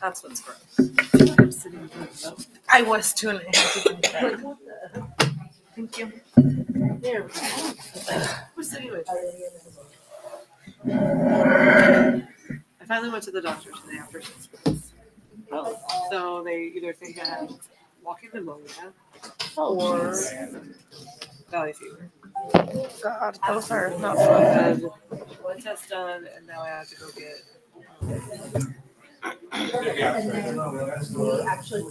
That's what's gross. I was too and I had to think that. Thank you. Who's sitting with you? I finally went to the doctor today after six weeks. Oh. So they either think I have walking pneumonia oh, or valley fever. God, those are not I fun. had one test done and now I have to go get Actually,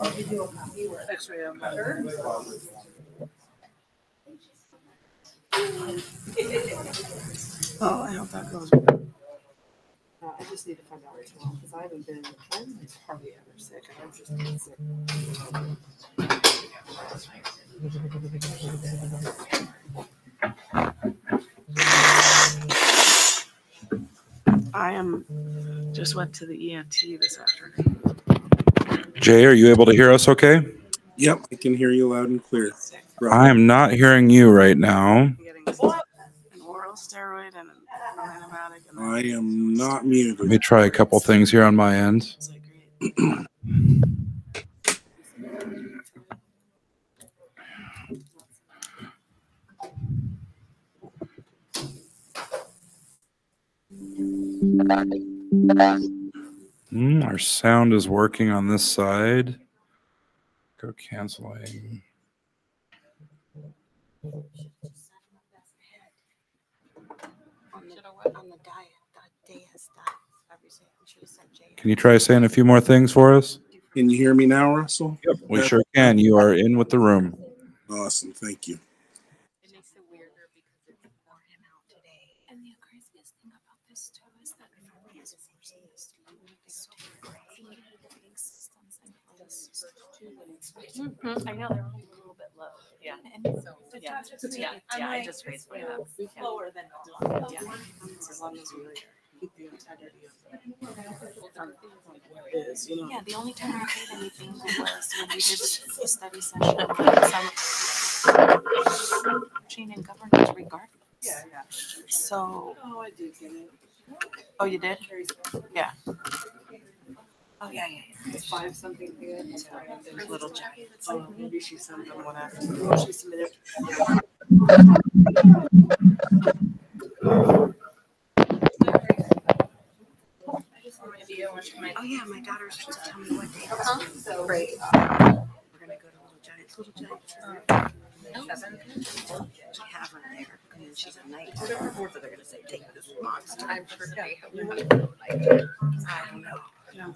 x-ray of my Oh, I hope that goes. Uh, I just need to find out right now because I haven't been, I'm hardly ever sick. I've just been sick. I am, just went to the ENT this afternoon. Jay, are you able to hear us okay? Yep, I can hear you loud and clear. I am not hearing you right now. I'm getting sick. An oral steroid and an antibiotic. and I am not Let muted. me try a couple things here on my end. It's great. Hmm, our sound is working on this side. Go canceling. On the, on the diet, that day has died. Obviously, we should have sent Jay. Can you try saying a few more things for us? Can you hear me now, Russell? Yep, We sure can. You are in with the room. Awesome, thank you. It makes it weirder because it's more him out today. And the craziest thing about this too is that from his forcing this to you, it's so crazy. Putting systems in place to Mm-hmm. I know they're only a little bit low. Yeah. And so, Yeah, yeah, yeah, I just raised my up. Lower than normal. Yeah. As long as we keep the integrity of it is, you know. yeah, the only time I did anything was when we did the study session. on some Change in governance regardless. Yeah, yeah. So, Oh, I did get it. oh, you did? Yeah. Oh, yeah, yeah, It's five something here. That's why there's Little Jack. Oh, maybe she sent them one after. Oh, She submitted. Oh, yeah, my daughter's supposed to tell me what day. Uh-huh. Great. We're gonna go to Little Giants, Little Giants. We have her there, and then she's a night. So they're gonna say, take this monster. I'm sure they have. I don't know. We'll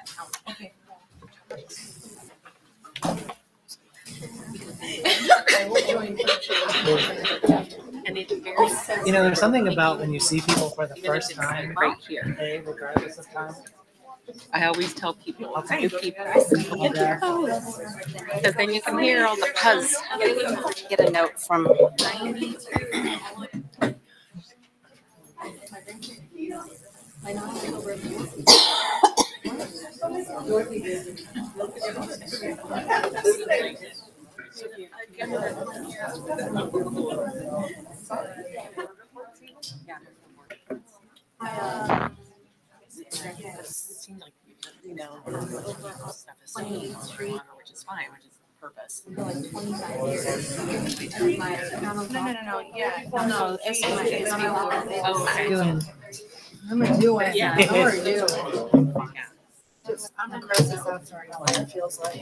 on behalf And it's very. You know, there's something about when you see people for the Even if first it's time, Right here. hey, regardless of time. I always tell people, Okay. new people, because then you can hear all the buzz. Get a note from. It seems like, you know, stuff is so much, which is fine, which is the purpose. No, no, no, no, yeah, no, no, it's my, it's my. Okay. Doing, I'm doing. Yeah. How are you? I'm a crisis officer. I know what it feels like.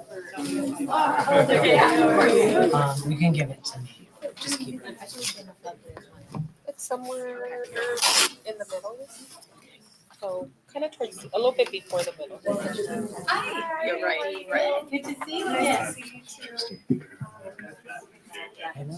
um, you can give it to me. Just keep it. somewhere in the middle. So kind of towards, a little bit before the middle. You're right, right. Good to see you. I know.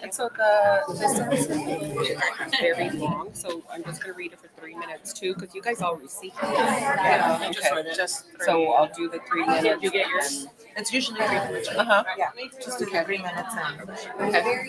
And so the, this is very long, so I'm just gonna read it for three minutes too, because you guys all received it. Yeah, Okay. Just So I'll do the three minutes. You get yours? It's usually three minutes. Uh-huh. Yeah, just do the three minutes and. Okay.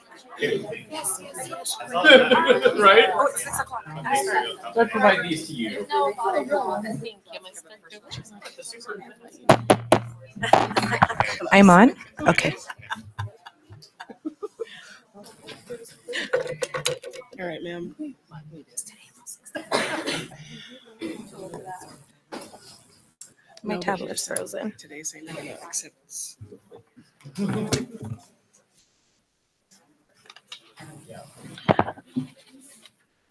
great. yes. Right? Oh, it's six o'clock. So I provide these to you. No, thank you, Mr. I'm on? Okay. All right, ma'am. My No, but tablet's here's the- frozen. Today's ain't gonna accept.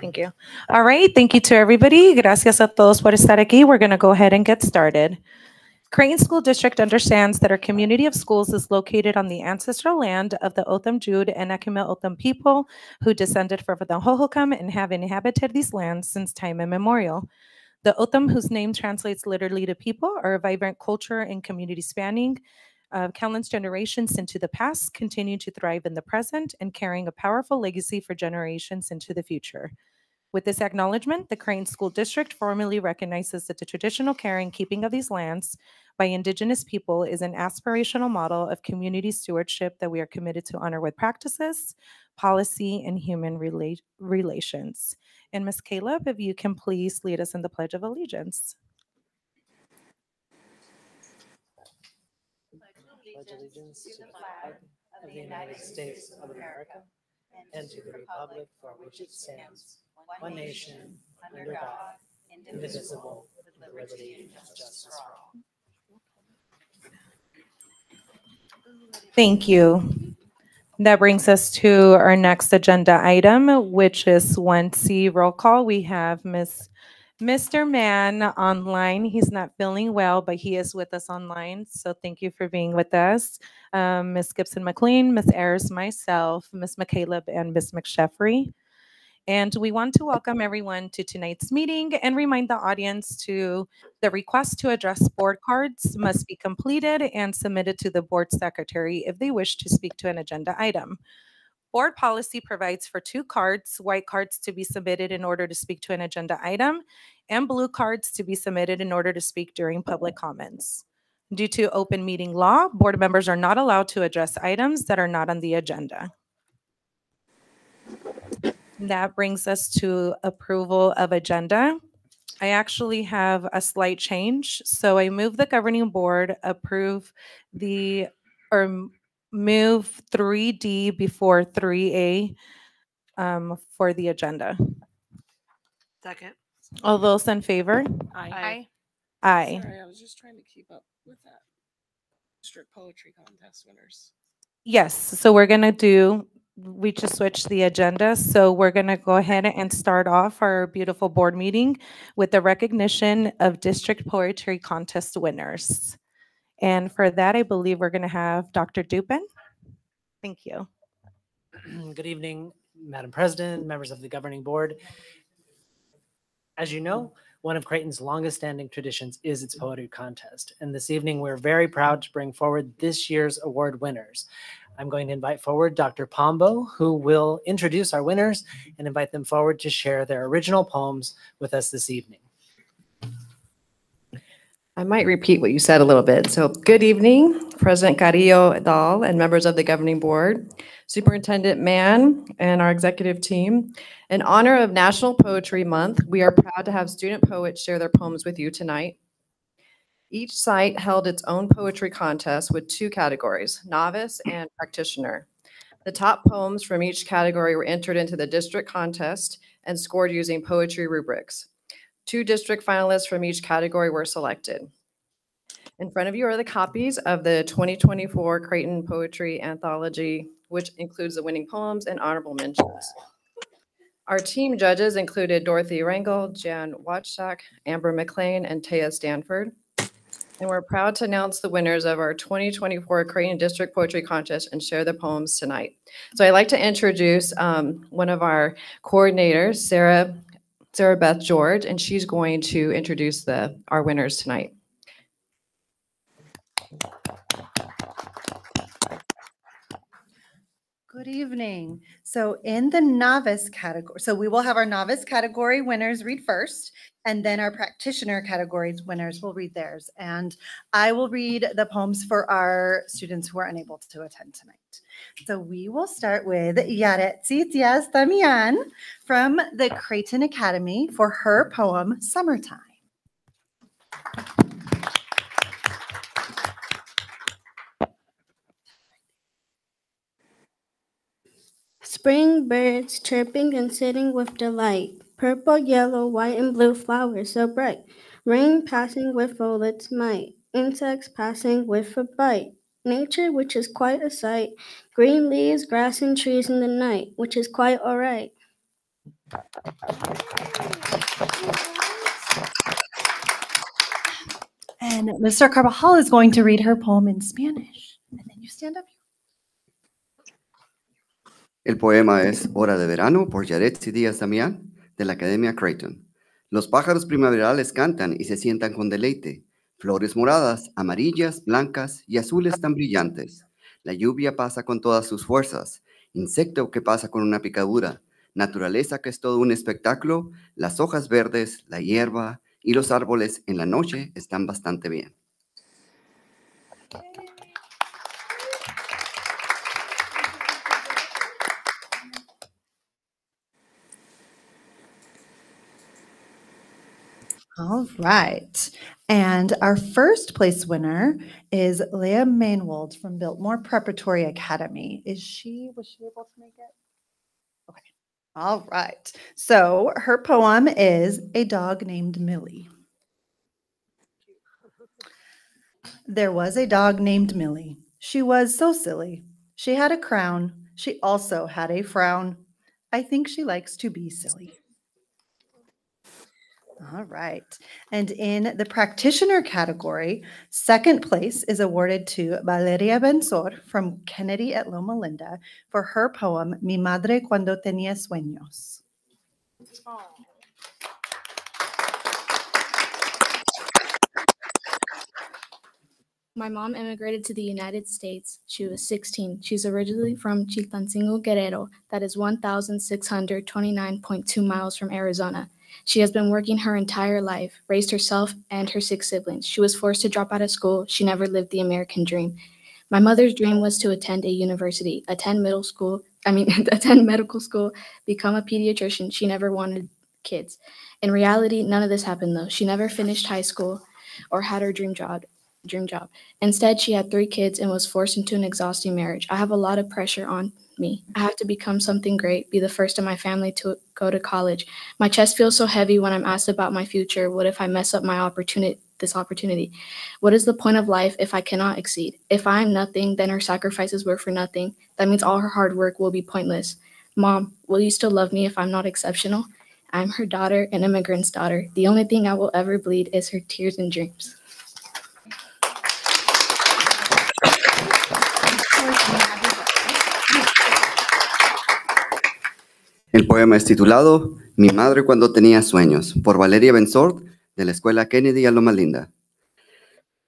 Thank you. All right. Thank you to everybody. Gracias a todos por estar aquí. We're going to go ahead and get started. Creighton School District understands that our community of schools is located on the ancestral land of the O'odham Jude and Akimel O'odham people who descended from the Hohokam and have inhabited these lands since time immemorial. The O'odham, whose name translates literally to people, are a vibrant culture and community spanning uh, countless generations into the past, continue to thrive in the present, and carrying a powerful legacy for generations into the future. With this acknowledgement, the Creighton School District formally recognizes that the traditional care and keeping of these lands by Indigenous people is an aspirational model of community stewardship that we are committed to honor with practices, policy, and human rela- relations. And Ms. Caleb, if you can please lead us in the Pledge of Allegiance. Pledge allegiance to the flag of the United States of America and to the republic for which it stands, one nation, under God, indivisible, with liberty and justice for all. Thank you. That brings us to our next agenda item, which is 1C roll call. We have Miss Mr. Mann online. He's not feeling well, but he is with us online. So thank you for being with us. Um. Gibson McLean, Ms. Ayers, myself, Ms. McCaleb, and Ms. McSheffrey. And we want to welcome everyone to tonight's meeting and remind the audience to the request to address board cards must be completed and submitted to the board secretary if they wish to speak to an agenda item. Board policy provides for two cards, white cards to be submitted in order to speak to an agenda item, and blue cards to be submitted in order to speak during public comments. Due to open meeting law, board members are not allowed to address items that are not on the agenda. That brings us to approval of agenda. I actually have a slight change. So I move the governing board approve the, or move 3D before 3A um, for the agenda. Second. All those in favor? Aye. Aye. Sorry, I was just trying to keep up with that. District poetry contest winners. Yes, so we're gonna do, we just switched the agenda, so we're gonna go ahead and start off our beautiful board meeting with the recognition of district poetry contest winners. And for that, I believe we're gonna have Dr. Dupin. Thank you. Mm, good evening, Madam President, members of the governing board. As you know, one of Creighton's longest standing traditions is its poetry contest. And this evening, we're very proud to bring forward this year's award winners. I'm going to invite forward Dr. Pombo, who will introduce our winners and invite them forward to share their original poems with us this evening. I might repeat what you said a little bit. So good evening, President Carrillo Dahl and members of the governing board, Superintendent Mann and our executive team. In honor of National Poetry Month, we are proud to have student poets share their poems with you tonight. Each site held its own poetry contest with two categories, novice and practitioner. The top poems from each category were entered into the district contest and scored using poetry rubrics. Two district finalists from each category were selected. In front of you are the copies of the 2024 Creighton Poetry Anthology, which includes the winning poems and honorable mentions. Our team judges included Dorothy Rangel, Jan Watchak, Amber McLean, and Taya Stanford. And we're proud to announce the winners of our 2024 Creighton District Poetry Contest and share the poems tonight. So I'd like to introduce um, one of our coordinators, Sarah Sarah Beth George, and she's going to introduce the, our winners tonight. Good evening. So in the novice category, so we will have our novice category winners read first, and then our practitioner categories winners will read theirs. And I will read the poems for our students who are unable to attend tonight. So we will start with Yaretsi Diaz Damian from the Creighton Academy for her poem Summertime. Spring birds chirping and sitting with delight. Purple, yellow, white, and blue flowers so bright. Rain passing with its might. Insects passing with a bite. Nature, which is quite a sight. Green leaves, grass, and trees in the night, which is quite all right. And Mr. Carvajal is going to read her poem in Spanish. And then you stand up. El poema es Hora de Verano por Yaretsi Díaz Damián de la Academia Creighton. Los pájaros primaverales cantan y se sientan con deleite. Flores moradas, amarillas, blancas y azules tan brillantes. La lluvia pasa con todas sus fuerzas. Insecto que pasa con una picadura. Naturaleza que es todo un espectáculo. Las hojas verdes, la hierba y los árboles en la noche están bastante bien. All right. And our first place winner is Leah Mainwold from Biltmore Preparatory Academy. Is she, was she able to make it? Okay. All right. So her poem is A Dog Named Millie. There was a dog named Millie. She was so silly. She had a crown. She also had a frown. I think she likes to be silly. All right. And in the practitioner category, second place is awarded to Valeria Benzor from Kennedy at Loma Linda for her poem Mi Madre Cuando Tenía Sueños. My mom immigrated to the United States. She was 16. She's originally from Chilpancingo, Guerrero, that is 1,629.2 miles from Arizona. She has been working her entire life, raised herself and her six siblings. She was forced to drop out of school. She never lived the American dream. My mother's dream was to attend a university, attend middle school, I mean, attend medical school, become a pediatrician. She never wanted kids. In reality, none of this happened though. She never finished high school or had her dream job. Dream job. Instead, she had three kids and was forced into an exhausting marriage. I have a lot of pressure on me. I have to become something great, be the first in my family to go to college. My chest feels so heavy when I'm asked about my future. What if I mess up my opportunity? This opportunity. What is the point of life if I cannot exceed? If I am nothing, then her sacrifices were for nothing. That means all her hard work will be pointless. Mom, will you still love me if I'm not exceptional? I'm her daughter, an immigrant's daughter. The only thing I will ever bleed is her tears and dreams. El poema es titulado Mi madre cuando tenía sueños, por Valeria Benzort, de la Escuela Kennedy a Loma Linda.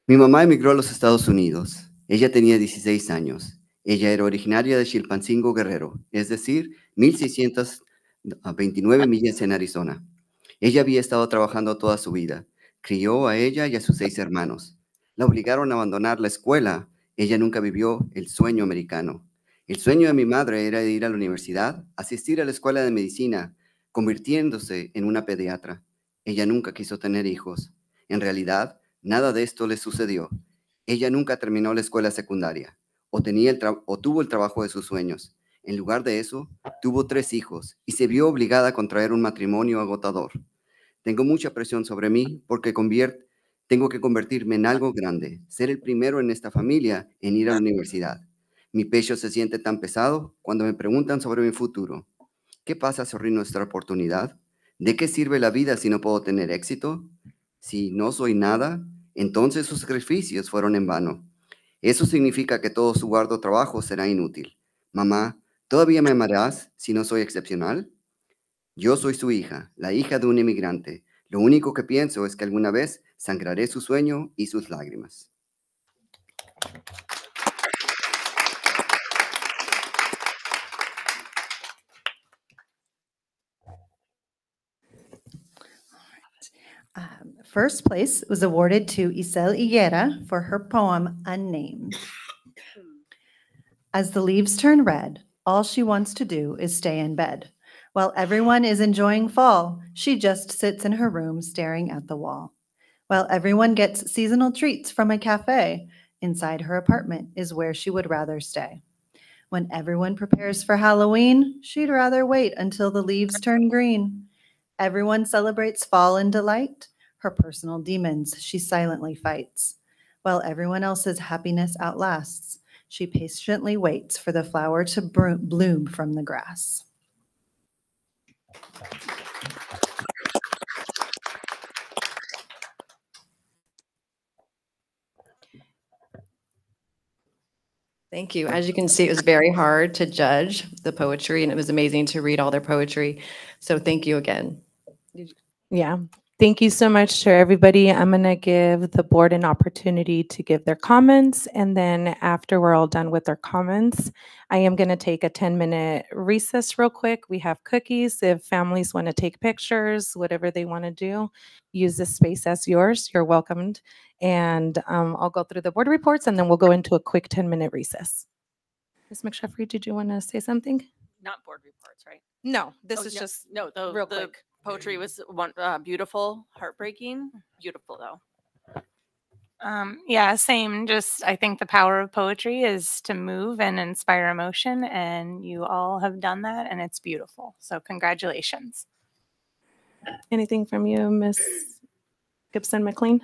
Mi mamá emigró a los Estados Unidos. Ella tenía 16 años. Ella era originaria de Chilpancingo, Guerrero, es decir, 1629 millas en Arizona. Ella había estado trabajando toda su vida. Crió a ella y a sus seis hermanos. La obligaron a abandonar la escuela. Ella nunca vivió el sueño americano. El sueño de mi madre era ir a la universidad, asistir a la escuela de medicina, convirtiéndose en una pediatra. Ella nunca quiso tener hijos. En realidad, nada de esto le sucedió. Ella nunca terminó la escuela secundaria o, tenía el o tuvo el trabajo de sus sueños. En lugar de eso, tuvo tres hijos y se vio obligada a contraer un matrimonio agotador. Tengo mucha presión sobre mí porque tengo que convertirme en algo grande, ser el primero en esta familia en ir a la universidad. Mi pecho se siente tan pesado cuando me preguntan sobre mi futuro. ¿Qué pasa si nuestra oportunidad? ¿De qué sirve la vida si no puedo tener éxito? Si no soy nada, entonces sus sacrificios fueron en vano. Eso significa que todo su arduo trabajo será inútil. Mamá, ¿todavía me amarás si no soy excepcional? Yo soy su hija, la hija de un inmigrante. Lo único que pienso es que alguna vez sangraré su sueño y sus lágrimas. First place was awarded to Isel Higuera for her poem Unnamed. As the leaves turn red, all she wants to do is stay in bed. While everyone is enjoying fall, she just sits in her room staring at the wall. While everyone gets seasonal treats from a cafe, inside her apartment is where she would rather stay. When everyone prepares for Halloween, she'd rather wait until the leaves turn green. Everyone celebrates fall in delight. Her personal demons she silently fights. While everyone else's happiness outlasts, she patiently waits for the flower to bloom from the grass. Thank you. As you can see, it was very hard to judge the poetry, and it was amazing to read all their poetry. So thank you again. Yeah. Thank you so much to everybody. I'm going to give the board an opportunity to give their comments. And then after we're all done with our comments, I am going to take a 10 minute recess real quick. We have cookies. If families want to take pictures, whatever they want to do, use this space as yours. You're welcomed. And um, I'll go through the board reports and then we'll go into a quick 10 minute recess. Ms. McSheffrey, did you want to say something? Not board reports, right? No, this Oh, is no, just no. The real the quick. Poetry was one uh, beautiful, heartbreaking, beautiful though. Um, yeah, same. Just I think the power of poetry is to move and inspire emotion, and you all have done that, and it's beautiful. So congratulations. Anything from you, Miss Gibson McLean?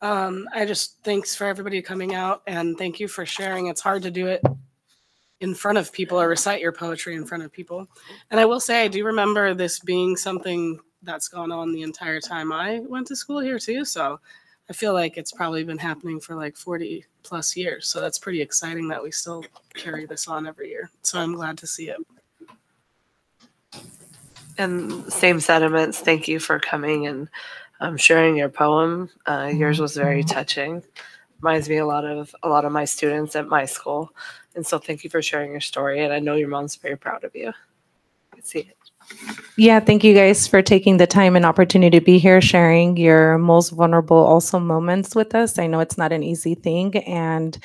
Um, I just thanks for everybody coming out and thank you for sharing. It's hard to do it in front of people or recite your poetry in front of people. And I will say, I do remember this being something that's gone on the entire time I went to school here too. So I feel like it's probably been happening for like 40 plus years. So that's pretty exciting that we still carry this on every year. So I'm glad to see it. And same sentiments. Thank you for coming and um, sharing your poem. Uh, yours was very touching. Reminds me a lot of a lot of my students at my school. And so thank you for sharing your story. And I know your mom's very proud of you. I see it. Yeah, thank you guys for taking the time and opportunity to be here, sharing your most vulnerable also moments with us. I know it's not an easy thing, and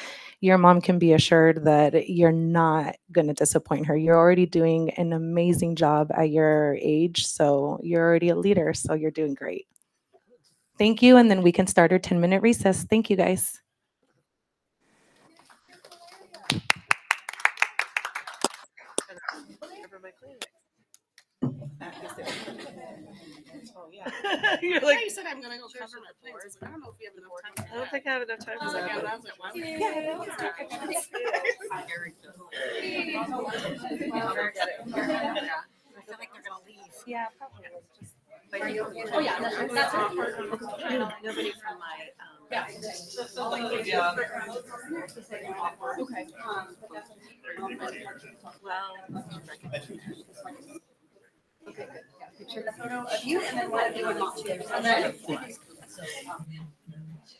your mom can be assured that you're not going to disappoint her. You're already doing an amazing job at your age, so you're already a leader, so you're doing great. Thank you, and then we can start our 10 minute recess. Thank you guys. You're like, you said I'm gonna go cover my plans. I was like, I don't know if we have enough time. I don't think I have enough time I uh, was for like, that. I was like, wow. I feel like they're gonna leave. Yeah, probably. Oh yeah, that's, that's nobody from my. Um, yeah. Okay. Um, well. Okay, good. Yeah, Picture the photo of you and then one of you and mom.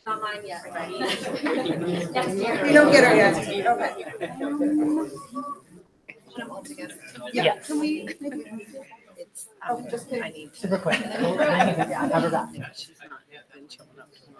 Not mine yet, right? You don't get her yet. Okay. Put them all together. Yeah, can we? It's, oh, just. I need. Super quick. Have her back. She's not been showing up tomorrow.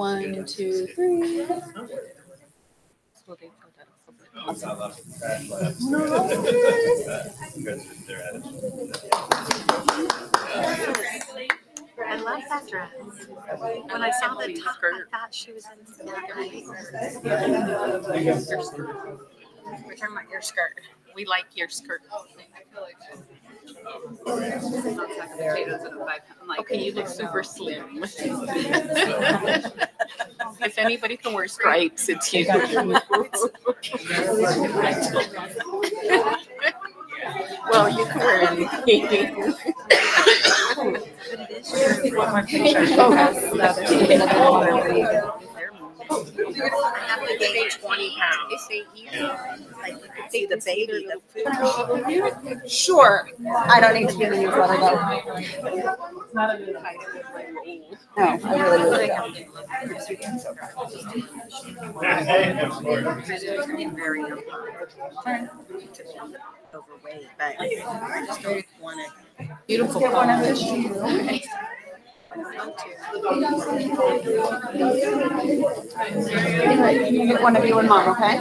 One, two, three. I love that dress. When I saw the top, I thought she was in that We're talking about your skirt. We like your skirt. Okay, you look super slim. If anybody can wear stripes, it's you. Well, you can wear anything. I have to gain twenty pounds. Like you could see the baby, the food. Sure. I don't need to be the newsletter though. No, I really, really don't. Very overweight, but I just don't want to. Beautiful. You get one of you and mom, okay?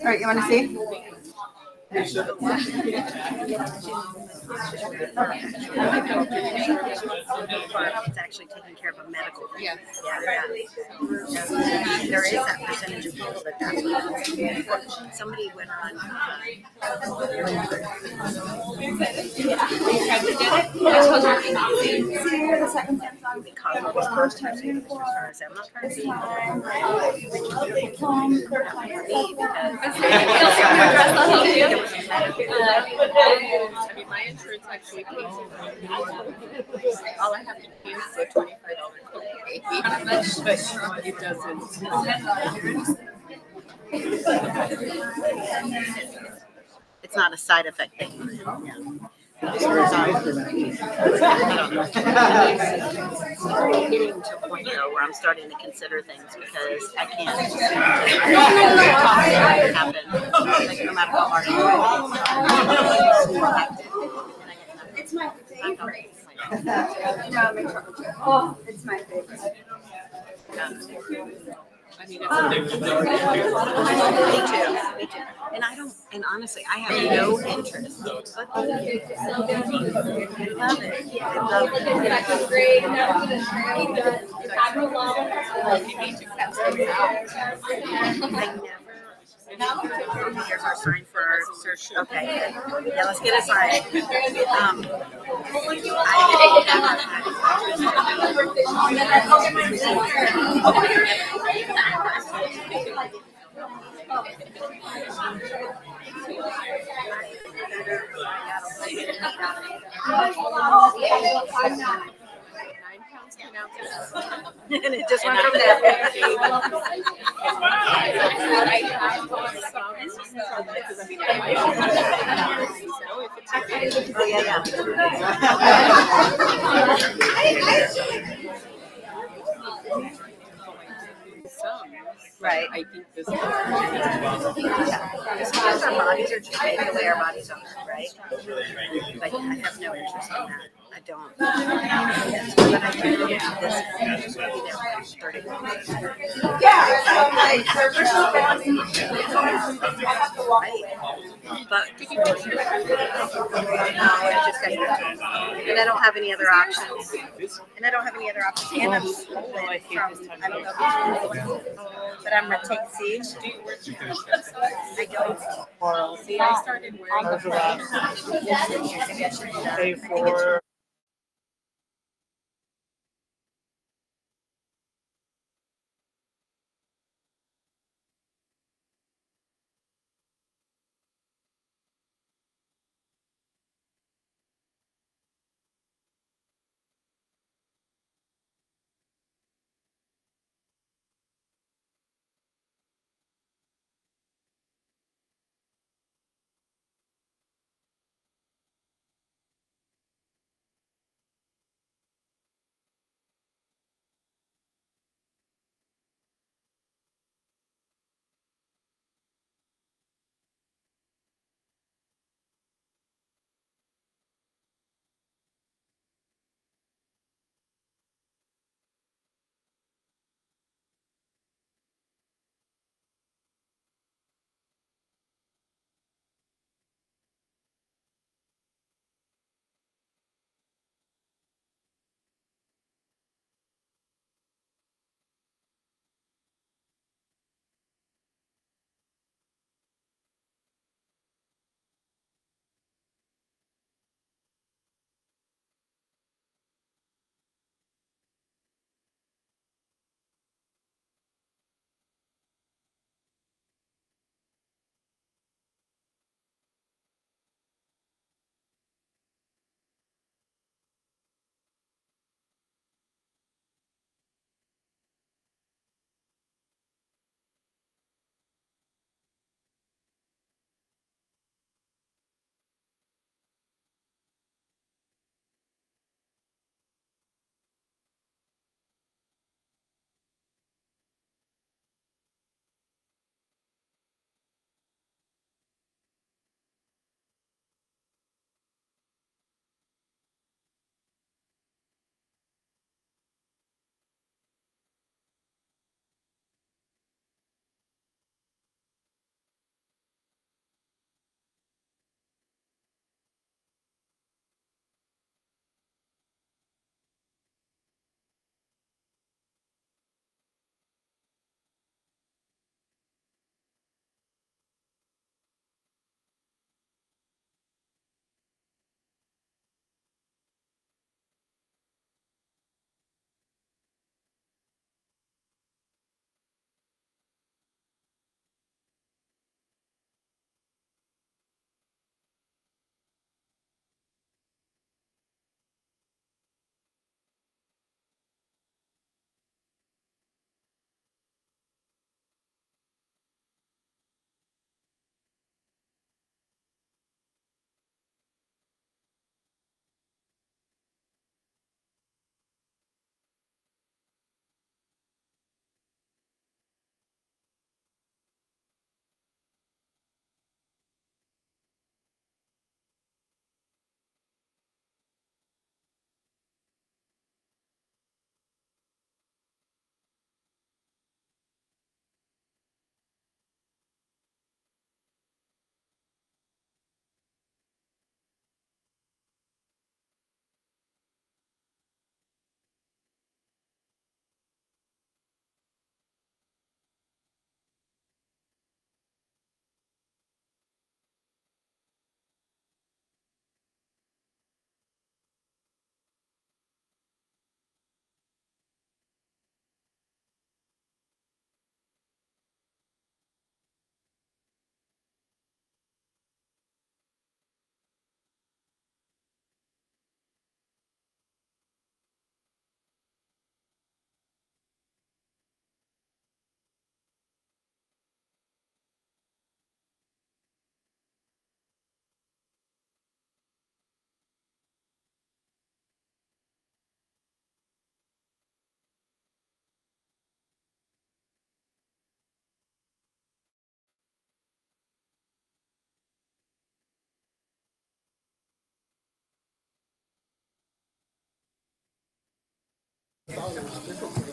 All right, you want to see? It's actually taking care of a medical. Yeah. There is that percentage of people that that's. Somebody went on. I mean, my insurance actually pays it. All I have to pay is twenty-five dollar it doesn't. It's not a side effect thing. Getting to a point though where I'm starting to consider things because I can't. Happen, no matter how hard. I. It's my favorite. no, Oh, it's my favorite. Um, I mean, it's a big. Ah. Me too, me too. And I don't, and honestly, I have no interest. But thank. I love it. I love it. Here's our sign for our search. Okay. Yeah, let's get a sign. Um, And it just went from there. Oh, yeah, Right. I think this. is Yeah. Because our bodies are just the way our bodies are, right? Like, I have no interest in that. I don't. But I can look at this. and be there for 30 minutes. Right. but no, I just got and I don't have any other options. And I don't have any other options. And I'm stolen from I don't know, but I'm gonna take siege. I don't. See, I started wearing. Pay for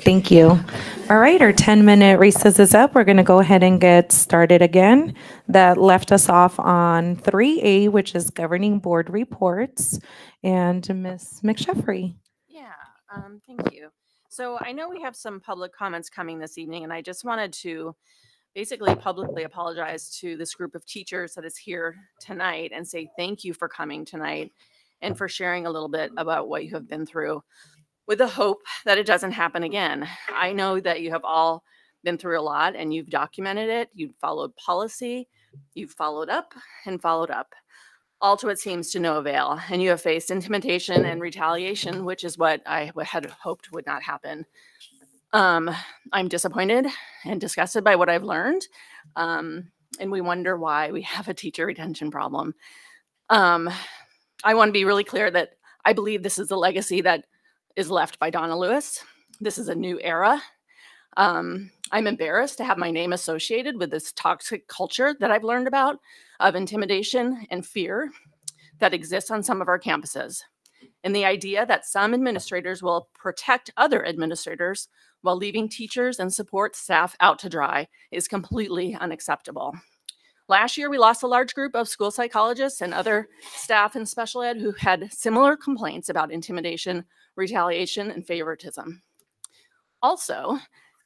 Thank you. All right, our 10-minute recess is up. We're going to go ahead and get started again. That left us off on 3A, which is governing board reports. And Ms. McSheffrey. Yeah, um, thank you. So I know we have some public comments coming this evening, and I just wanted to basically publicly apologize to this group of teachers that is here tonight and say thank you for coming tonight and for sharing a little bit about what you have been through with the hope that it doesn't happen again. I know that you have all been through a lot and you've documented it, you've followed policy, you've followed up and followed up all to what seems to no avail. And you have faced intimidation and retaliation, which is what I had hoped would not happen. Um, I'm disappointed and disgusted by what I've learned. Um, and we wonder why we have a teacher retention problem. Um, I want to be really clear that I believe this is the legacy that is left by Donna Lewis. This is a new era. Um, I'm embarrassed to have my name associated with this toxic culture that I've learned about of intimidation and fear that exists on some of our campuses. And the idea that some administrators will protect other administrators while leaving teachers and support staff out to dry is completely unacceptable. Last year, we lost a large group of school psychologists and other staff in special ed who had similar complaints about intimidation, retaliation, and favoritism. Also,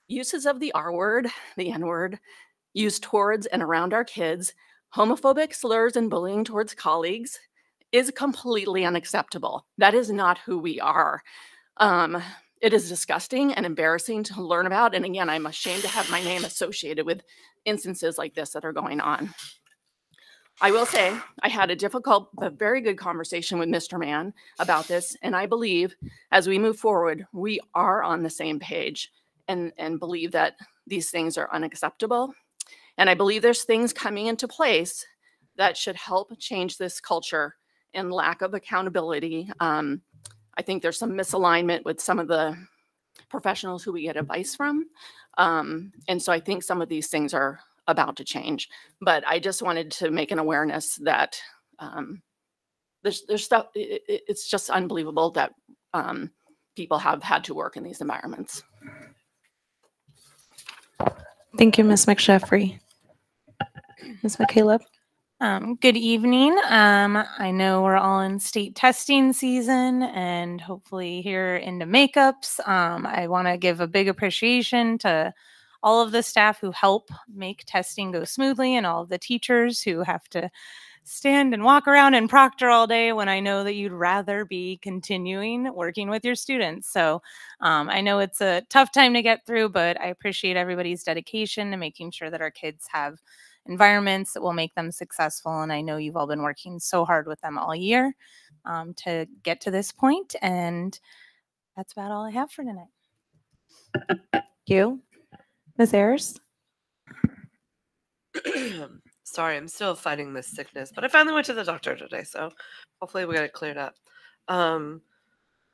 uses of the R word, the N word, used towards and around our kids, homophobic slurs and bullying towards colleagues is completely unacceptable. That is not who we are. Um, it is disgusting and embarrassing to learn about. And again, I'm ashamed to have my name associated with instances like this that are going on. I will say I had a difficult but very good conversation with Mr. Mann about this. And I believe as we move forward, we are on the same page and, and believe that these things are unacceptable. And I believe there's things coming into place that should help change this culture and lack of accountability. Um, I think there's some misalignment with some of the professionals who we get advice from. Um, and so I think some of these things are about to change. But I just wanted to make an awareness that um, there's there's stuff. It, it- it's just unbelievable that um, people have had to work in these environments. Thank you, Ms. McSheffrey. Ms. McCaleb? Um, good evening. Um, I know we're all in state testing season and hopefully here into makeups. Um, I want to give a big appreciation to all of the staff who help make testing go smoothly and all of the teachers who have to stand and walk around and proctor all day when I know that you'd rather be continuing working with your students. So um, I know it's a tough time to get through, but I appreciate everybody's dedication to making sure that our kids have environments that will make them successful. And I know you've all been working so hard with them all year um, to get to this point, And that's about all I have for tonight. Thank you. Ms. Ayers? Sorry, I'm still fighting this sickness, but I finally went to the doctor today, so hopefully we got it cleared up. Um,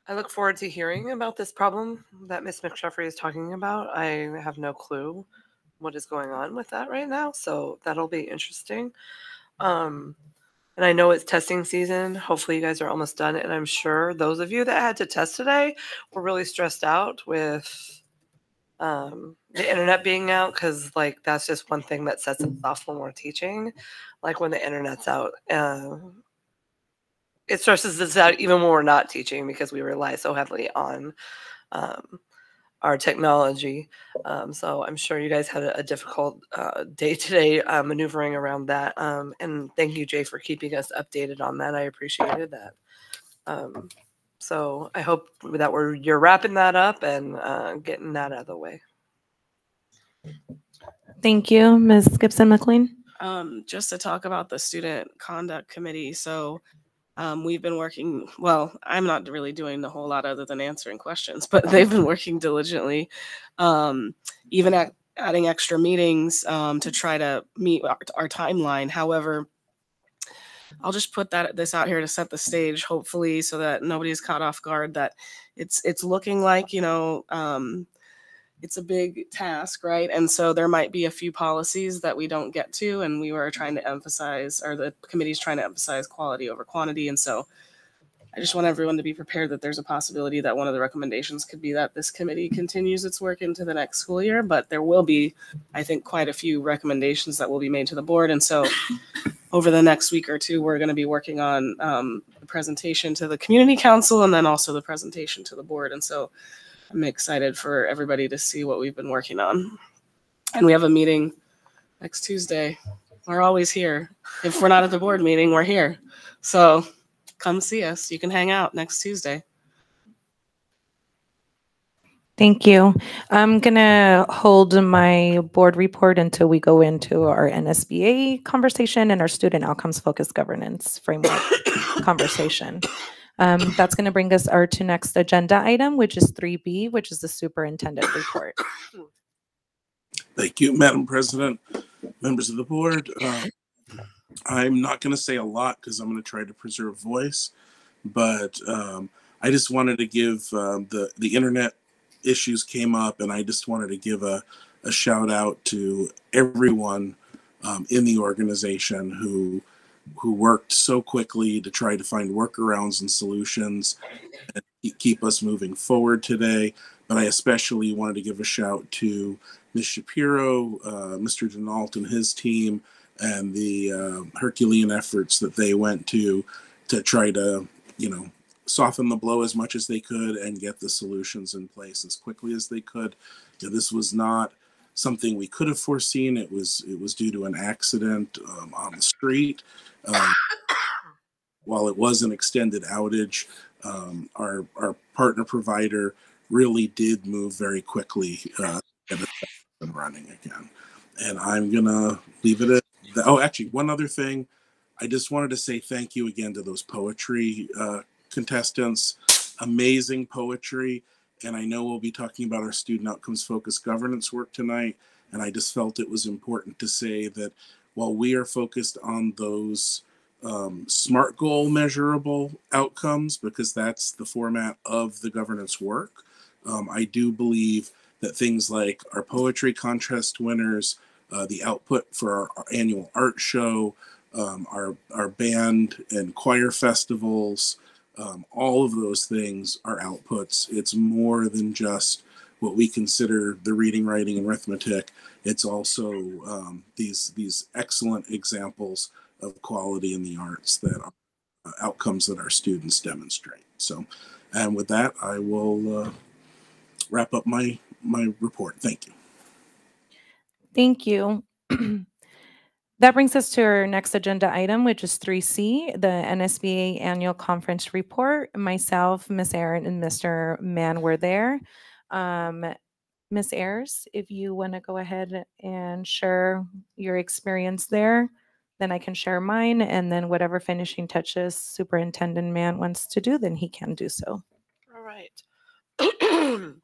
I look forward to hearing about this problem that Miss McSheffrey is talking about. I have no clue what is going on with that right now, so that'll be interesting. Um, and I know it's testing season. Hopefully, you guys are almost done. And I'm sure those of you that had to test today were really stressed out with um, the internet being out because, like, that's just one thing that sets us off when we're teaching. Like, when the internet's out, uh, it stresses us out even when we're not teaching because we rely so heavily on um, our technology. Um, so I'm sure you guys had a, a difficult uh, day today uh, maneuvering around that. Um, and thank you, Jay, for keeping us updated on that. I appreciated that. So I hope that we're you're wrapping that up and uh, getting that out of the way. Thank you. Ms. Gibson McLean? um, just to talk about the student conduct committee. So um, we've been working, well, I'm not really doing a whole lot other than answering questions, but they've been working diligently, um, even at, adding extra meetings um, to try to meet our, our timeline. However, I'll just put that this out here to set the stage, hopefully, so that nobody's caught off guard. That it's it's looking like you know um, it's a big task, right? And so there might be a few policies that we don't get to, and we were trying to emphasize, or the committee's trying to emphasize quality over quantity. And so I just want everyone to be prepared that there's a possibility that one of the recommendations could be that this committee continues its work into the next school year, but there will be, I think, quite a few recommendations that will be made to the board. And so over the next week or two, we're going to be working on um, the presentation to the community council and then also the presentation to the board. And so I'm excited for everybody to see what we've been working on. And we have a meeting next Tuesday. We're always here. If we're not at the board meeting, we're here. So come see us. You can hang out next Tuesday. Thank you. I'm gonna hold my board report until we go into our NSBA conversation and our student outcomes focused governance framework conversation. Um, that's gonna bring us our to next agenda item, which is three B, which is the superintendent report. Thank you, Madam President, members of the board. Uh, I'm not going to say a lot because I'm going to try to preserve voice, but um, I just wanted to give um, the the internet issues came up, and I just wanted to give a, a shout out to everyone um, in the organization who who worked so quickly to try to find workarounds and solutions and keep- us moving forward today. But I especially wanted to give a shout to Ms. Shapiro, uh, Mr. Denault, and his team, and the uh, Herculean efforts that they went to to try to, you know, soften the blow as much as they could and get the solutions in place as quickly as they could. You know, this was not something we could have foreseen. It was it was due to an accident um, on the street. Um, while it was an extended outage, um, our our partner provider really did move very quickly uh, and running again. And I'm gonna leave it at. Oh, actually, one other thing. I just wanted to say thank you again to those poetry uh, contestants. Amazing poetry. And I know we'll be talking about our student outcomes focused governance work tonight. And I just felt it was important to say that while we are focused on those um, SMART goal measurable outcomes, because that's the format of the governance work, um, I do believe that things like our poetry contest winners, uh, the output for our, annual art show, um, our our band and choir festivals, um, all of those things are outputs. It's more than just what we consider the reading, writing, and arithmetic. It's also um, these these excellent examples of quality in the arts that are uh, outcomes that our students demonstrate. So, and with that, I will uh, wrap up my my report. Thank you. Thank you. That brings us to our next agenda item, which is 3C, the NSBA Annual Conference Report. Myself, Miss Aaron, and Mr. Mann were there. Um, Ms. Ayers, if you want to go ahead and share your experience there, then I can share mine, and then whatever finishing touches Superintendent Mann wants to do, then he can do so. All right.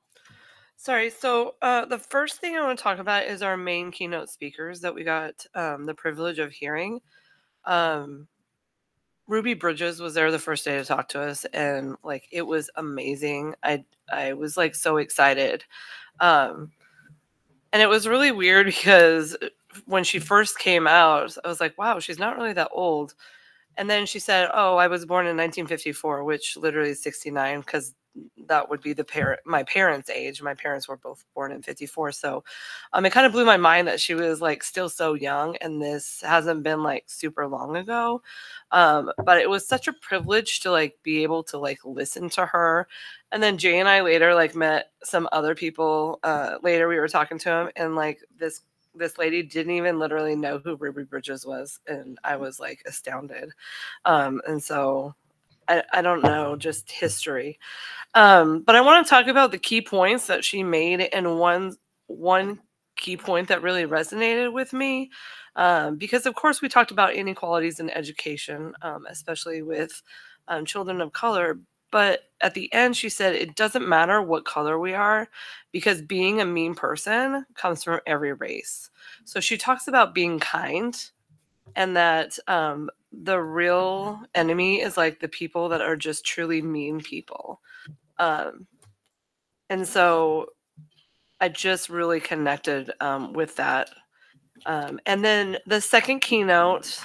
Sorry. So uh, the first thing I want to talk about is our main keynote speakers that we got um, the privilege of hearing. Um, Ruby Bridges was there the first day to talk to us, and like it was amazing. I I was like so excited, um, and it was really weird because when she first came out, I was like, wow, she's not really that old. And then she said, "Oh, I was born in 1954, which literally is 69 because that would be the parent my parents' age. My parents were both born in 54, so um, it kind of blew my mind that she was like still so young, and this hasn't been like super long ago. Um, but it was such a privilege to like be able to like listen to her. And then Jay and I later like met some other people. Uh, later we were talking to him, and like this this lady didn't even literally know who Ruby Bridges was, and I was like astounded. Um, and so I, I don't know, just history. Um, but I want to talk about the key points that she made, and one one key point that really resonated with me, um, because of course we talked about inequalities in education, um, especially with um, children of color. But at the end, she said it doesn't matter what color we are, because being a mean person comes from every race. So she talks about being kind, and that um, the real enemy is like the people that are just truly mean people. Um, and so I just really connected um, with that. Um, and then the second keynote,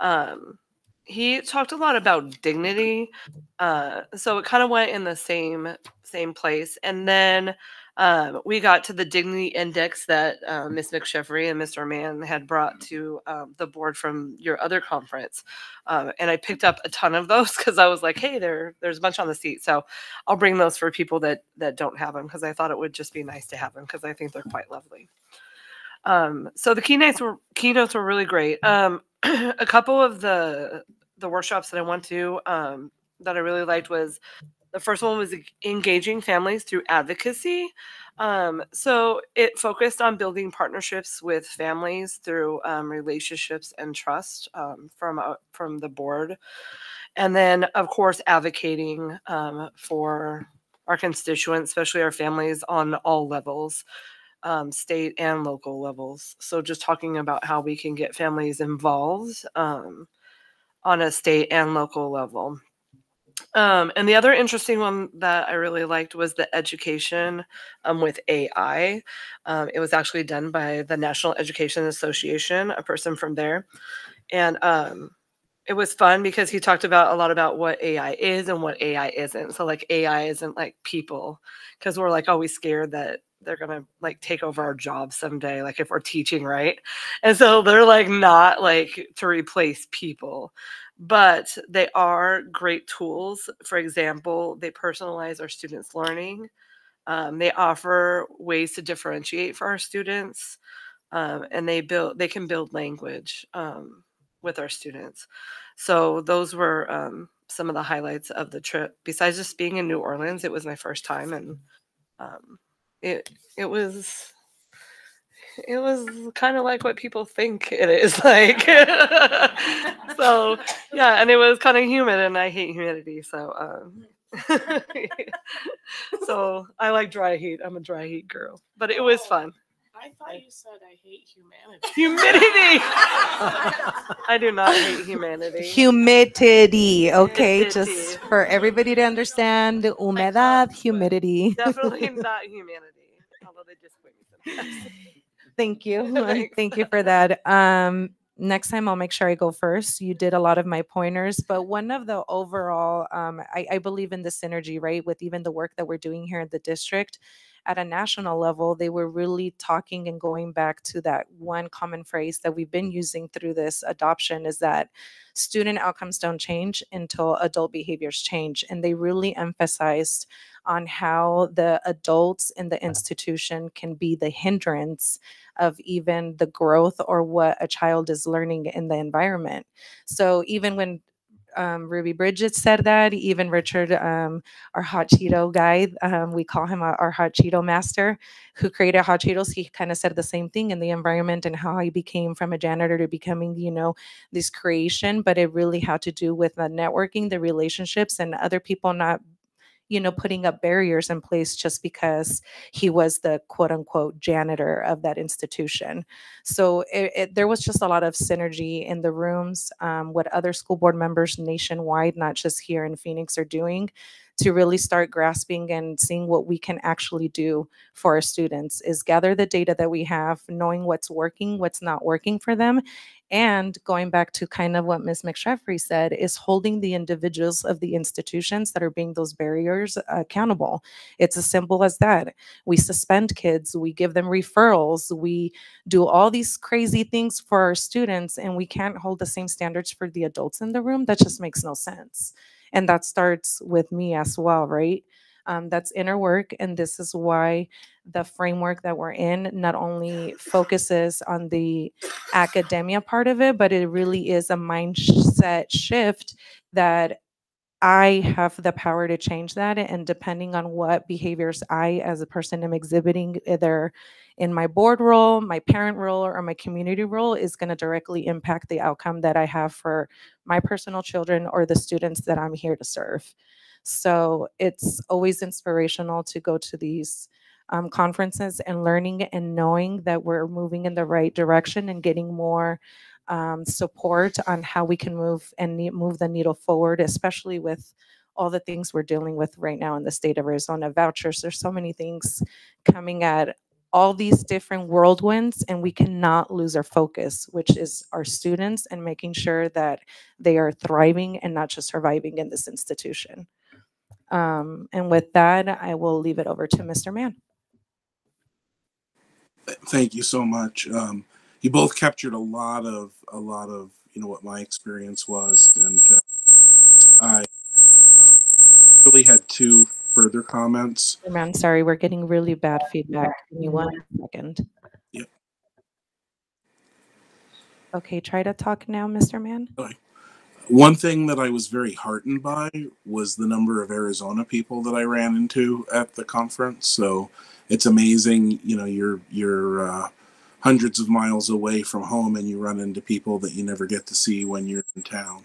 um, he talked a lot about dignity. Uh, so it kind of went in the same same place. And then um, we got to the dignity index that uh, Ms. McSheffrey and Mr. Mann had brought to um, the board from your other conference. Um, and I picked up a ton of those because I was like, hey, there, there's a bunch on the seat. So I'll bring those for people that that don't have them because I thought it would just be nice to have them because I think they're quite lovely. Um, so the keynotes were keynotes were really great. Um, a couple of the the workshops that I went to um, that I really liked was the first one was engaging families through advocacy. Um, so it focused on building partnerships with families through um, relationships and trust um, from uh, from the board, and then of course advocating um, for our constituents, especially our families on all levels. Um, state and local levels. So, just talking about how we can get families involved um, on a state and local level. Um, and the other interesting one that I really liked was the education um, with AI. Um, it was actually done by the National Education Association, a person from there. And um, it was fun because he talked about a lot about what AI is and what AI isn't. So, like, AI isn't like people, because we're like always scared that they're gonna like take over our jobs someday like if we're teaching right and so they're like not like to replace people but they are great tools. For example they personalize our students learning um, they offer ways to differentiate for our students um, and they build they can build language um, with our students. So those were um, some of the highlights of the trip. Besides just being in new orleans it was my first time and um, it it was it was kind of like what people think it is like so yeah and it was kind of humid and i hate humidity so um so i like dry heat i'm a dry heat girl but it was fun I thought you said I hate humanity. humidity i do not hate humanity Humidity, okay, Humidity. just for everybody to understand, humedad, humidity. definitely not humanity although they disappoint me sometimes Thank you. Thank you for that. Um, next time I'll make sure I go first. You did a lot of my pointers, but one of the overall, um, I, I believe in the synergy, right, with even the work that we're doing here in the district. At a national level, they were really talking and going back to that one common phrase that we've been using through this adoption is that student outcomes don't change until adult behaviors change. And they really emphasized on how the adults in the institution can be the hindrance of even the growth or what a child is learning in the environment. So even when um, Ruby Bridges said that, even Richard, um, our hot Cheeto guy, um, we call him our, our hot Cheeto master, who created hot Cheetos. He kind of said the same thing in the environment and how he became from a janitor to becoming, you know, this creation. But it really had to do with the networking, the relationships, and other people not you know, putting up barriers in place just because he was the quote unquote janitor of that institution. So it, it, there was just a lot of synergy in the rooms, um, what other school board members nationwide, not just here in Phoenix, are doing to really start grasping and seeing what we can actually do for our students is gather the data that we have, knowing what's working, what's not working for them, and going back to kind of what Ms. McSheffrey said, is holding the individuals of the institutions that are being those barriers accountable. It's as simple as that. We suspend kids, we give them referrals, we do all these crazy things for our students, and we can't hold the same standards for the adults in the room. That just makes no sense. And that starts with me as well, right? Um, that's inner work. And this is why the framework that we're in not only focuses on the academia part of it, but it really is a mindset shift that I have the power to change that. And depending on what behaviors I, as a person, am exhibiting, either in my board role, my parent role, or my community role, is going to directly impact the outcome that I have for my personal children or the students that I'm here to serve. So it's always inspirational to go to these um, conferences and learning and knowing that we're moving in the right direction and getting more um, support on how we can move and ne- move the needle forward, especially with all the things we're dealing with right now in the state of Arizona. Vouchers, there's so many things coming at all these different whirlwinds and we cannot lose our focus, which is our students and making sure that they are thriving and not just surviving in this institution. Um, and with that, I will leave it over to Mr. Mann. Thank you so much. Um, you both captured a lot of a lot of you know what my experience was, and uh, I um, really had two further comments. Mr. Mann, sorry, we're getting really bad feedback. Give me one second. Yep. Okay, try to talk now, Mr. Mann. One thing that I was very heartened by was the number of Arizona people that I ran into at the conference. So it's amazing, you know, you're you're uh, hundreds of miles away from home and you run into people that you never get to see when you're in town.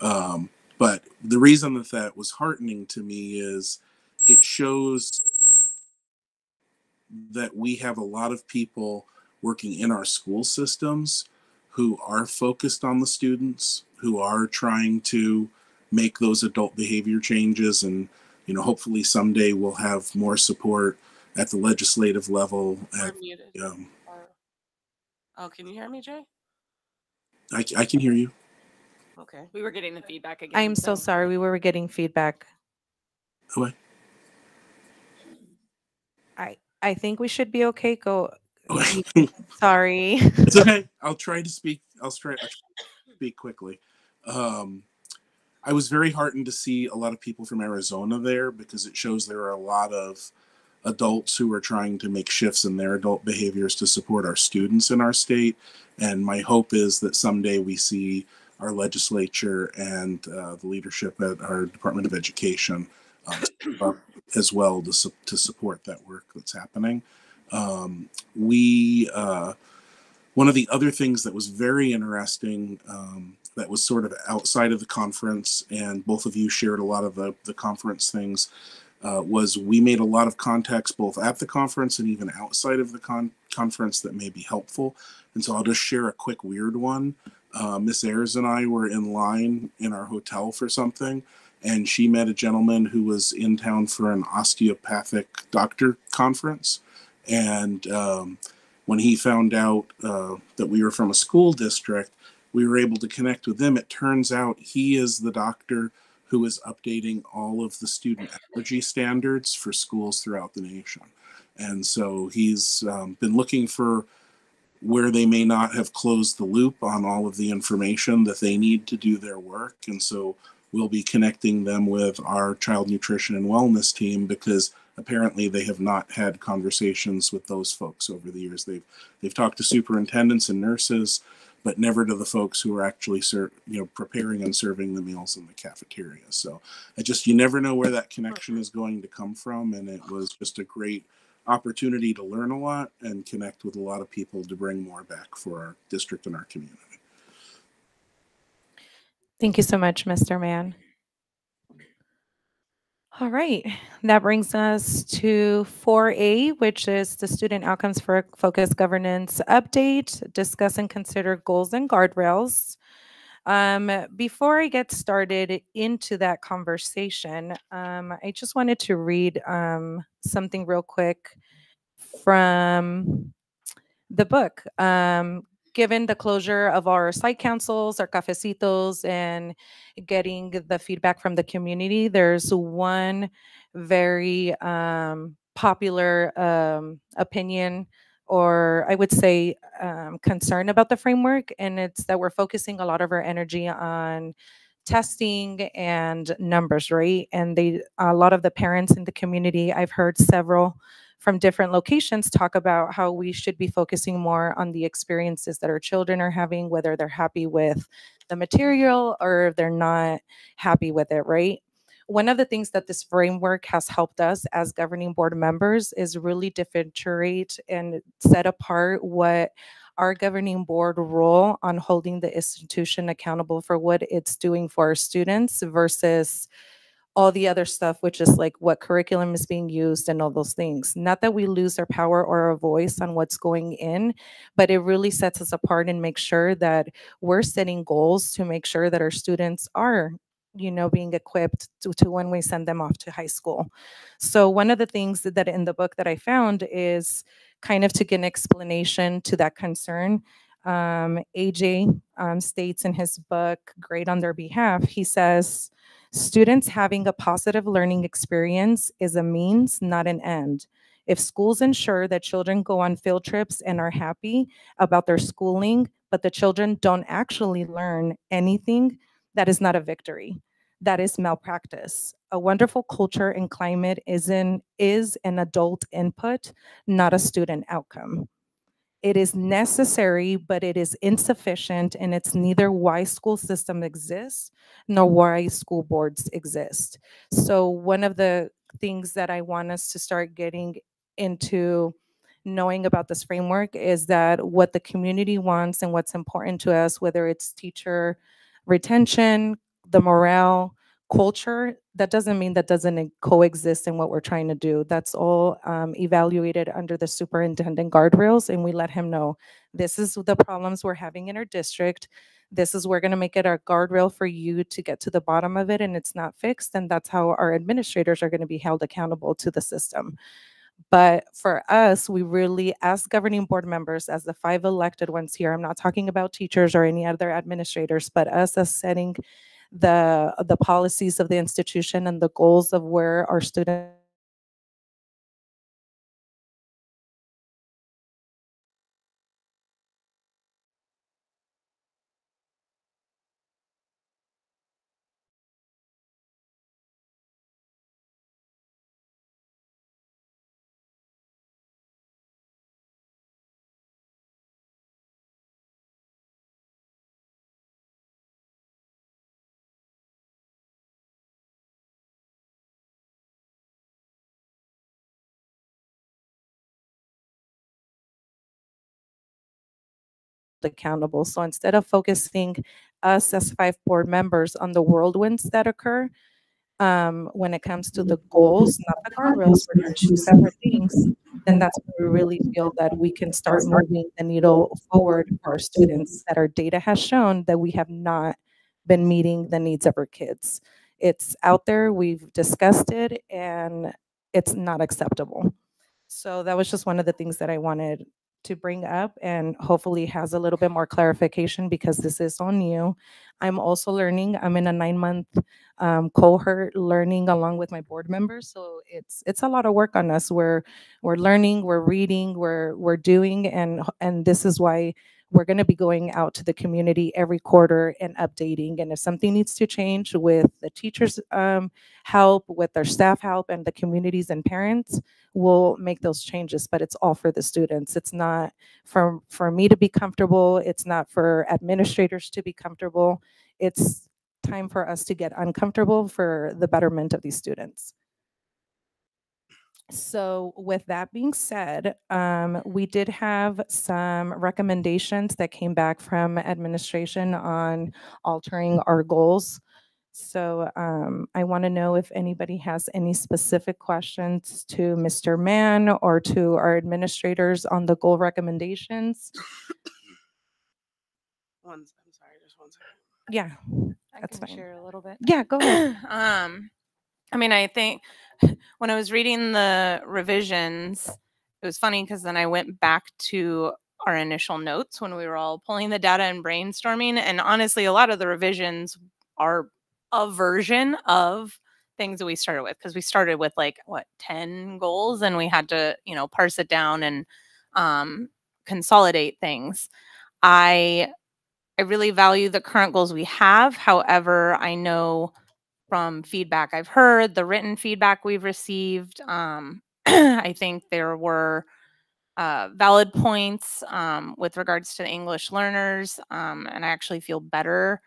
Um, but the reason that that was heartening to me is it shows that we have a lot of people working in our school systems who are focused on the students, who are trying to make those adult behavior changes and you know hopefully someday we'll have more support at the legislative level at, um, Oh, can you hear me, Jay? I, I can hear you Okay. We were getting the feedback again. I am so sorry. We were getting feedback. Okay. I I think we should be okay. Go. Sorry. it's okay. I'll try to speak. I'll try, I'll try to speak quickly. Um, I was very heartened to see a lot of people from Arizona there because it shows there are a lot of adults who are trying to make shifts in their adult behaviors to support our students in our state. And my hope is that someday we see our legislature and uh, the leadership at our Department of Education um, as well to, su- to support that work that's happening. Um, we, uh, one of the other things that was very interesting um, that was sort of outside of the conference, and both of you shared a lot of the, the conference things, uh, was we made a lot of contacts both at the conference and even outside of the con- conference that may be helpful. And so I'll just share a quick weird one. Uh, Miss Ayers and I were in line in our hotel for something, and she met a gentleman who was in town for an osteopathic doctor conference. And um, when he found out uh, that we were from a school district, we were able to connect with them. It turns out he is the doctor who is updating all of the student allergy standards for schools throughout the nation. And so he's um, been looking for where they may not have closed the loop on all of the information that they need to do their work. And so we'll be connecting them with our child nutrition and wellness team because apparently they have not had conversations with those folks over the years. They've they've talked to superintendents and nurses, but never to the folks who are actually ser- you know preparing and serving the meals in the cafeteria. So I just you never know where that connection is going to come from, and it was just a great opportunity to learn a lot and connect with a lot of people to bring more back for our district and our community. Thank you so much, Mr. Mann. All right, that brings us to 4A, which is the Student Outcomes for Focus Governance Update. Discuss and consider goals and guardrails. Um, before I get started into that conversation, um, I just wanted to read um, something real quick from the book. Given the closure of our site councils, our cafecitos, and getting the feedback from the community, there's one very um, popular um, opinion or I would say um, concern about the framework, and it's that we're focusing a lot of our energy on testing and numbers, right? And they, a lot of the parents in the community, I've heard several from different locations talk about how we should be focusing more on the experiences that our children are having, whether they're happy with the material or they're not happy with it, right? One of the things that this framework has helped us as governing board members is really differentiate and set apart what our governing board role on holding the institution accountable for what it's doing for our students versus all the other stuff, which is like what curriculum is being used and all those things. Not that we lose our power or our voice on what's going in, but it really sets us apart and makes sure that we're setting goals to make sure that our students are you know being equipped to, to when we send them off to high school so one of the things that in the book that i found is kind of to get an explanation to that concern, um, AJ um, states in his book, Great on Their Behalf, he says, students having a positive learning experience is a means, not an end. If schools ensure that children go on field trips and are happy about their schooling, but the children don't actually learn anything, that is not a victory. That is malpractice. A wonderful culture and climate is, in, is an adult input, not a student outcome. It is necessary, but it is insufficient, and it's neither why school system exists nor why school boards exist. So one of the things that I want us to start getting into knowing about this framework is that what the community wants and what's important to us, whether it's teacher retention, the morale, culture, that doesn't mean that doesn't coexist in what we're trying to do. That's all um, evaluated under the superintendent guardrails, and we let him know this is the problems we're having in our district. This is we're going to make it our guardrail for you to get to the bottom of it, and it's not fixed. And that's how our administrators are going to be held accountable to the system. But for us, we really, as governing board members, as the five elected ones here, I'm not talking about teachers or any other administrators, but us as setting the the policies of the institution and the goals of where our students accountable. So instead of focusing us as five board members on the whirlwinds that occur, um, when it comes to the goals, not the guardrails, we're two separate things, then that's where we really feel that we can start moving the needle forward for our students, that our data has shown that we have not been meeting the needs of our kids. It's out there, we've discussed it, and it's not acceptable. So that was just one of the things that I wanted to bring up and hopefully has a little bit more clarification because this is on you. I'm also learning. I'm in a nine month um, cohort learning along with my board members. So it's it's a lot of work on us. We're we're learning, we're reading, we're we're doing, and and this is why we're going to be going out to the community every quarter and updating. And if something needs to change with the teachers' um, help, with their staff help, and the communities and parents, we'll make those changes. But it's all for the students. It's not for for me to be comfortable. It's not for administrators to be comfortable. It's time for us to get uncomfortable for the betterment of these students. So with that being said, um, we did have some recommendations that came back from administration on altering our goals. So um, I want to know if anybody has any specific questions to Mr. Mann or to our administrators on the goal recommendations. One, I'm sorry, just one second. Yeah, I that's can fine. share a little bit. Yeah, go ahead. um, I mean, I think when I was reading the revisions, it was funny because then I went back to our initial notes when we were all pulling the data and brainstorming. And honestly, a lot of the revisions are a version of things that we started with because we started with like what 10 goals and we had to you know parse it down and um, consolidate things i i really value the current goals we have however i know from feedback i've heard the written feedback we've received um, i think there were uh, valid points um, with regards to the english learners um, and i actually feel better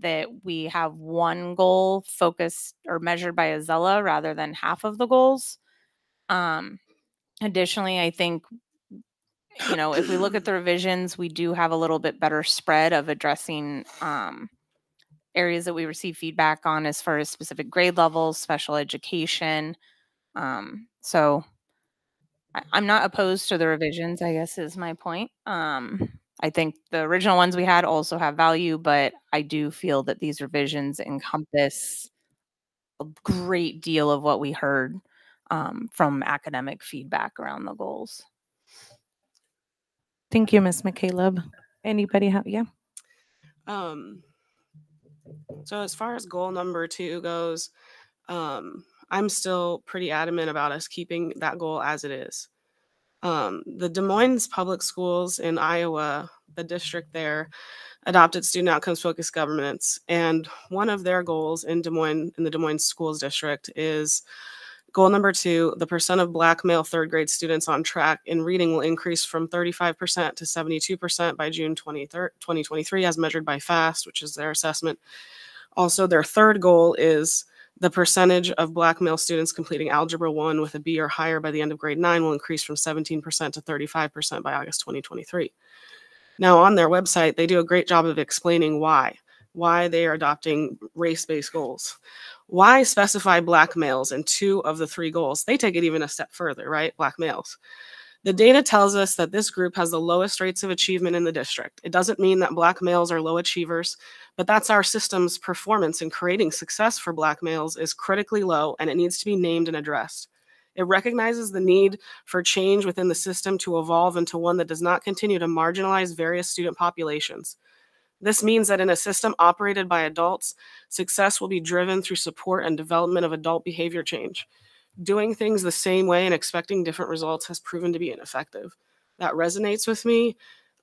that we have one goal focused or measured by AZELLA rather than half of the goals. Um, additionally, I think, you know, if we look at the revisions, we do have a little bit better spread of addressing um, areas that we receive feedback on as far as specific grade levels, special education. Um, so I, I'm not opposed to the revisions, I guess is my point. Um, I think the original ones we had also have value, but I do feel that these revisions encompass a great deal of what we heard um, from academic feedback around the goals. Thank you, Ms. McCaleb. Anybody have, yeah? Um, so as far as goal number two goes, um, I'm still pretty adamant about us keeping that goal as it is. Um, the Des Moines Public Schools in Iowa, the district there, adopted student outcomes focused governance. And one of their goals in Des Moines, in the Des Moines Schools District, is goal number two the percent of Black male third grade students on track in reading will increase from 35% to 72% by June 23rd, 2023, as measured by FAST, which is their assessment. Also, their third goal is the percentage of Black male students completing Algebra 1 with a B or higher by the end of grade 9 will increase from 17% to 35% by August 2023. Now, on their website, they do a great job of explaining why, why they are adopting race based goals. Why specify Black males in two of the three goals? They take it even a step further, right? Black males. The data tells us that this group has the lowest rates of achievement in the district. It doesn't mean that Black males are low achievers, but that's our system's performance in creating success for Black males is critically low and it needs to be named and addressed. It recognizes the need for change within the system to evolve into one that does not continue to marginalize various student populations. This means that in a system operated by adults, success will be driven through support and development of adult behavior change. Doing things the same way and expecting different results has proven to be ineffective. That resonates with me.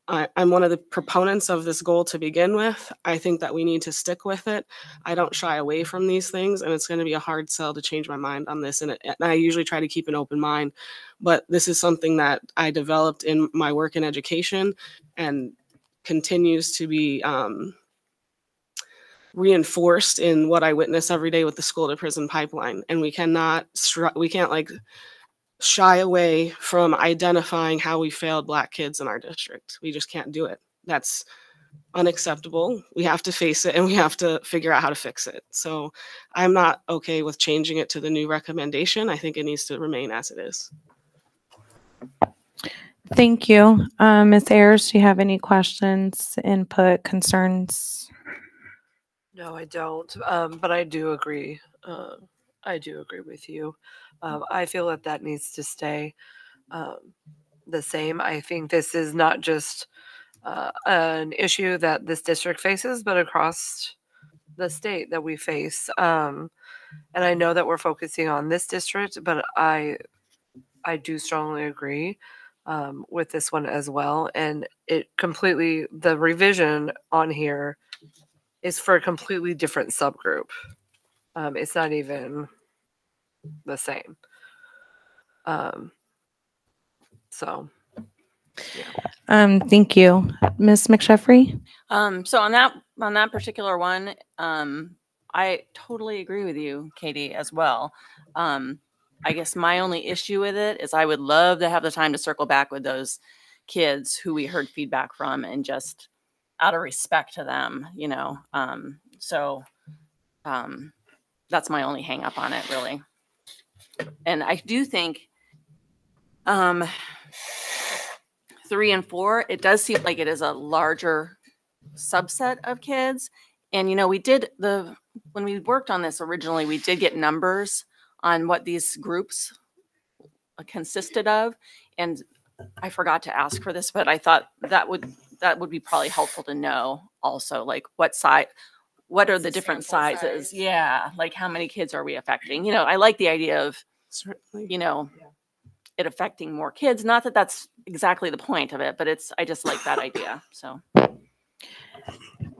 I, I'm one of the proponents of this goal to begin with. I think that we need to stick with it. I don't shy away from these things, and it's going to be a hard sell to change my mind on this. And, it, and I usually try to keep an open mind, but this is something that I developed in my work in education and continues to be um, reinforced in what I witness every day with the school to prison pipeline. And we cannot, we can't like shy away from identifying how we failed Black kids in our district. We just can't do it. That's unacceptable. We have to face it and we have to figure out how to fix it. So I'm not okay with changing it to the new recommendation. I think it needs to remain as it is. Thank you. Um, Ms. Ayers, do you have any questions, input, concerns? No, I don't. Um, but I do agree. Uh, I do agree with you. Um, I feel that that needs to stay um, the same. I think this is not just uh, an issue that this district faces, but across the state that we face. Um, and I know that we're focusing on this district, but I I do strongly agree um, with this one as well. And it completely the revision on here is for a completely different subgroup. Um, it's not even the same. Um, so Um, thank you. Ms. McSheffrey? Um, so on that on that particular one, um, I totally agree with you, Katie, as well. Um, I guess my only issue with it is I would love to have the time to circle back with those kids who we heard feedback from and just out of respect to them, you know. Um, so um, that's my only hang up on it, really. And I do think um, three and four, it does seem like it is a larger subset of kids. And you know, we did the when we worked on this originally, we did get numbers on what these groups uh, consisted of, and I forgot to ask for this, but I thought that would that would be probably helpful to know also, like what size, what are the different sizes? Yeah, like how many kids are we affecting? You know, I like the idea of you know it affecting more kids. Not that that's exactly the point of it, but it's I just like that idea. So.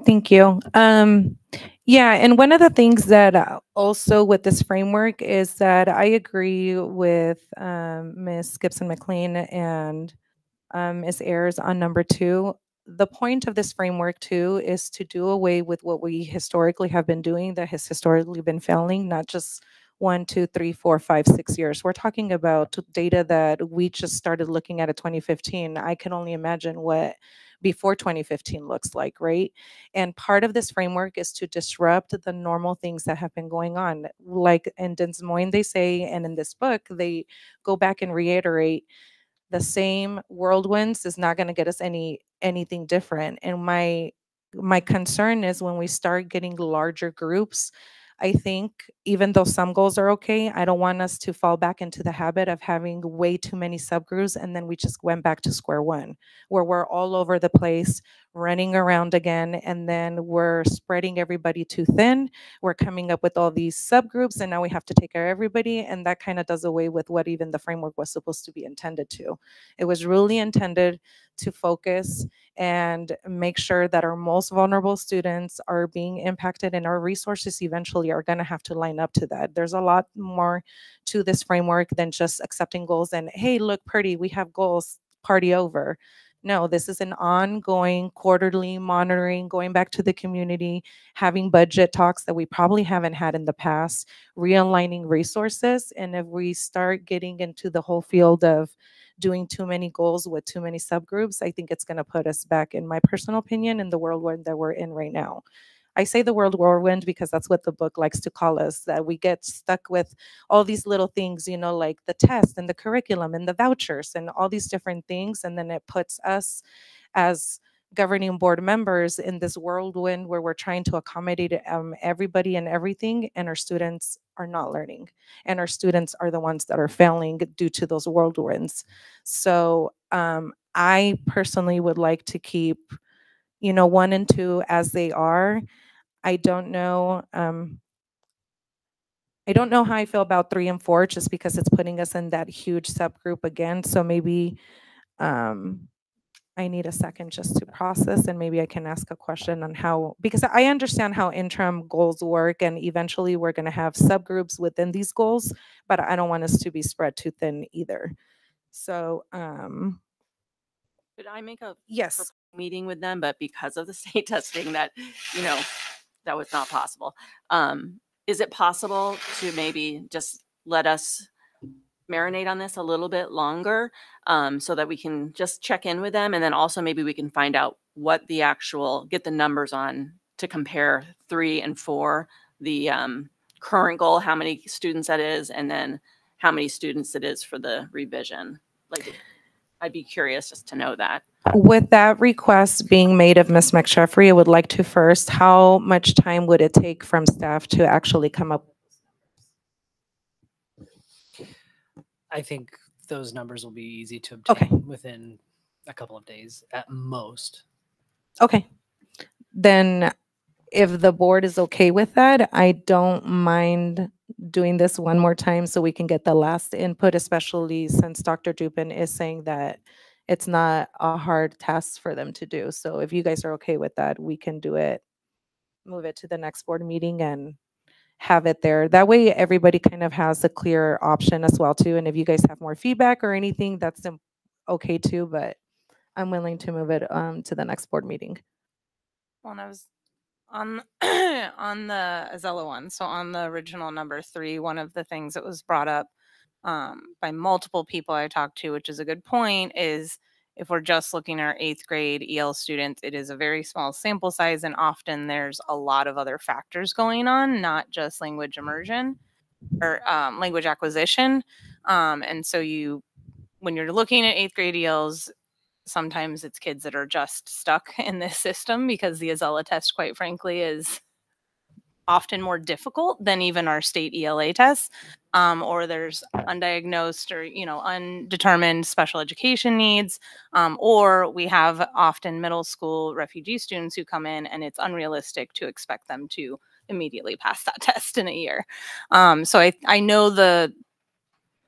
Thank you. Um, yeah, and one of the things that uh, also with this framework is that I agree with um, Ms. Gibson McLean and um, Ms. Ayers on number two. The point of this framework too is to do away with what we historically have been doing that has historically been failing, not just one, two, three, four, five, six years. We're talking about data that we just started looking at at 2015. I can only imagine what before 2015 looks like, right? And part of this framework is to disrupt the normal things that have been going on. Like in Des Moines, they say, and in this book, they go back and reiterate the same whirlwinds is not going to get us any anything different. And my my concern is when we start getting larger groups, I think even though some goals are okay, I don't want us to fall back into the habit of having way too many subgroups and then we just went back to square one, where we're all over the place, running around again, and then we're spreading everybody too thin. We're coming up with all these subgroups, and now we have to take care of everybody, and that kind of does away with what even the framework was supposed to be intended to. It was really intended to focus and make sure that our most vulnerable students are being impacted and our resources eventually are going to have to line up to that. There's a lot more to this framework than just accepting goals and, hey, look, pretty, we have goals, party over. No, this is an ongoing quarterly monitoring, going back to the community, having budget talks that we probably haven't had in the past, realigning resources. And if we start getting into the whole field of doing too many goals with too many subgroups, I think it's going to put us back, in my personal opinion, in the world that we're in right now. I say the world whirlwind because that's what the book likes to call us, that we get stuck with all these little things, you know, like the test and the curriculum and the vouchers and all these different things. And then it puts us as governing board members in this whirlwind where we're trying to accommodate um, everybody and everything, and our students are not learning. And our students are the ones that are failing due to those whirlwinds. So um, I personally would like to keep, you know, one and two as they are. I don't know. Um, I don't know how I feel about three and four, just because it's putting us in that huge subgroup again. So maybe um, I need a second just to process, and maybe I can ask a question on how, because I understand how interim goals work, and eventually we're going to have subgroups within these goals, but I don't want us to be spread too thin either. So, um, Could I make a Yes. meeting with them, but because of the state testing that, you know, that was not possible. Um, is it possible to maybe just let us marinate on this a little bit longer? Um, so that we can just check in with them and then also maybe we can find out what the actual, get the numbers on to compare three and four, the um, current goal, how many students that is, and then how many students it is for the revision. Like, I'd be curious just to know that. With that request being made of Ms. McSheffrey, I would like to first, how much time would it take from staff to actually come up? I think those numbers will be easy to Okay. obtain within a couple of days at most. Okay. Then if the board is okay with that, I don't mind doing this one more time so we can get the last input, especially since Dr. Dupin is saying that it's not a hard task for them to do. So if you guys are okay with that, we can do it, move it to the next board meeting and have it there. That way, everybody kind of has a clear option as well too. And if you guys have more feedback or anything, that's okay too, but I'm willing to move it um, to the next board meeting. Well, and I was on on the AZELLA one. So on the original number three, one of the things that was brought up um, by multiple people I talked to, which is a good point, is if we're just looking at our eighth grade EL students, it is a very small sample size, and often there's a lot of other factors going on, not just language immersion or um, language acquisition. Um, and so you, when you're looking at eighth grade ELs, sometimes it's kids that are just stuck in this system because the AZELLA test, quite frankly, is often more difficult than even our state ELA tests. Um, or there's undiagnosed or you know undetermined special education needs, um, or we have often middle school refugee students who come in and it's unrealistic to expect them to immediately pass that test in a year. Um, so I I know the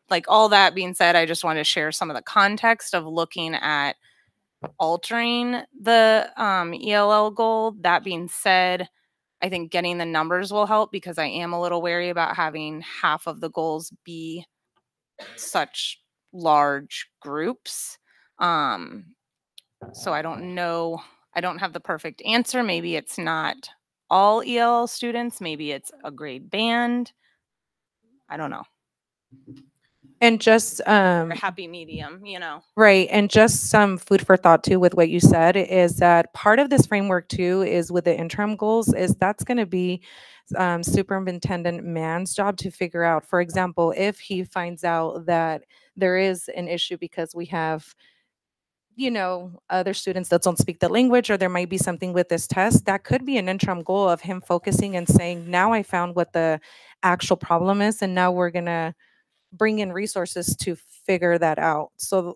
like all that being said, I just want to share some of the context of looking at altering the um, ELL goal. That being said, I think getting the numbers will help because I am a little wary about having half of the goals be such large groups. Um, so I don't know. I don't have the perfect answer. Maybe it's not all ELL students. Maybe it's a grade band. I don't know. And just um, A happy medium, you know. Right. And just some food for thought too with what you said is that part of this framework too is with the interim goals is that's going to be um, superintendent Mann's job to figure out, for example, if he finds out that there is an issue because we have you know, other students that don't speak the language, or there might be something with this test, that could be an interim goal of him focusing and saying, now I found what the actual problem is, and now we're gonna bring in resources to figure that out. So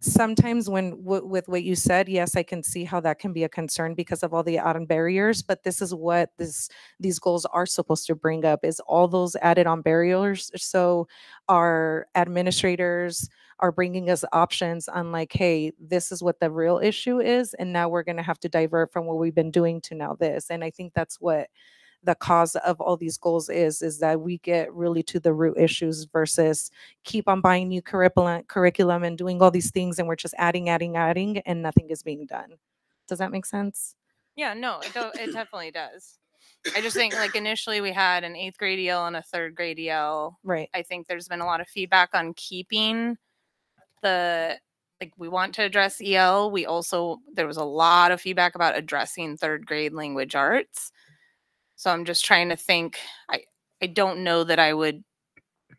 sometimes when w- with what you said yes i can see how that can be a concern because of all the added barriers but this is what this these goals are supposed to bring up is all those added on barriers so our administrators are bringing us options on like hey this is what the real issue is and now we're going to have to divert from what we've been doing to now this and i think that's what the cause of all these goals is is that we get really to the root issues versus keep on buying new curriculum curriculum and doing all these things and we're just adding adding adding and nothing is being done does that make sense Yeah, no, it, do- it definitely does. I just think like initially we had an eighth grade EL and a third grade EL. Right. I think there's been a lot of feedback on keeping the like we want to address EL. We also there was a lot of feedback about addressing third grade language arts. So I'm just trying to think. I I don't know that I would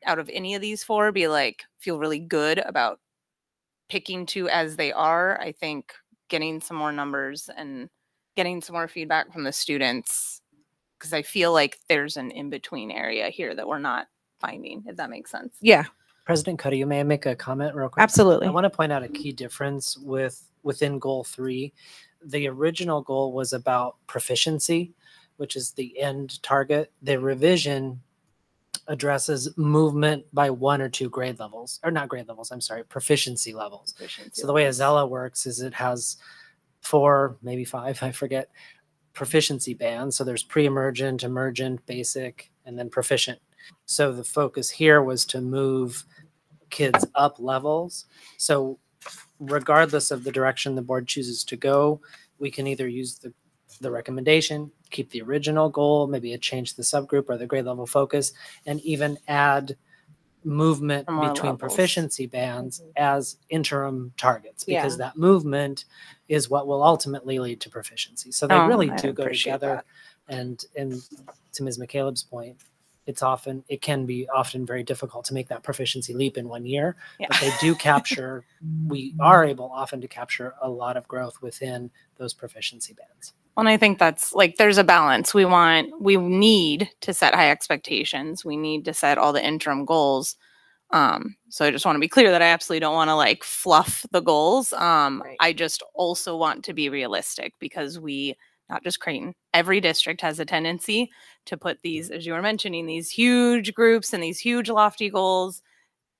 out of any of these four be like feel really good about picking two as they are. I think getting some more numbers and getting some more feedback from the students because I feel like there's an in between area here that we're not finding, if that makes sense. yeah President Cuddy, you may I make a comment real quick? Absolutely. I want to point out a key difference with within goal three. The original goal was about proficiency, which is the end target. The revision addresses movement by one or two grade levels, or not grade levels, I'm sorry, proficiency levels. So the way AZELLA works is it has four, maybe five, I forget, proficiency bands. So there's pre-emergent, emergent, basic, and then proficient. So the focus here was to move kids up levels. So regardless of the direction the board chooses to go, we can either use the, the recommendation, keep the original goal, maybe a change the subgroup or the grade level focus, and even add movement between levels. proficiency bands mm-hmm. as interim targets because Yeah. that movement is what will ultimately lead to proficiency. So they Oh, really I do go appreciate together. And and to Ms. McCaleb's point, it's often it can be often very difficult to make that proficiency leap in one year. But they do capture, we are able often to capture a lot of growth within those proficiency bands. Well, And I think that's like there's a balance. We want we need to set high expectations. We need to set all the interim goals. Um, so I just want to be clear that I absolutely don't want to like fluff the goals. Um, I just also want to be realistic because we not just Creighton, every district has a tendency to put these, as you were mentioning, these huge groups and these huge lofty goals,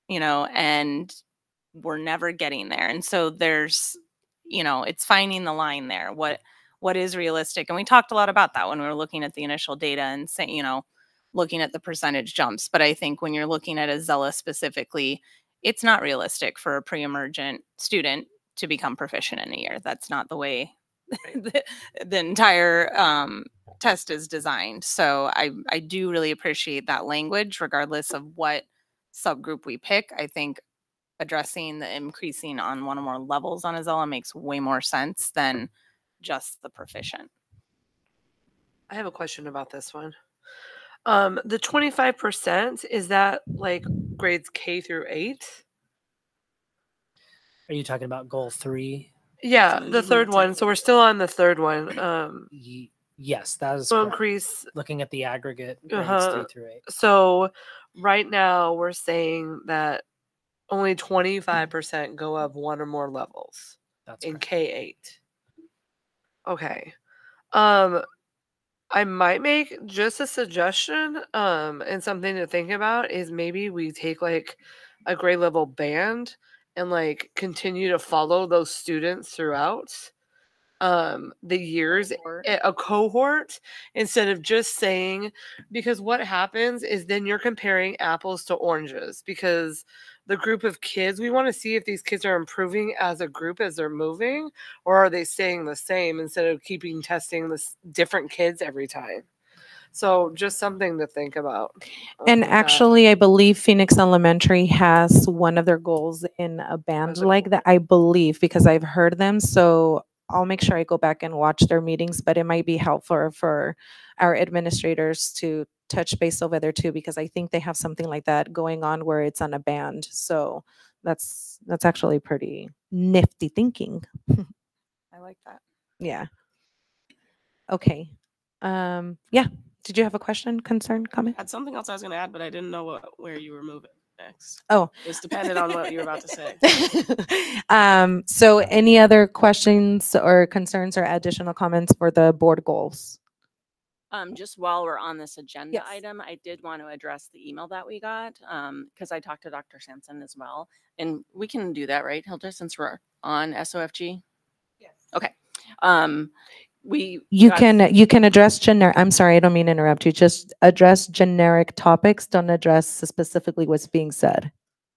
you know, and we're never getting there. And so there's, you know, it's finding the line there. What what is realistic? And we talked a lot about that when we were looking at the initial data and saying, you know, looking at the percentage jumps. But I think when you're looking at AZELLA specifically, it's not realistic for a pre-emergent student to become proficient in a year. That's not the way the, the entire um, test is designed. So I I do really appreciate that language, regardless of what subgroup we pick. I think addressing the increasing on one or more levels on AZELLA makes way more sense than just the proficient. I have a question about this one. Um, the twenty-five percent, is that like grades K through eight? Are you talking about goal three? Yeah, the third one. So we're still on the third one. Um, Yes, that is So correct. increase- Looking at the aggregate grades uh-huh. three through eight. So right now we're saying that only twenty-five percent go up one or more levels That's in K eight. Okay. Um, I might make just a suggestion, um, and something to think about is maybe we take like a grade level band and like continue to follow those students throughout um the years a a cohort instead of just saying because what happens is then you're comparing apples to oranges because the group of kids we want to see if these kids are improving as a group as they're moving or are they staying the same instead of keeping testing this different kids every time so just something to think about um, And with that. actually, I believe Phoenix Elementary has one of their goals in a band like that. I believe because I've heard them. So I'll make sure I go back and watch their meetings, but it might be helpful for our administrators to touch base over there too, because I think they have something like that going on where it's on a band. So that's that's actually pretty nifty thinking. I like that. Yeah. Okay. Um, yeah. Did you have a question, concern, comment? Had something else I was going to add, but I didn't know what, where you were moving next. Oh. It's dependent on what you were about to say. um, so any other questions or concerns or additional comments for the board goals? Um, just while we're on this agenda item, I did want to address the email that we got, um, because I talked to Dr. Sampson as well. And we can do that, right, Hilda, since we're on SOFG? Yes. Okay. Um, we. You got- can you can address generic. I'm sorry, I don't mean to interrupt you. Just address generic topics. Don't address specifically what's being said,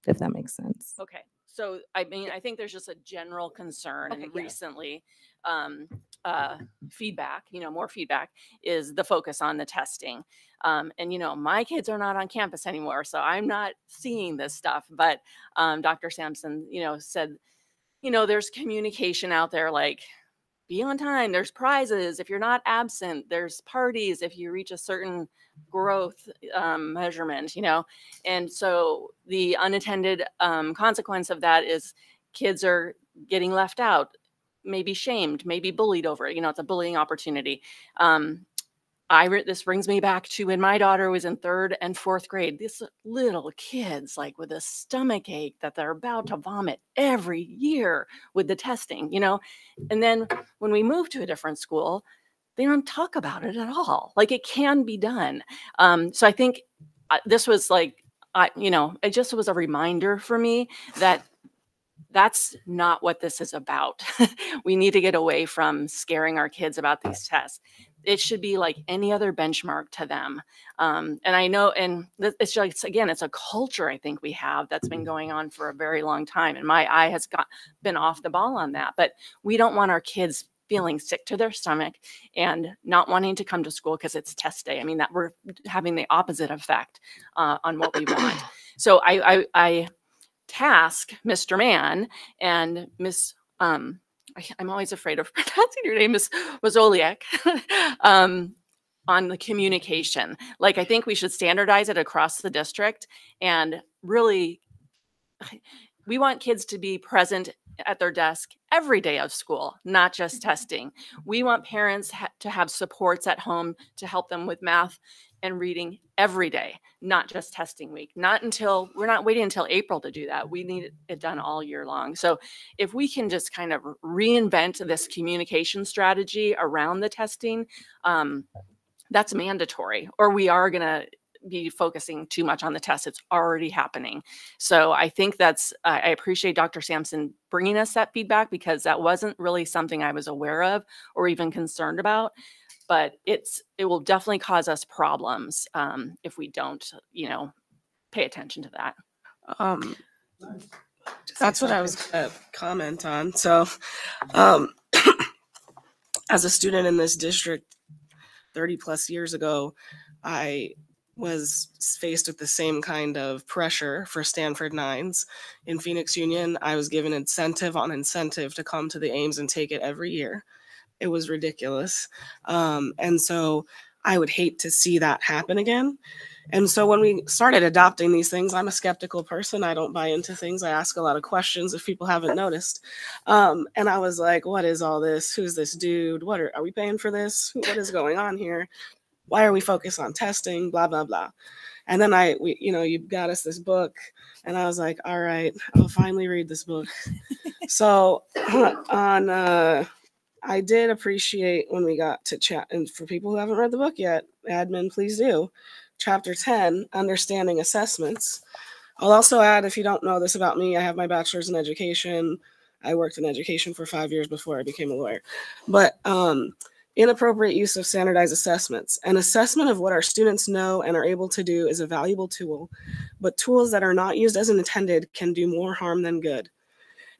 if that makes sense. Okay, so I mean, I think there's just a general concern and recently, um, uh, feedback, you know, more feedback is the focus on the testing. Um, and you know, my kids are not on campus anymore, so I'm not seeing this stuff. But um, Dr. Sampson, you know, said, you know, there's communication out there like be on time. There's prizes if you're not absent. There's parties if you reach a certain growth um, measurement, you know. And so the unintended um, consequence of that is kids are getting left out, maybe shamed, maybe bullied over it. You know, it's a bullying opportunity. Um, I re- this brings me back to when my daughter was in third and fourth grade. These little kids, like with a stomach ache that they're about to vomit every year with the testing, you know. And then when we move to a different school, they don't talk about it at all. Like it can be done. Um, so I think uh, this was like, I, you know, it just was a reminder for me that that's not what this is about. we need to get away from scaring our kids about these tests. It should be like any other benchmark to them. Um, and I know, and it's just, again, it's a culture I think we have that's been going on for a very long time. And my eye has got been off the ball on that. But we don't want our kids feeling sick to their stomach and not wanting to come to school because it's test day. I mean, that we're having the opposite effect uh, on what we want. So I, I, I task Mr. Mann and Miss um I, I'm always afraid of pronouncing your name, Miss Wazoliak, um, on the communication. Like I think we should standardize it across the district and really we want kids to be present at their desk every day of school, not just testing. We want parents ha- to have supports at home to help them with math and reading every day, not just testing week. Not until we're not waiting until April to do that. We need it done all year long. So if we can just kind of reinvent this communication strategy around the testing, um, that's mandatory, or we are going to be focusing too much on the test. It's already happening. So I think that's, I I appreciate Dr. Sampson bringing us that feedback because that wasn't really something I was aware of or even concerned about. But it's, it will definitely cause us problems um, if we don't, you know, pay attention to that. Um, that's what I was gonna comment on. So, um, as a student in this district, thirty plus years ago, I was faced with the same kind of pressure for Stanford Nines. In Phoenix Union, I was given incentive on incentive to come to the AIMS and take it every year. It was ridiculous. Um, and so I would hate to see that happen again. And so when we started adopting these things, I'm a skeptical person. I don't buy into things. I ask a lot of questions if people haven't noticed. Um, and I was like, what is all this? Who's this dude? What are, are we paying for this? What is going on here? Why are we focused on testing? Blah, blah, blah. And then I, we, you know, you got us this book, and I was like, all right, I'll finally read this book. so on, uh, I did appreciate when we got to chat, and for people who haven't read the book yet, admin, please do. Chapter 10, Understanding Assessments. I'll also add, if you don't know this about me, I have my bachelor's in education. I worked in education for five years before I became a lawyer. But um, inappropriate use of standardized assessments. An assessment of what our students know and are able to do is a valuable tool, but tools that are not used as intended can do more harm than good.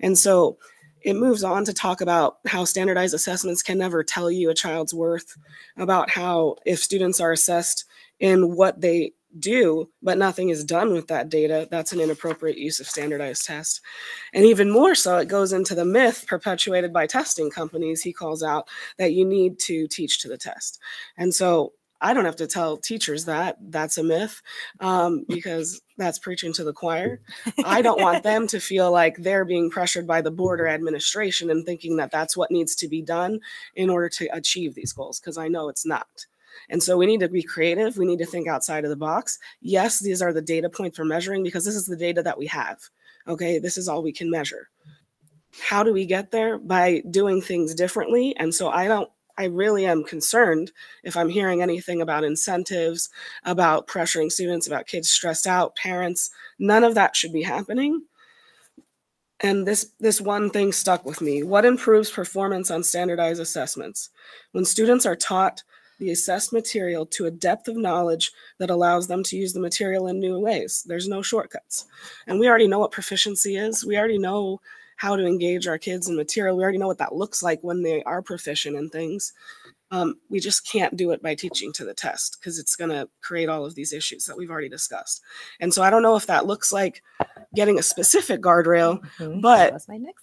And so it moves on to talk about how standardized assessments can never tell you a child's worth, about how if students are assessed in what they do, but nothing is done with that data, that's an inappropriate use of standardized tests. And even more so, it goes into the myth perpetuated by testing companies, he calls out, that you need to teach to the test. And so I don't have to tell teachers that. That's a myth um, because that's preaching to the choir. I don't want them to feel like they're being pressured by the board or administration and thinking that that's what needs to be done in order to achieve these goals because I know it's not. And so we need to be creative. We need to think outside of the box. Yes, these are the data points for measuring because this is the data that we have. Okay, this is all we can measure. How do we get there? By doing things differently. And so I don't I really am concerned if I'm hearing anything about incentives, about pressuring students, about kids stressed out, parents. None of that should be happening. And this, this one thing stuck with me. What improves performance on standardized assessments? When students are taught the assessed material to a depth of knowledge that allows them to use the material in new ways. There's no shortcuts. And we already know what proficiency is. We already know how to engage our kids in material. We already know what that looks like when they are proficient in things. Um, we just can't do it by teaching to the test because it's going to create all of these issues that we've already discussed. And so I don't know if that looks like getting a specific guardrail, but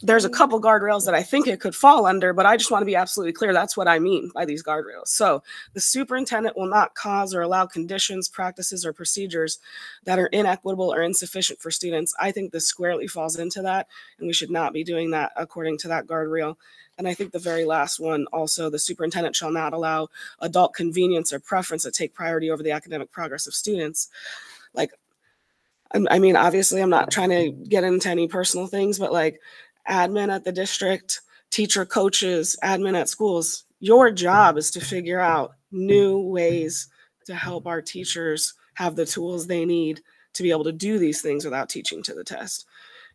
there's a couple guardrails that I think it could fall under, but I just want to be absolutely clear that's what I mean by these guardrails. So the superintendent will not cause or allow conditions, practices, or procedures that are inequitable or insufficient for students. I think this squarely falls into that, and we should not be doing that according to that guardrail. And I think the very last one also, the superintendent shall not allow adult convenience or preference to take priority over the academic progress of students. Like, I'm- I mean, obviously, I'm not trying to get into any personal things, but like admin at the district, teacher coaches, admin at schools, your job is to figure out new ways to help our teachers have the tools they need to be able to do these things without teaching to the test.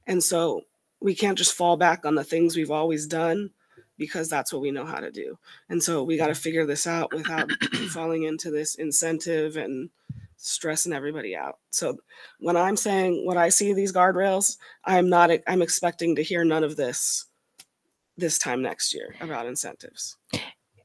And so we can't just fall back on the things we've always done because that's what we know how to do. And so we got to figure this out without falling into this incentive and stressing everybody out. So when I'm saying what I see these guardrails, I'm not I'm expecting to hear none of this this time next year about incentives.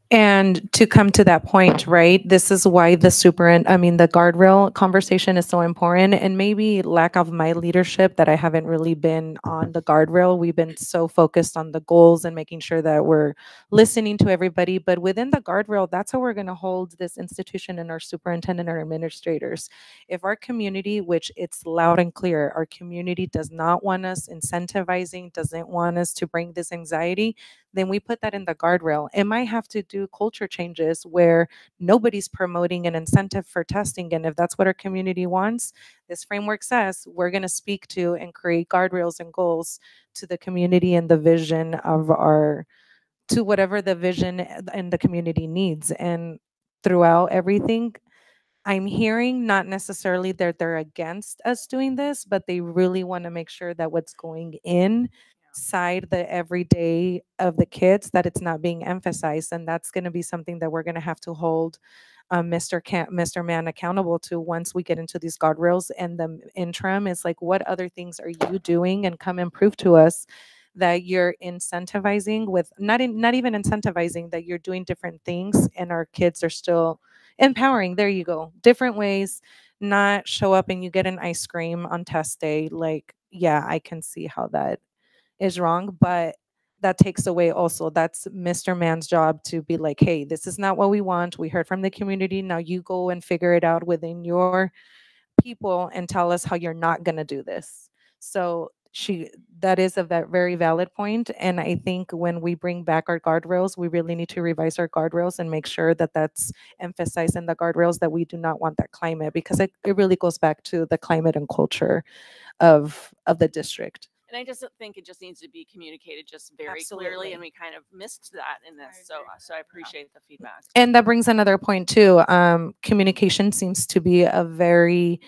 And to come to that point, right? This is why the super, I mean, the guardrail conversation is so important. And maybe lack of my leadership that I haven't really been on the guardrail. We've been so focused on the goals and making sure that we're listening to everybody. But within the guardrail, that's how we're going to hold this institution and our superintendent or administrators. If our community, which it's loud and clear, our community does not want us incentivizing, doesn't want us to bring this anxiety, then we put that in the guardrail. It might have to do culture changes where nobody's promoting an incentive for testing. And if that's what our community wants, this framework says we're going to speak to and create guardrails and goals to the community and the vision of our, to whatever the vision eh, and the community needs. And throughout everything, I'm hearing not necessarily that they're against us doing this, but they really want to make sure that what's going in side the everyday of the kids that it's not being emphasized and that's going to be something that we're going to have to hold um, Mr. Mr. Mann accountable to once we get into these guardrails and the interim is like what other things are you doing and come and prove to us that you're incentivizing with not in, not even incentivizing that you're doing different things and our kids are still empowering there you go different ways not show up and you get an ice cream on test day like yeah i can see how that is wrong, but that takes away also that's Mr. Mann's job to be like, hey, this is not what we want. We heard from the community. Now you go and figure it out within your people and tell us how you're not going to do this. So she that is a ve- very valid point and i think when we bring back our guardrails we really need to revise our guardrails and make sure that that's emphasized in the guardrails that we do not want that climate because it, it really goes back to the climate and culture of of the district And I just think it just needs to be communicated just very clearly, and we kind of missed that in this. So, so I appreciate the feedback. And that brings another point too. Um, communication seems to be a very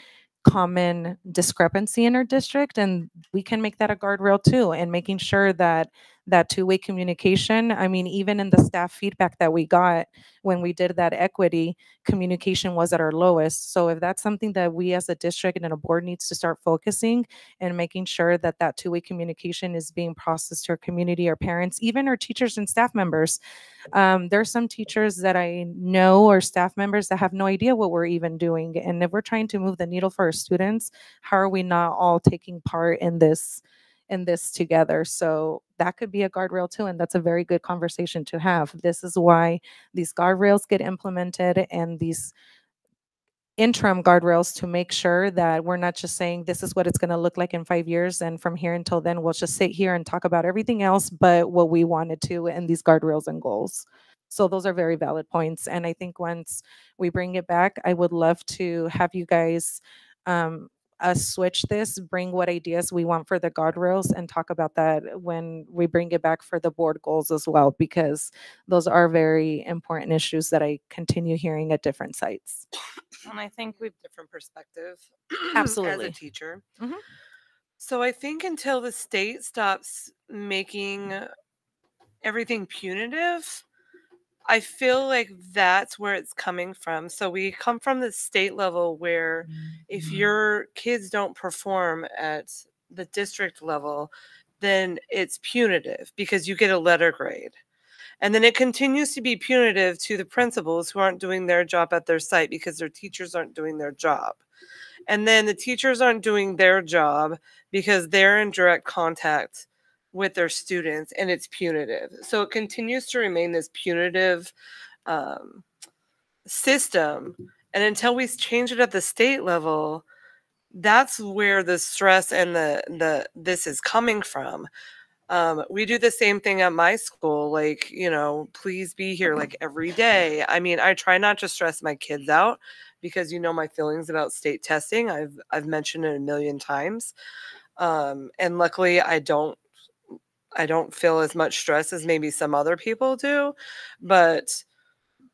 common discrepancy in our district, and we can make that a guardrail too. And making sure that that two-way communication. I mean, even in the staff feedback that we got when we did that equity, communication was at our lowest. So if that's something that we as a district and a board needs to start focusing and making sure that that two-way communication is being processed to our community, our parents, even our teachers and staff members. Um, there's some teachers that I know or staff members that have no idea what we're even doing. And if we're trying to move the needle for our students, how are we not all taking part in this? In this together. So that could be a guardrail too. And that's a very good conversation to have. This is why these guardrails get implemented and these interim guardrails to make sure that we're not just saying this is what it's going to look like in five years and from here until then we'll just sit here and talk about everything else but what we wanted to and these guardrails and goals so those are very valid points and i think once we bring it back i would love to have you guys um, us switch this, bring what ideas we want for the guardrails and talk about that when we bring it back for the board goals as well, because those are very important issues that I continue hearing at different sites. And I think we've different perspective Absolutely. as a teacher. Mhm. So I think until the state stops making everything punitive, I feel like that's where it's coming from. So we come from the state level where if mm-hmm. your kids don't perform at the district level, then it's punitive because you get a letter grade. And then it continues to be punitive to the principals who aren't doing their job at their site because their teachers aren't doing their job. And then the teachers aren't doing their job because they're in direct contact with their students and it's punitive. So it continues to remain this punitive um, system. And until we change it at the state level, that's where the stress and the the this is coming from. Um, we do the same thing at my school, like you know, please be here like every day. I mean, I try not to stress my kids out because you know my feelings about state testing. I've I've mentioned it a million times, um, and luckily I don't I don't feel as much stress as maybe some other people do, but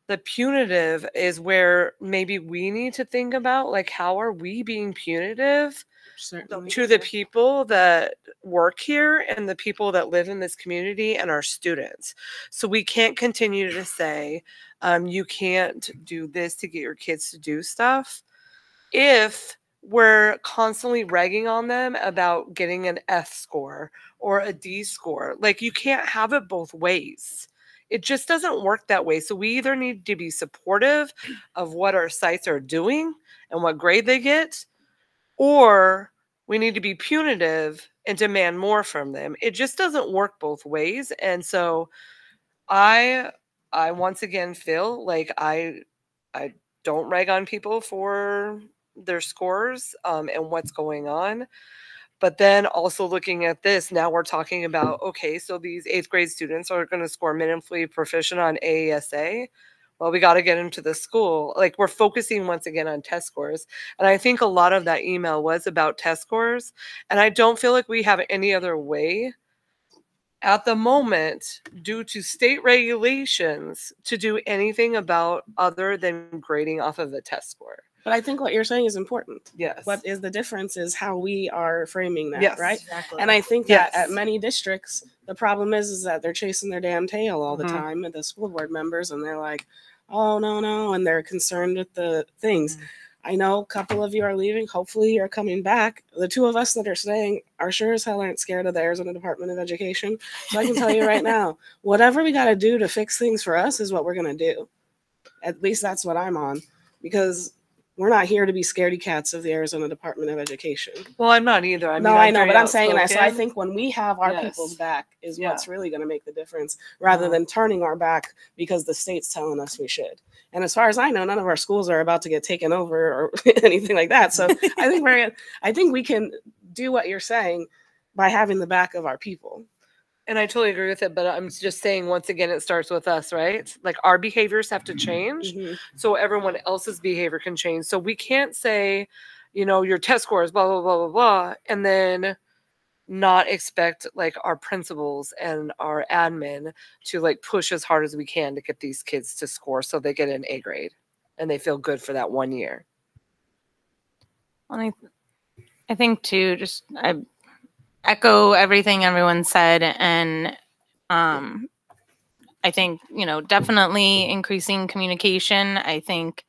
the punitive is where maybe we need to think about like how are we being punitive Certainly. to the people that work here and the people that live in this community and our students. So we can't continue to say um, you can't do this to get your kids to do stuff if we're constantly ragging on them about getting an F score or a D score. Like you can't have it both ways. It just doesn't work that way. So we either need to be supportive of what our sites are doing and what grade they get, or we need to be punitive and demand more from them. It just doesn't work both ways. And so I I once again feel like I I don't rag on people for their scores um, and what's going on. But then also looking at this, now we're talking about okay, so these eighth grade students are going to score minimally proficient on AASA. Well, we got to get into the school. Like we're focusing once again on test scores. And I think a lot of that email was about test scores. And I don't feel like we have any other way at the moment, due to state regulations, to do anything about other than grading off of a test score. But I think what you're saying is important. Yes. What is the difference is how we are framing that, Yes, right? exactly. And I think that Yes. at many districts, the problem is is that they're chasing their damn tail all the Mhm. time with the school board members and they're like, "Oh, no, no," and they're concerned with the things. I know a couple of you are leaving. Hopefully, you're coming back. The two of us that are staying are sure as hell aren't scared of the Arizona Department of Education. So I can tell you right now, whatever we got to do to fix things for us is what we're going to do. At least that's what I'm on because we're not here to be scaredy cats of the Arizona Department of Education. Well, I'm not either. I mean, no, I I'm know, but I'm saying that. So I think when we have our Yes. people's back is Yeah. what's really going to make the difference rather Uh-huh. than turning our back because the state's telling us we should. And as far as I know, none of our schools are about to get taken over or anything like that. So I think we're, I think we can do what you're saying by having the back of our people. And I totally agree with it, but I'm just saying once again, it starts with us, right? Like our behaviors have to change Mm-hmm. so everyone else's behavior can change. So we can't say, you know, your test scores, blah, blah, blah, blah, blah, and then not expect like our principals and our admin to like push as hard as we can to get these kids to score so they get an A grade and they feel good for that one year. Well, I, I think too, just I echo everything everyone said, and um, I think you know definitely increasing communication. I think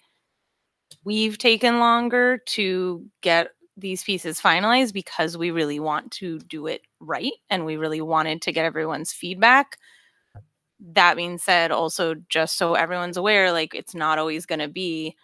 we've taken longer to get these pieces finalized because we really want to do it right, and we really wanted to get everyone's feedback. That being said, also just so everyone's aware, like it's not always going to be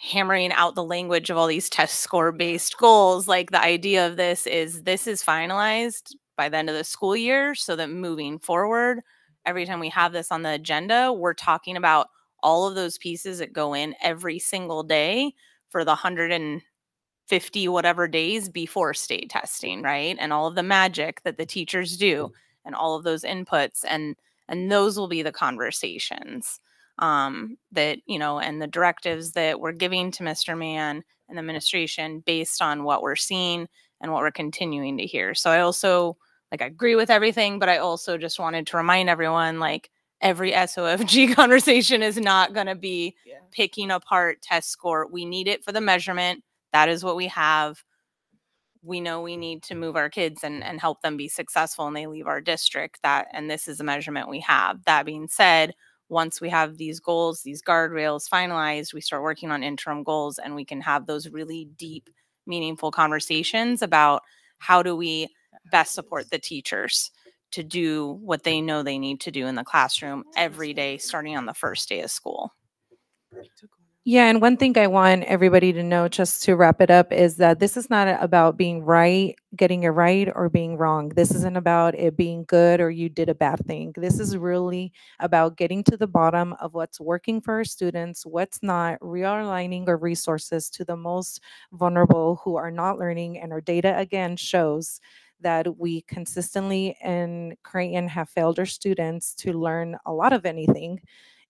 hammering out the language of all these test score based goals. Like the idea of this is this is finalized by the end of the school year so that moving forward, every time we have this on the agenda, we're talking about all of those pieces that go in every single day for the 150 whatever days before state testing, right? And all of the magic that the teachers do mm. and all of those inputs and and those will be the conversations um, that you know and the directives that we're giving to mr mann and the administration based on what we're seeing and what we're continuing to hear. So i also like I agree with everything but i also just wanted to remind everyone like every sofg conversation is not going to be picking apart test score. We need it for the measurement. That is what we have. We know we need to move our kids and, and help them be successful and they leave our district. That and this is the measurement we have. That being said once we have these goals these guardrails finalized we start working on interim goals and we can have those really deep meaningful conversations about how do we best support the teachers to do what they know they need to do in the classroom every day starting on the first day of school Yeah, and one thing I want everybody to know, just to wrap it up, is that this is not about being right, getting it right, or being wrong. This isn't about it being good or you did a bad thing. This is really about getting to the bottom of what's working for our students, what's not, realigning our resources to the most vulnerable who are not learning. And our data again shows that we consistently in Creighton have failed our students to learn a lot of anything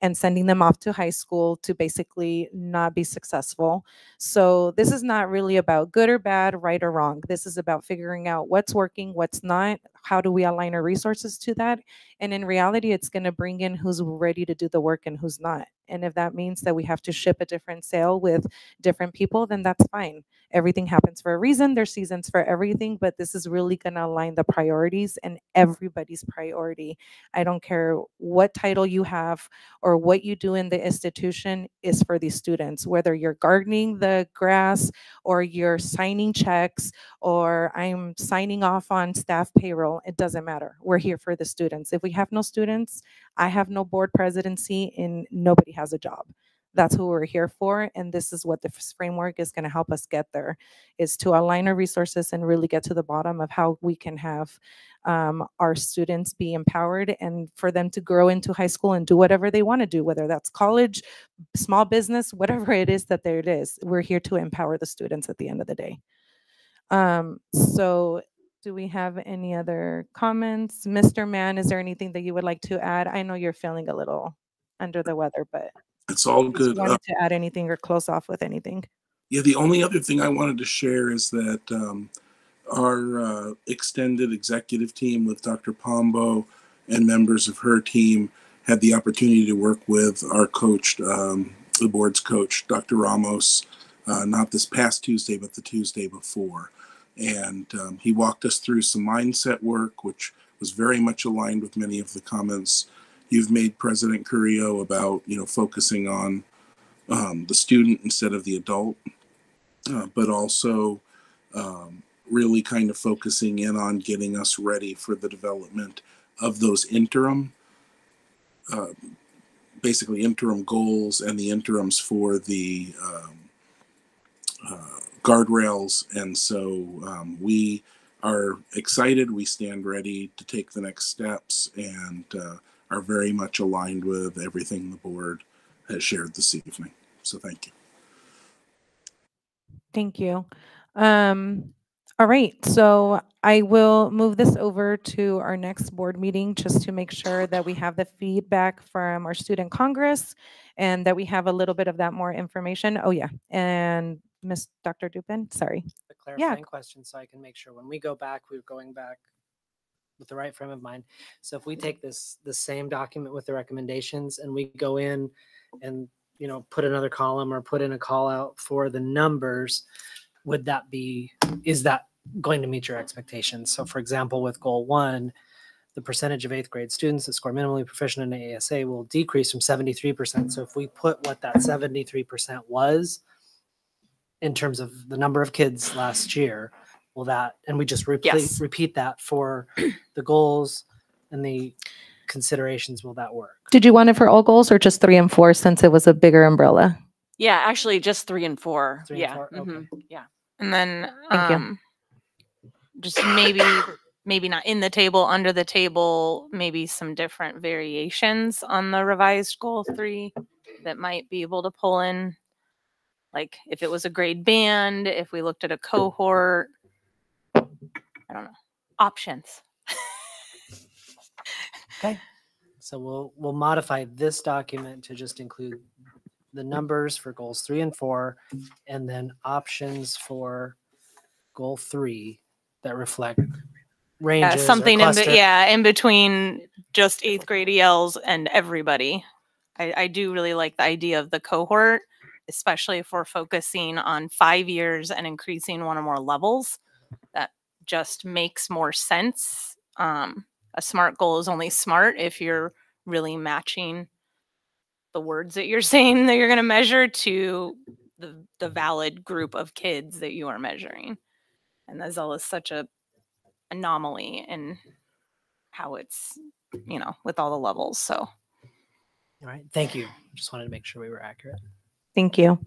and sending them off to high school to basically not be successful. So this is not really about good or bad, right or wrong. This is about figuring out what's working, what's not, how do we align our resources to that? And in reality, it's going to bring in who's ready to do the work and who's not. And if that means that we have to ship a different sale with different people, then that's fine. Everything happens for a reason. There's seasons for everything, but this is really going to align the priorities and everybody's priority. I don't care what title you have or what you do in the institution is for these students, whether you're gardening the grass or you're signing checks or I'm signing off on staff payroll, it doesn't matter. We're here for the students. If we have no students, I have no board presidency and nobody has a job. That's who we're here for. And this is what this framework is going to help us get there is to align our resources and really get to the bottom of how we can have um, our students be empowered and for them to grow into high school and do whatever they want to do, whether that's college, small business, whatever it is that there it is. We're here to empower the students at the end of the day. Um, so do we have any other comments? Mr. Mann, is there anything that you would like to add? I know you're feeling a little under the weather, but It's all good. Uh, wanted to add anything or close off with anything. Yeah, the only other thing I wanted to share is that um, our uh, extended executive team with Dr. Pombo and members of her team had the opportunity to work with our coach, um, the board's coach, Dr. Ramos, uh, not this past Tuesday, but the Tuesday before. And um, he walked us through some mindset work, which was very much aligned with many of the comments you've made, President Curio, about you know focusing on um, the student instead of the adult uh, but also um, really kind of focusing in on getting us ready for the development of those interim, uh, basically interim goals and the interims for the um, uh, guardrails. And so um, we are excited. We stand ready to take the next steps and uh, are very much aligned with everything the board has shared this evening. So thank you. Thank you. Um, all right, so I will move this over to our next board meeting just to make sure that we have the feedback from our student congress and that we have a little bit of that more information. Oh, yeah, and Miss Dr. Dupin, sorry. a Yeah, clarifying question so I can make sure when we go back, we're going back with the right frame of mind. So if we take this, the same document with the recommendations and we go in and, you know, put another column or put in a call out for the numbers, would that be, is that going to meet your expectations? So for example, with goal one, the percentage of eighth grade students that score minimally proficient in AASA will decrease from 73%. So if we put what that 73% was in terms of the number of kids last year, will that, and we just repeat, Yes. repeat that for the goals and the considerations, will that work? Did you want it for all goals or just three and four since it was a bigger umbrella? Yeah, actually, just three and four. Three and yeah. four, okay. mhm, Yeah. And then Thank you. um, just maybe maybe not in the table, under the table, maybe some different variations on the revised goal three that might be able to pull in. Like if it was a grade band, if we looked at a cohort, I don't know, options. Okay. So we'll, we'll modify this document to just include the numbers for goals three and four, and then options for goal three that reflect Yeah, ranges. or something in, be- yeah, in between just eighth grade ELs and everybody. I, I do really like the idea of the cohort, especially if we're focusing on five years and increasing one or more levels. That just makes more sense. Um, a smart goal is only smart if you're really matching the words that you're saying that you're going to measure to the, the valid group of kids that you are measuring. And the ZEL is such a anomaly in how it's, you know, with all the levels. So All right, thank you. Just wanted to make sure we were accurate. Thank you.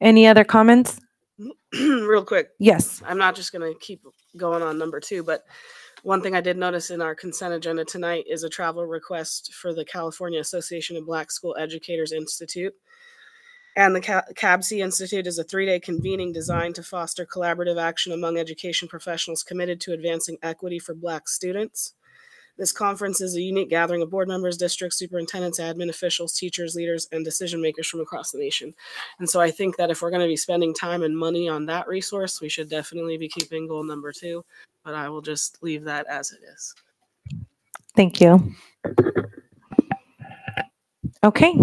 Any other comments? Real quick. Yes. I'm not just going to keep going on number two, but one thing I did notice in our consent agenda tonight is a travel request for the California Association of Black School Educators Institute. And the Ca- CABC Institute is a three day convening designed to foster collaborative action among education professionals committed to advancing equity for Black students. This conference is a unique gathering of board members, district superintendents, admin officials, teachers, leaders, and decision makers from across the nation. And so I think that if we're going to be spending time and money on that resource, we should definitely be keeping goal number two. But I will just leave that as it is. Thank you. Okay.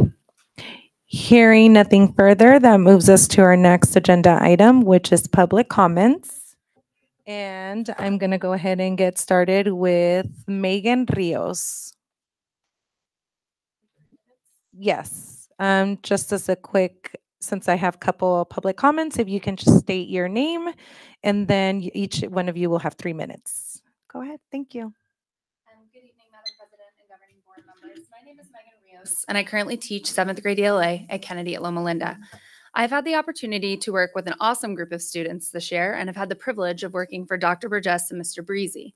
Hearing nothing further, that moves us to our next agenda item, which is public comments. And I'm going to go ahead and get started with Megan Rios. Yes, um, just as a quick, since I have a couple public comments, if you can just state your name and then each one of you will have three minutes. Go ahead. Thank you. Good evening, Madam President and governing board members. My name is Megan Rios, and I currently teach seventh grade ELA at Kennedy at Loma Linda. I've had the opportunity to work with an awesome group of students this year and have had the privilege of working for Dr. Burgess and Mr. Breezy.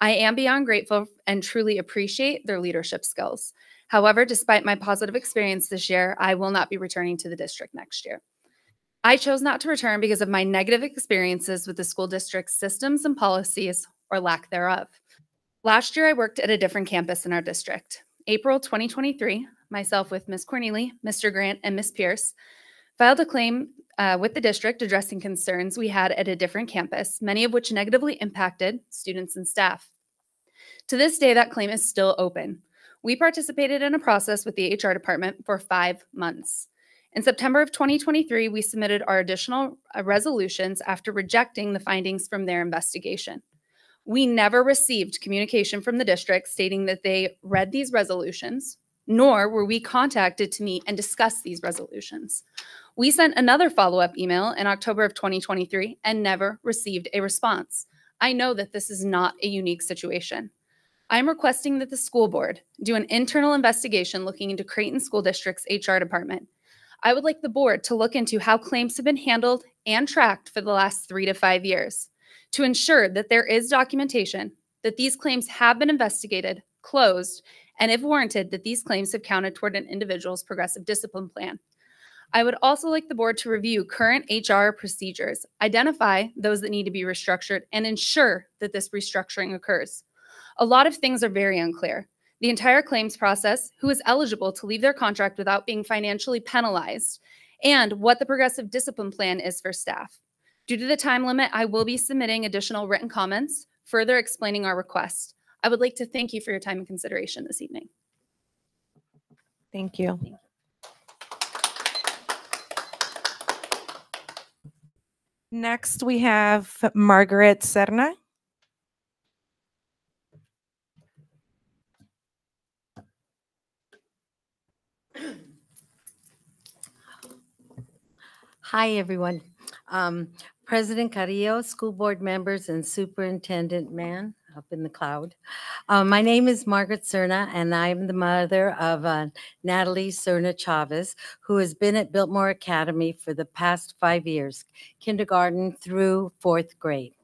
I am beyond grateful and truly appreciate their leadership skills. However, despite my positive experience this year, I will not be returning to the district next year. I chose not to return because of my negative experiences with the school district's systems and policies or lack thereof. Last year, I worked at a different campus in our district. April 2023, myself with Ms. Corneely, Mr. Grant, and Ms. Pierce filed a claim uh, with the district addressing concerns we had at a different campus, many of which negatively impacted students and staff. To this day, that claim is still open. We participated in a process with the HR department for five months. In September of 2023, we submitted our additional uh, resolutions after rejecting the findings from their investigation. We never received communication from the district stating that they read these resolutions, nor were we contacted to meet and discuss these resolutions. We sent another follow up email in October of 2023 and never received a response. I know that this is not a unique situation. I'm requesting that the school board do an internal investigation looking into Creighton School District's HR department. I would like the board to look into how claims have been handled and tracked for the last three to five years to ensure that there is documentation that these claims have been investigated, closed, and if warranted, that these claims have counted toward an individual's progressive discipline plan. I would also like the board to review current HR procedures, identify those that need to be restructured, and ensure that this restructuring occurs. A lot of things are very unclear. The entire claims process, who is eligible to leave their contract without being financially penalized, and what the progressive discipline plan is for staff. Due to the time limit, I will be submitting additional written comments, further explaining our request. I would like to thank you for your time and consideration this evening. Thank you. Next, we have Margaret Serna. Hi, everyone. Um, President Carrillo, school board members, and Superintendent Mann, up in the cloud. Uh, my name is Margaret Cerna, and I'm the mother of uh, Natalie Cerna Chavez, who has been at Biltmore Academy for the past five years, kindergarten through fourth grade.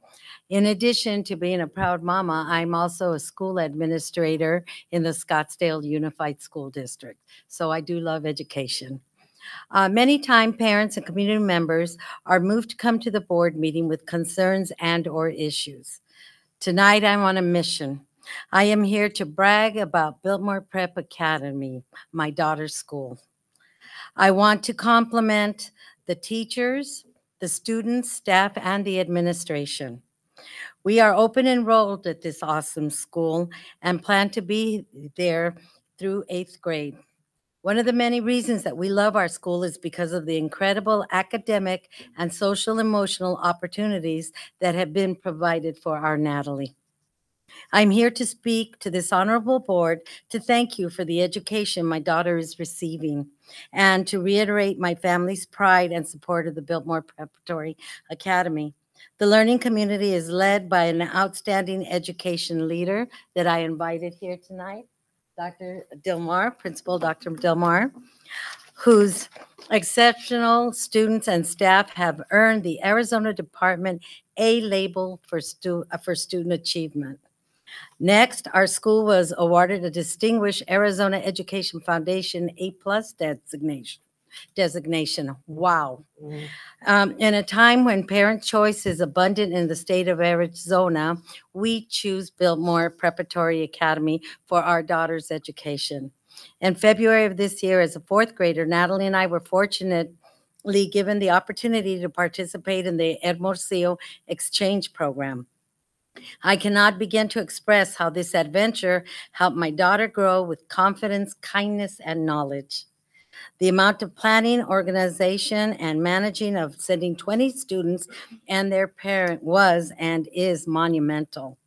In addition to being a proud mama, I'm also a school administrator in the Scottsdale Unified School District. So I do love education. Uh, many time parents and community members are moved to come to the board meeting with concerns and or issues. Tonight, I'm on a mission. I am here to brag about Biltmore Prep Academy, my daughter's school. I want to compliment the teachers, the students, staff, and the administration. We are open enrolled at this awesome school and plan to be there through eighth grade. One of the many reasons that we love our school is because of the incredible academic and social emotional opportunities that have been provided for our Natalie. I'm here to speak to this honorable board to thank you for the education my daughter is receiving and to reiterate my family's pride and support of the Biltmore Preparatory Academy. The learning community is led by an outstanding education leader that I invited here tonight. Dr. Dilmar, Principal Dr. Dilmar, whose exceptional students and staff have earned the Arizona Department A label for, stu- uh, for student achievement. Next, our school was awarded a Distinguished Arizona Education Foundation A-plus designation. Designation. Wow. Um, in a time when parent choice is abundant in the state of Arizona, we choose Biltmore Preparatory Academy for our daughter's education. In February of this year, as a fourth grader, Natalie and I were fortunately given the opportunity to participate in the Hermosillo Exchange Program. I cannot begin to express how this adventure helped my daughter grow with confidence, kindness, and knowledge. The amount of planning, organization, and managing of sending 20 students and their parent was and is monumental.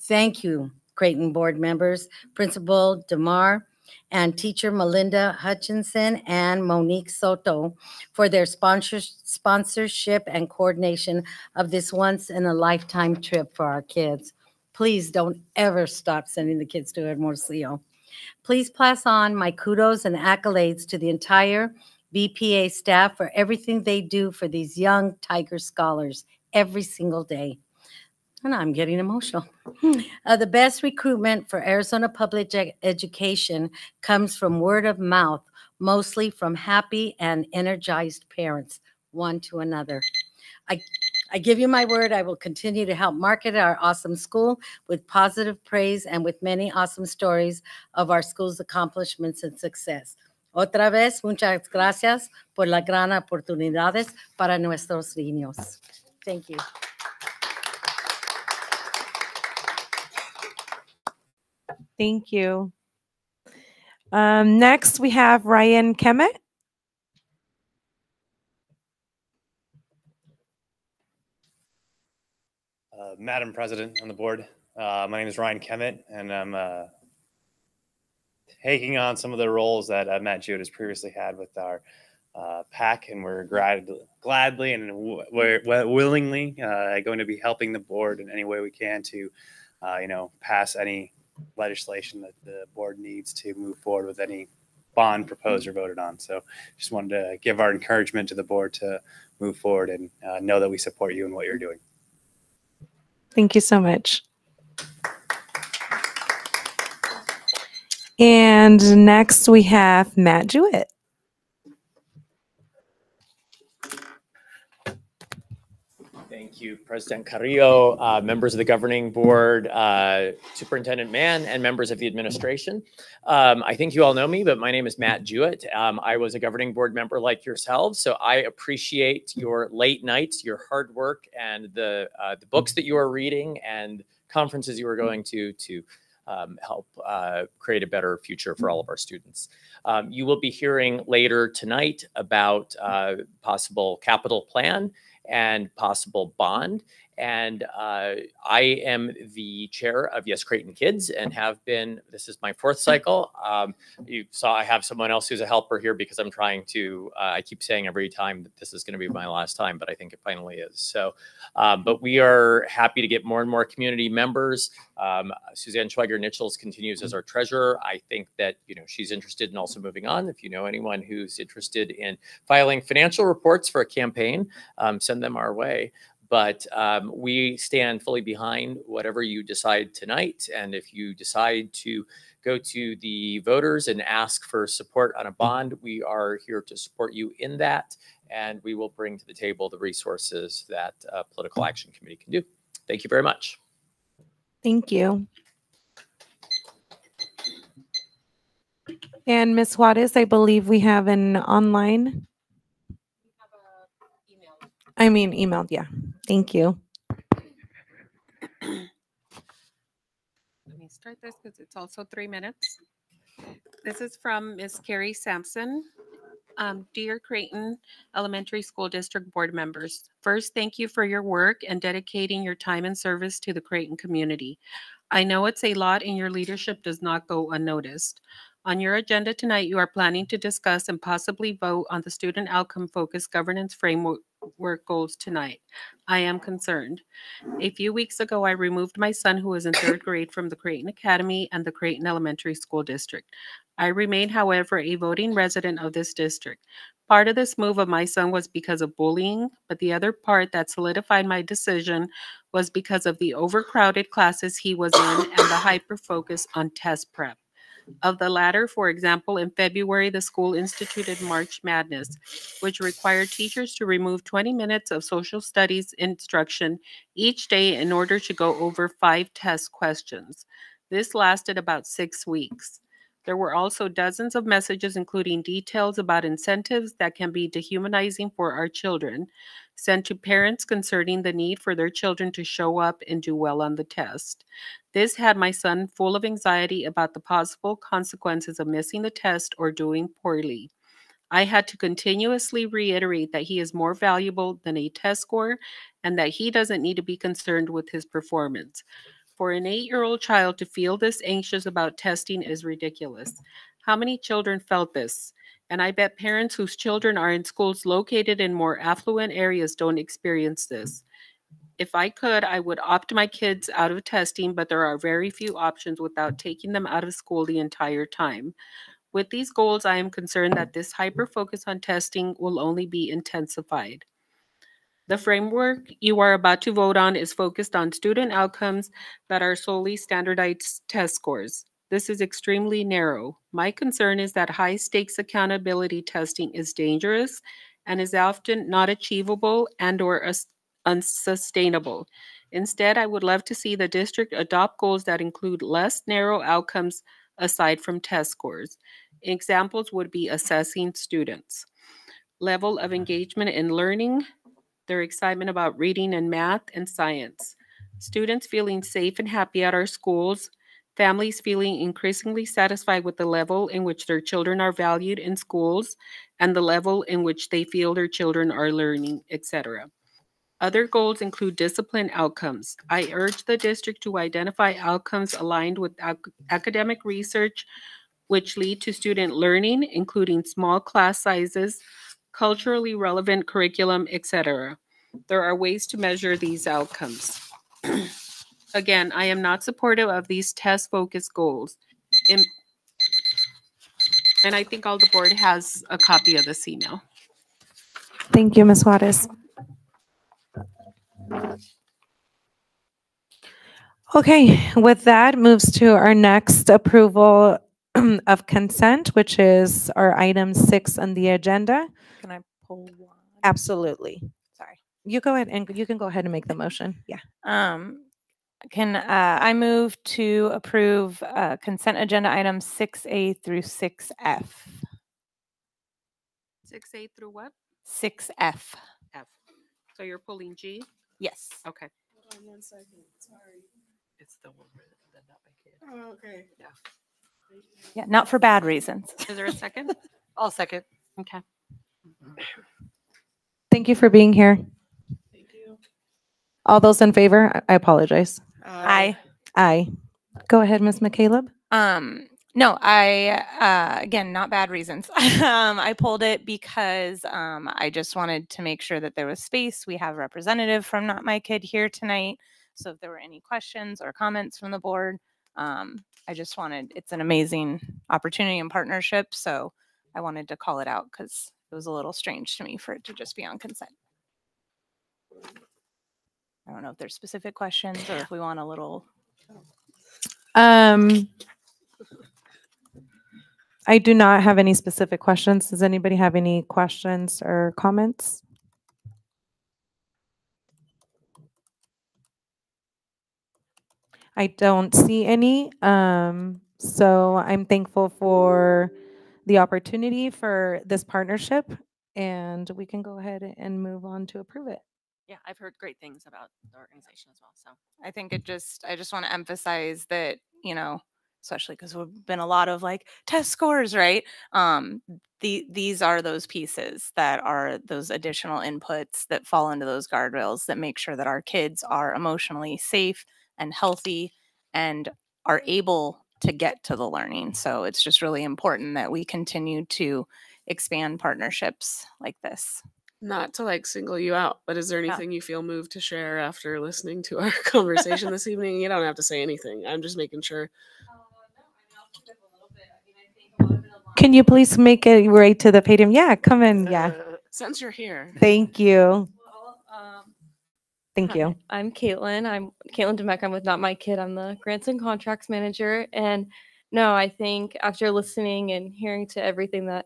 Thank you, Creighton board members, Principal DeMar, and teacher Melinda Hutchinson and Monique Soto for their sponsor- sponsorship and coordination of this once-in-a-lifetime trip for our kids. Please don't ever stop sending the kids to Hermosillo. Please pass on my kudos and accolades to the entire BPA staff for everything they do for these young Tiger scholars every single day. And I'm getting emotional. Uh, the best recruitment for Arizona public ed- education comes from word of mouth, mostly from happy and energized parents, one to another. I, I give you my word, I will continue to help market our awesome school with positive praise and with many awesome stories of our school's accomplishments and success. Otra vez, muchas gracias por las gran oportunidades para nuestros niños. Thank you. Thank you. Um, next, we have Ryan Kemet. Madam President on the board, uh, my name is Ryan Kemet, and I'm uh, taking on some of the roles that uh, Matt Jewett has previously had with our uh, PAC, and we're glad, gladly and w- we're willingly uh, going to be helping the board in any way we can to, uh, you know, pass any legislation that the board needs to move forward with any bond proposed or voted on. So, just wanted to give our encouragement to the board to move forward and know that we support you in what you're doing. Thank you so much. And next, we have Matt Jewett. Thank you, President Carrillo, uh, members of the governing board, uh, Superintendent Mann, and members of the administration. Um, I think you all know me, but my name is Matt Jewett. Um, I was a governing board member like yourselves, so I appreciate your late nights, your hard work, and the uh, the books that you are reading and conferences you are going to to um, help uh, create a better future for all of our students. Um, you will be hearing later tonight about uh, possible capital plan and possible bond. And uh, I am the chair of Yes Creighton Kids and have been, this is my fourth cycle. Um, you saw I have someone else who's a helper here because I'm trying to, uh, I keep saying every time that this is going to be my last time, but I think it finally is. So, um, but we are happy to get more and more community members. Um, Suzanne Schweiger Nichols continues as our treasurer. I think that, you know, she's interested in also moving on. If you know anyone who's interested in filing financial reports for a campaign, um, send them our way. But um, we stand fully behind whatever you decide tonight. And if you decide to go to the voters and ask for support on a bond, we are here to support you in that. And we will bring to the table the resources that uh, Political Action Committee can do. Thank you very much. Thank you. And Ms. Juarez, I believe we have an online. I mean, emailed, yeah. Thank you. Let me start this because it's also three minutes. This is from Miss Carrie Sampson. Um, Dear Creighton Elementary School District Board members, first, thank you for your work and dedicating your time and service to the Creighton community. I know it's a lot and your leadership does not go unnoticed. On your agenda tonight, you are planning to discuss and possibly vote on the student outcome focused governance framework work goes tonight. I am concerned. A few weeks ago, I removed my son who was in third grade from the Creighton Academy and the Creighton Elementary School District. I remain, however, a voting resident of this district. Part of this move of my son was because of bullying, but the other part that solidified my decision was because of the overcrowded classes he was in and the hyper focus on test prep. Of the latter, for example, in February, the school instituted March Madness, which required teachers to remove 20 minutes of social studies instruction each day in order to go over five test questions. This lasted about six weeks. There were also dozens of messages, including details about incentives that can be dehumanizing for our children, sent to parents concerning the need for their children to show up and do well on the test. This had my son full of anxiety about the possible consequences of missing the test or doing poorly. I had to continuously reiterate that he is more valuable than a test score and that he doesn't need to be concerned with his performance. For an eight year old child to feel this anxious about testing is ridiculous. How many children felt this? And I bet parents whose children are in schools located in more affluent areas don't experience this. If I could, I would opt my kids out of testing, but there are very few options without taking them out of school the entire time. With these goals, I am concerned that this hyper focus on testing will only be intensified. The framework you are about to vote on is focused on student outcomes that are solely standardized test scores. This is extremely narrow. My concern is that high stakes accountability testing is dangerous and is often not achievable and or unsustainable. Instead, I would love to see the district adopt goals that include less narrow outcomes aside from test scores. Examples would be assessing students, level of mm-hmm. engagement in learning, their excitement about reading and math and science, students feeling safe and happy at our schools, families feeling increasingly satisfied with the level in which their children are valued in schools and the level in which they feel their children are learning, etc. Other goals include discipline outcomes. I urge the district to identify outcomes aligned with ac- academic research which lead to student learning, including small class sizes, culturally relevant curriculum, etc. There are ways to measure these outcomes. Again, I am not supportive of these test focused goals. In- and I think all the board has a copy of this email. Thank you, Ms. Juarez. Okay, with that moves to our next approval of consent, which is our item six on the agenda. Can I pull one? Absolutely. Sorry. You go ahead and you can go ahead and make the motion. Yeah. Um, can uh, I move to approve uh, consent agenda items six A through six F? Six A through what? Six F. F. So you're pulling G? Yes. Okay. Hold on one second, sorry. It's the one that not my kid. Oh, okay. Yeah. Yeah, not for bad reasons. Is there a second? I'll second. Okay. Thank you for being here. Thank you. All those in favor? I apologize. Aye. Aye. Go ahead, Ms. McCaleb. Um, no, I uh, again, not bad reasons. um, I pulled it because um, I just wanted to make sure that there was space. We have a representative from Not My Kid here tonight, so if there were any questions or comments from the board, um, I just wanted. It's an amazing opportunity and partnership, so I wanted to call it out because it was a little strange to me for it to just be on consent. I don't know if there's specific questions or if we want a little. Um, I do not have any specific questions. Does anybody have any questions or comments? I don't see any. Um, so I'm thankful for the opportunity for this partnership and we can go ahead and move on to approve it. Yeah, I've heard great things about the organization as well. So I think it just, I just want to emphasize that, you know, especially because we've been a lot of like test scores, right? Um, the, these are those pieces that are those additional inputs that fall into those guardrails that make sure that our kids are emotionally safe and healthy and are able to get to the learning. So it's just really important that we continue to expand partnerships like this. Not to like single you out, but is there Yeah. anything you feel moved to share after listening to our conversation this evening? You don't have to say anything. I'm just making sure. Can you please make it right to the podium? Yeah, come in. Yeah. Uh, since you're here. Thank you. Thank hi, you. I'm Caitlin. I'm Caitlin Demek. I'm with Not My Kid. I'm the grants and contracts manager. And no, I think after listening and hearing to everything that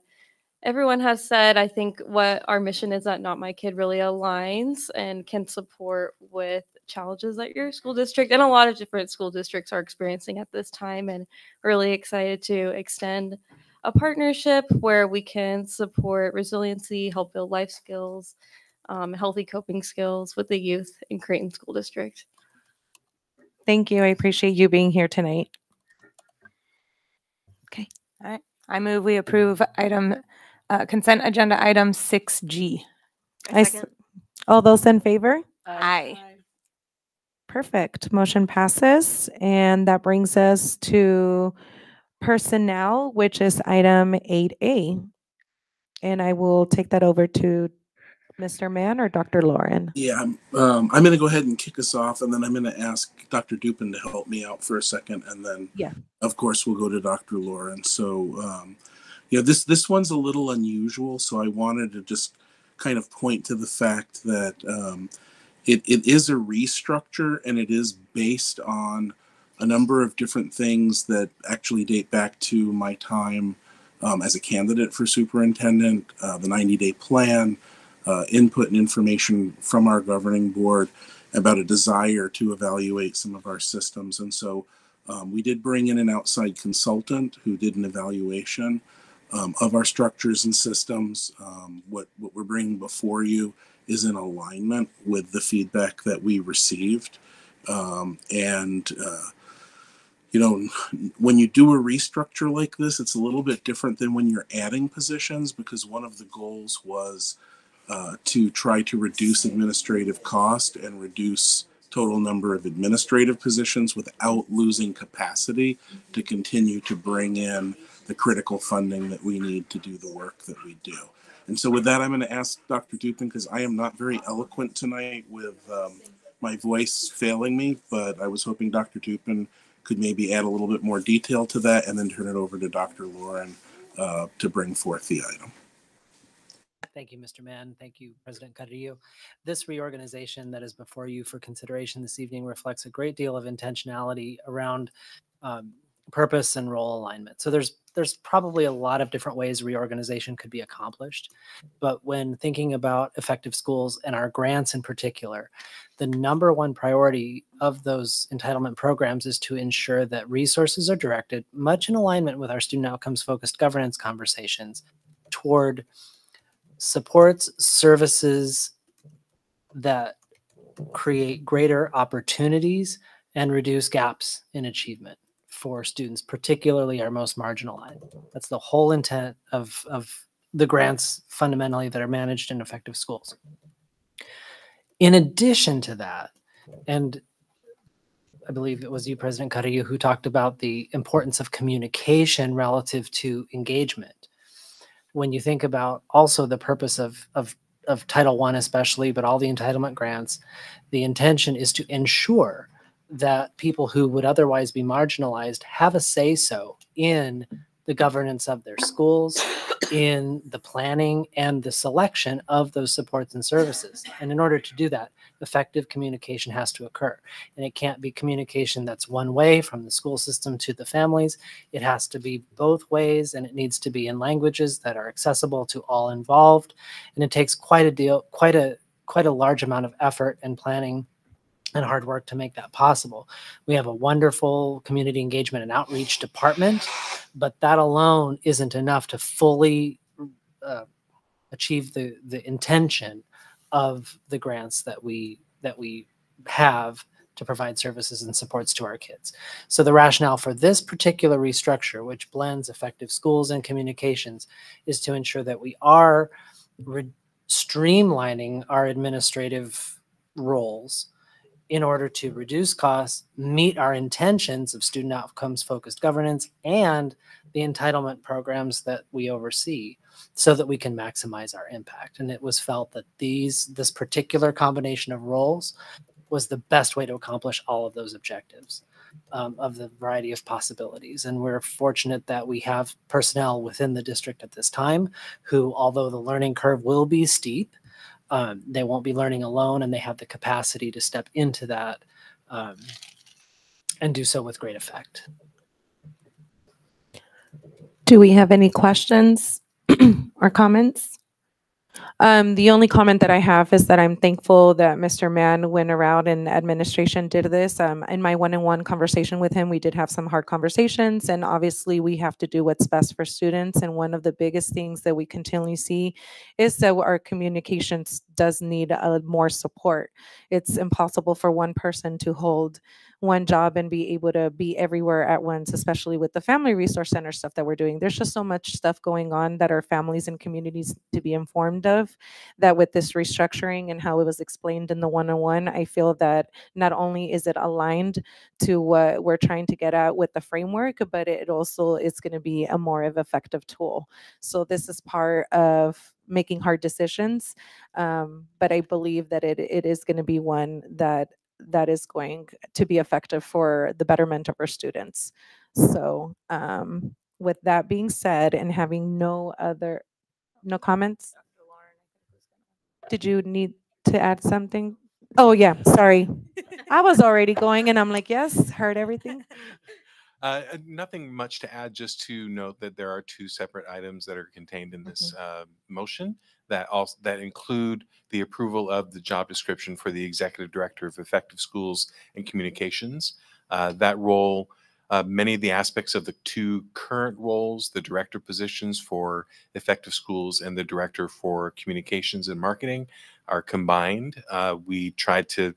everyone has said, I think what our mission is at Not My Kid really aligns and can support with challenges that your school district and a lot of different school districts are experiencing at this time. And really excited to extend a partnership where we can support resiliency, help build life skills, um, healthy coping skills with the youth in Creighton School District. Thank you. I appreciate you being here tonight. Okay. All right. I move we approve item, uh, consent agenda item six G. I s- All those in favor? Aye. Perfect. Motion passes. And that brings us to personnel, which is item eight A. And I will take that over to Mr. Mann or Dr. Lauren. Yeah, I'm, um, I'm going to go ahead and kick us off, and then I'm going to ask Dr. Dupin to help me out for a second, and then, Yeah. of course, we'll go to Dr. Lauren. So, um, you know, this this one's a little unusual, so I wanted to just kind of point to the fact that um, it, it is a restructure, and it is based on a number of different things that actually date back to my time um, as a candidate for superintendent, uh, the 90 day plan, uh, input and information from our governing board about a desire to evaluate some of our systems. And so um, we did bring in an outside consultant who did an evaluation um, of our structures and systems. Um, what, what we're bringing before you is in alignment with the feedback that we received. Um, and uh, you know, when you do a restructure like this, it's a little bit different than when you're adding positions because one of the goals was uh, to try to reduce administrative cost and reduce total number of administrative positions without losing capacity to continue to bring in the critical funding that we need to do the work that we do. And so with that, I'm going to ask Dr. Dupin because I am not very eloquent tonight with um, my voice failing me, but I was hoping Dr. Dupin could maybe add a little bit more detail to that and then turn it over to Dr. Lauren uh, to bring forth the item. Thank you, Mr. Mann. Thank you, President Carrillo. This reorganization that is before you for consideration this evening reflects a great deal of intentionality around um, purpose and role alignment. So there's there's probably a lot of different ways reorganization could be accomplished. But when thinking about effective schools and our grants in particular, the number one priority of those entitlement programs is to ensure that resources are directed, much in alignment with our student outcomes focused governance conversations, toward supports services that create greater opportunities and reduce gaps in achievement for students, particularly our most marginalized. That's the whole intent of, of the grants fundamentally that are managed in effective schools. In addition to that, and I believe it was you, President Carrillo, who talked about the importance of communication relative to engagement. When you think about also the purpose of, of, of Title I especially, but all the entitlement grants, the intention is to ensure that people who would otherwise be marginalized have a say-so in the governance of their schools, in the planning and the selection of those supports and services. And in order to do that, effective communication has to occur. And it can't be communication that's one way from the school system to the families. It has to be both ways and it needs to be in languages that are accessible to all involved. And it takes quite a deal, quite a quite a large amount of effort and planning and hard work to make that possible. We have a wonderful community engagement and outreach department, but that alone isn't enough to fully uh, achieve the the intention of the grants that we that we have to provide services and supports to our kids. So the rationale for this particular restructure, which blends effective schools and communications, is to ensure that we are re- streamlining our administrative roles in order to reduce costs, meet our intentions of student outcomes focused governance and the entitlement programs that we oversee so that we can maximize our impact. And it was felt that these this particular combination of roles was the best way to accomplish all of those objectives um, of the variety of possibilities. And we're fortunate that we have personnel within the district at this time who, although the learning curve will be steep, um, they won't be learning alone and they have the capacity to step into that um, and do so with great effect. Do we have any questions or comments? Um, the only comment that I have is that I'm thankful that Mr. Mann went around and administration did this. Um, in my one-on-one conversation with him, we did have some hard conversations and obviously we have to do what's best for students. And one of the biggest things that we continually see is that our communications does need uh, more support. It's impossible for one person to hold one job and be able to be everywhere at once, especially with the family resource center stuff that we're doing. There's just so much stuff going on that our families and communities to be informed of that with this restructuring and how it was explained in the one-on-one, I feel that not only is it aligned to what we're trying to get at with the framework, but it also is going to be a more of effective tool. So this is part of making hard decisions. Um, but I believe that it, it is going to be one that that is going to be effective for the betterment of our students. So um, with that being said and having no other, no comments? Did you need to add something? Oh, yeah, sorry. I was already going and I'm like, yes, heard everything. Uh, nothing much to add, just to note that there are two separate items that are contained in this uh, motion that also that include the approval of the job description for the executive director of effective schools and communications. Uh, that role, uh, many of the aspects of the two current roles, the director positions for effective schools and the director for communications and marketing, are combined. Uh, we tried to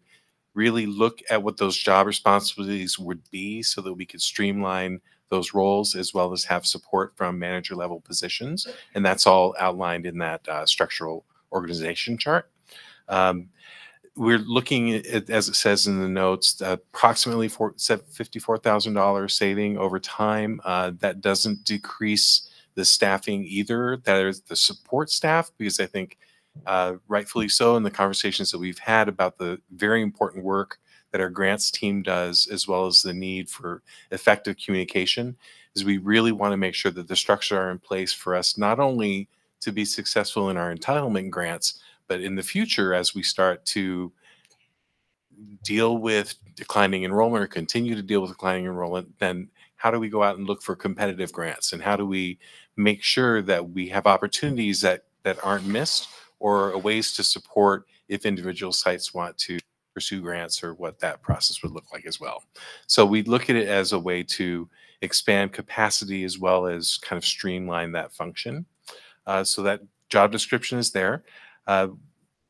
really look at what those job responsibilities would be so that we could streamline those roles as well as have support from manager level positions. And that's all outlined in that uh, structural organization chart. Um, we're looking at, as it says in the notes, uh, approximately $54,000 saving over time. Uh, that doesn't decrease the staffing either. That is the support staff, because I think uh, rightfully so in the conversations that we've had about the very important work that our grants team does, as well as the need for effective communication, is we really want to make sure that the structures are in place for us not only to be successful in our entitlement grants, but in the future as we start to deal with declining enrollment or continue to deal with declining enrollment, then how do we go out and look for competitive grants? And how do we make sure that we have opportunities that that aren't missed or ways to support if individual sites want to pursue grants or what that process would look like as well. So we look at it as a way to expand capacity as well as kind of streamline that function. Uh, so that job description is there. Uh,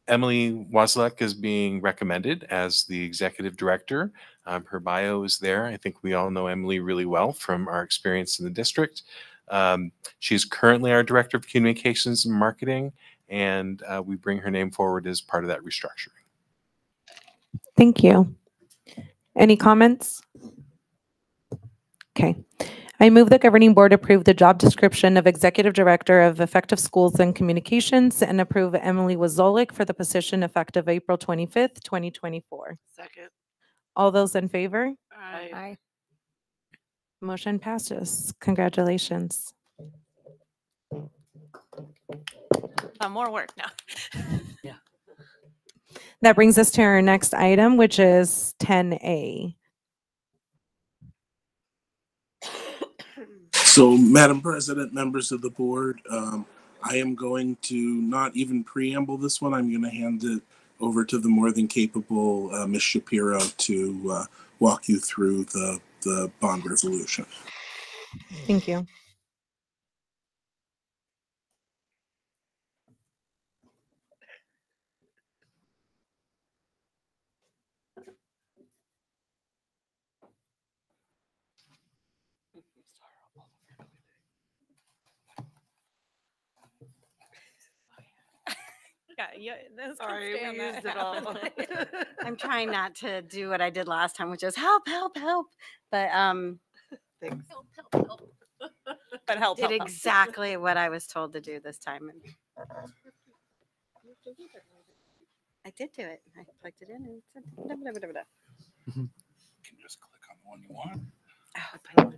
Emily Wasilek is being recommended as the executive director. Um, her bio is there. I think we all know Emily really well from our experience in the district. Um, she's currently our director of communications and marketing, and uh, we bring her name forward as part of that restructuring. Thank you. Any comments? Okay. I move the governing board approve the job description of Executive Director of Effective Schools and Communications and approve Emily Wazolik for the position effective April 25th, 2024. Second. All those in favor? Aye. Motion passes. Congratulations. Uh, more work now. Yeah. That brings us to our next item, which is 10A. So, Madam President, members of the board, um, I am going to not even preamble this one. I'm going to hand it over to the more than capable uh, Ms. Shapiro to uh, walk you through the, the bond resolution. Thank you. Yeah, yeah, that's Sorry, we used it all. I'm trying not to do what I did last time, which is help, help, help. But um, Help, help, help. But help, did help, help. exactly what I was told to do this time. And I did do it. I plugged it in and it said. da, da, da, da, da. You can just click on the one you want. Oh,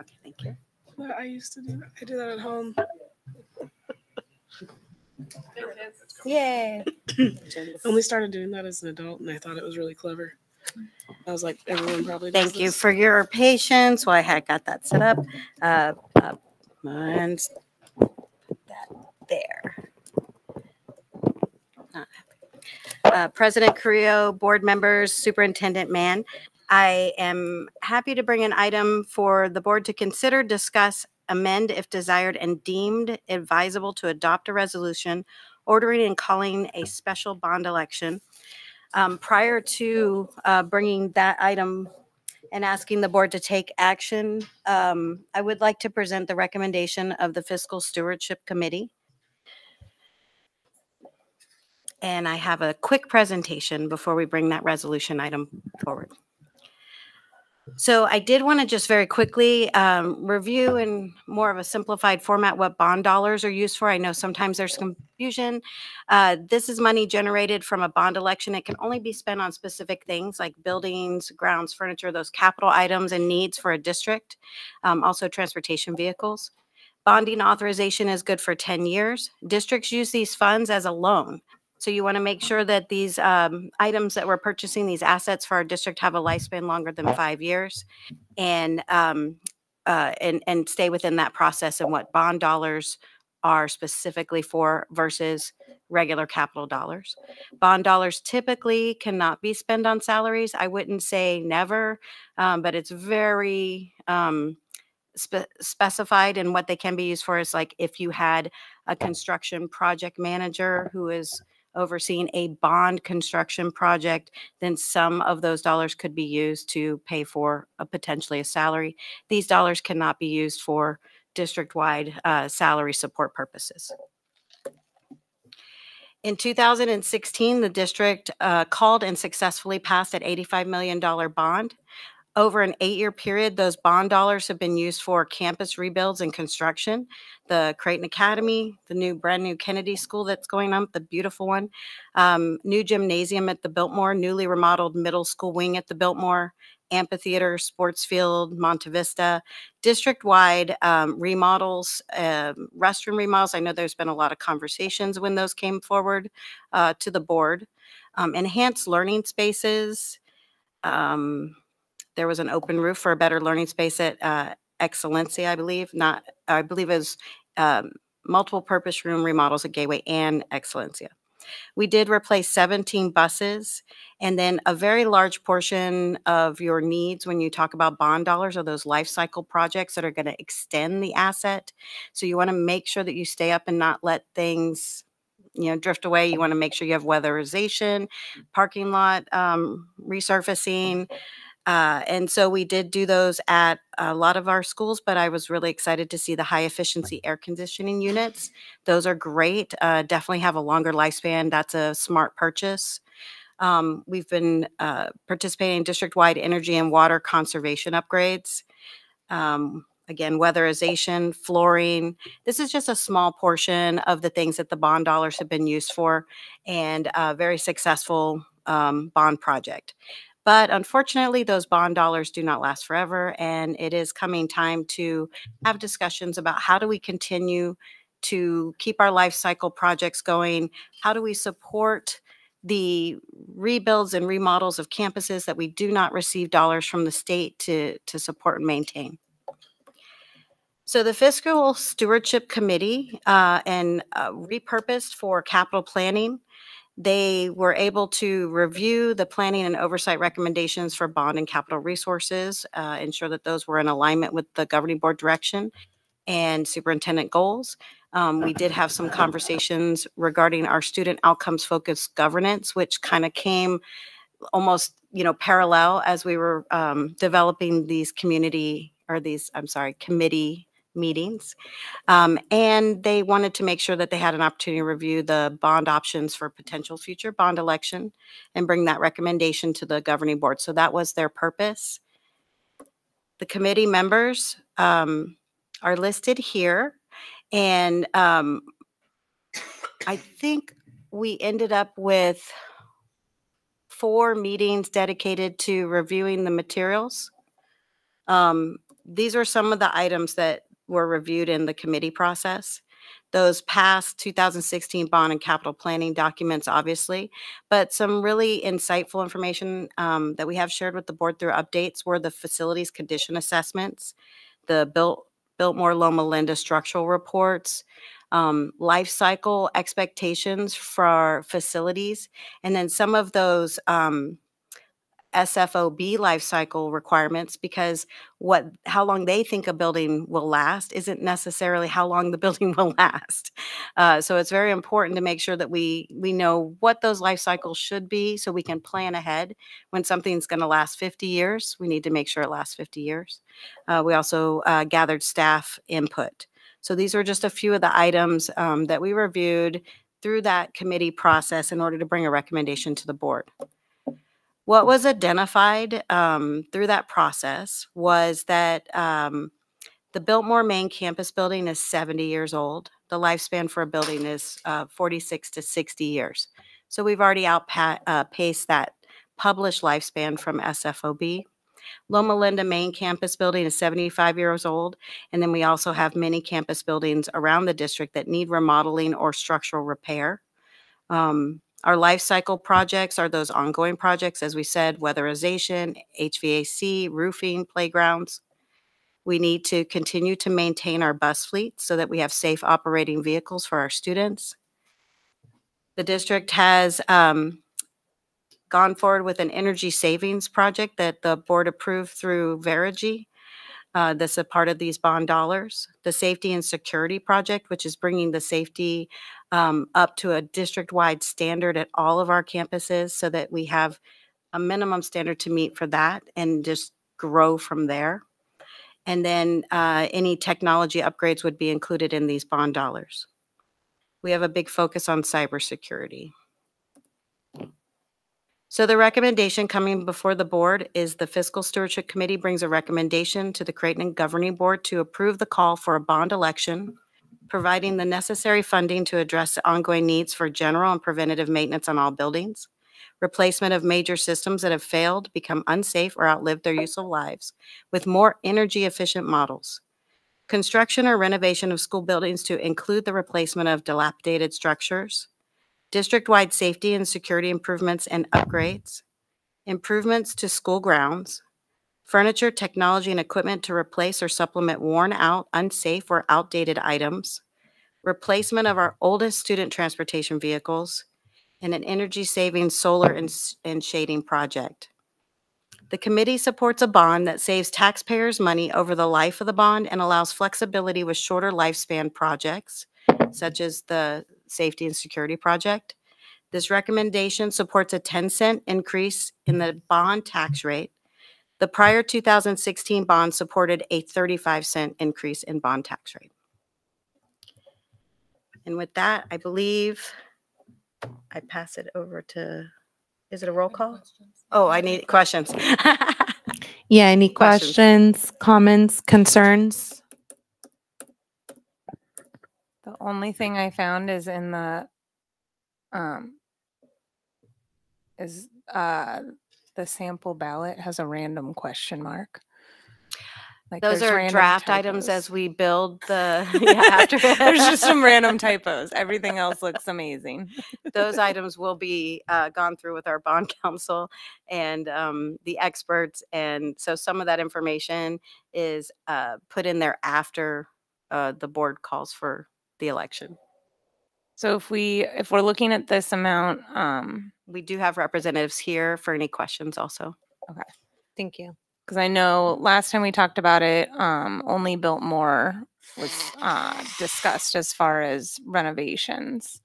Okay, thank you. I used to do that. I do that at home. Yay. I only started doing that as an adult and I thought it was really clever. I was like, everyone probably Thank you this. for your patience while I had got that set up. Uh, uh, and put that there. Not. Uh, President Carrillo, board members, Superintendent Mann, I am happy to bring an item for the board to consider, discuss, amend if desired, and deemed advisable to adopt a resolution ordering and calling a special bond election. Um, Prior to uh, bringing that item and asking the board to take action, um, I would like to present the recommendation of the Fiscal Stewardship Committee. And I have a quick presentation before we bring that resolution item forward. So I did want to just very quickly um, review in more of a simplified format what bond dollars are used for. I know sometimes there's confusion. Uh, This is money generated from a bond election. It can only be spent on specific things like buildings, grounds, furniture, those capital items and needs for a district, um, also transportation vehicles. Bonding authorization is good for 10 years. Districts use these funds as a loan. So you want to make sure that these um, items that we're purchasing, these assets for our district have a lifespan longer than five years and, um, uh, and, and stay within that process and what bond dollars are specifically for versus regular capital dollars. Bond dollars typically cannot be spent on salaries. I wouldn't say never, um, but it's very, um, spe- specified and what they can be used for is like if you had a construction project manager who is overseeing a bond construction project, then some of those dollars could be used to pay for a potentially a salary. These dollars cannot be used for district-wide uh, salary support purposes. In 2016, the district uh, called and successfully passed an $85 million bond. Over an eight-year period, those bond dollars have been used for campus rebuilds and construction. The Creighton Academy, the new, brand-new Kennedy School that's going on, the beautiful one, um, new gymnasium at the Biltmore, newly remodeled middle school wing at the Biltmore, amphitheater, sports field, Monte Vista, district-wide um, remodels, um, restroom remodels. I know there's been a lot of conversations when those came forward uh, to the board. Um, Enhanced learning spaces, um, there was an open roof for a better learning space at uh, Excelencia, I believe, not, I believe it was um, multiple purpose room remodels at Gateway and Excelencia. We did replace 17 buses and then a very large portion of your needs when you talk about bond dollars are those life cycle projects that are going to extend the asset. So you want to make sure that you stay up and not let things you know drift away. You want to make sure you have weatherization, parking lot um, resurfacing, uh, and so we did do those at a lot of our schools, but I was really excited to see the high efficiency air conditioning units. Those are great. Uh, definitely have a longer lifespan. That's a smart purchase. Um, we've been uh, participating in district-wide energy and water conservation upgrades. Um, again, weatherization, flooring. This is just a small portion of the things that the bond dollars have been used for and a very successful um, bond project. But unfortunately, those bond dollars do not last forever, and it is coming time to have discussions about how do we continue to keep our life cycle projects going? How do we support the rebuilds and remodels of campuses that we do not receive dollars from the state to, to support and maintain? So the Fiscal Stewardship Committee uh, and uh, repurposed for capital planning they were able to review the planning and oversight recommendations for bond and capital resources, uh, ensure that those were in alignment with the governing board direction and superintendent goals. Um, we did have some conversations regarding our student outcomes focused governance, which kind of came almost, you know, parallel as we were um, developing these community or these, I'm sorry, committee meetings. Um, and they wanted to make sure that they had an opportunity to review the bond options for potential future bond election and bring that recommendation to the governing board. So that was their purpose. The committee members um, are listed here. And um, I think we ended up with four meetings dedicated to reviewing the materials. Um, these are some of the items that were reviewed in the committee process. Those past 2016 bond and capital planning documents, obviously, but some really insightful information um, that we have shared with the board through updates were the facilities condition assessments, the built Biltmore Loma Linda structural reports, um, life cycle expectations for our facilities, and then some of those um, SFOB life cycle requirements because what how long they think a building will last isn't necessarily how long the building will last. Uh, so it's very important to make sure that we we know what those life cycles should be so we can plan ahead. When something's going to last 50 years, we need to make sure it lasts 50 years. Uh, we also uh, gathered staff input. So these are just a few of the items um, that we reviewed through that committee process in order to bring a recommendation to the board. What was identified um, through that process was that um, the Biltmore main campus building is 70 years old. The lifespan for a building is uh, 46 to 60 years. So we've already outpaced uh, that published lifespan from SFOB. Loma Linda main campus building is 75 years old. And then we also have many campus buildings around the district that need remodeling or structural repair. Um, our life cycle projects are those ongoing projects, as we said, weatherization, HVAC, roofing, playgrounds. We need to continue to maintain our bus fleet so that we have safe operating vehicles for our students. The district has um, gone forward with an energy savings project that the board approved through Veregy. Uh, That's a part of these bond dollars. The safety and security project, which is bringing the safety um, up to a district-wide standard at all of our campuses so that we have a minimum standard to meet for that and just grow from there. And then uh, any technology upgrades would be included in these bond dollars. We have a big focus on cybersecurity. So the recommendation coming before the board is the Fiscal Stewardship Committee brings a recommendation to the Creighton Governing Board to approve the call for a bond election providing the necessary funding to address the ongoing needs for general and preventative maintenance on all buildings, replacement of major systems that have failed, become unsafe, or outlived their useful lives with more energy efficient models, construction or renovation of school buildings to include the replacement of dilapidated structures, district-wide safety and security improvements and upgrades, improvements to school grounds, furniture, technology, and equipment to replace or supplement worn out, unsafe, or outdated items, replacement of our oldest student transportation vehicles, and an energy saving solar and, and shading project. The committee supports a bond that saves taxpayers money over the life of the bond and allows flexibility with shorter lifespan projects, such as the safety and security project. This recommendation supports a 10 cent increase in the bond tax rate the prior 2016 bond supported a 35 cent increase in bond tax rate. And with that, I believe I pass it over to Is it a roll call? Oh, I need questions. Yeah, any Questions? questions, comments, concerns? The only thing I found is in the, um, is, uh, the sample ballot has a random question mark. Like Those there's are random draft items as we build the, yeah, after. There's just some random typos. Everything else looks amazing. Those items will be uh, gone through with our bond counsel and um, the experts. And so some of that information is uh, put in there after uh, the board calls for the election. So if we, if we're looking at this amount, um, We do have representatives here for any questions also. okay. Thank you. Because I know last time we talked about it, um, only Biltmore was uh, discussed as far as renovations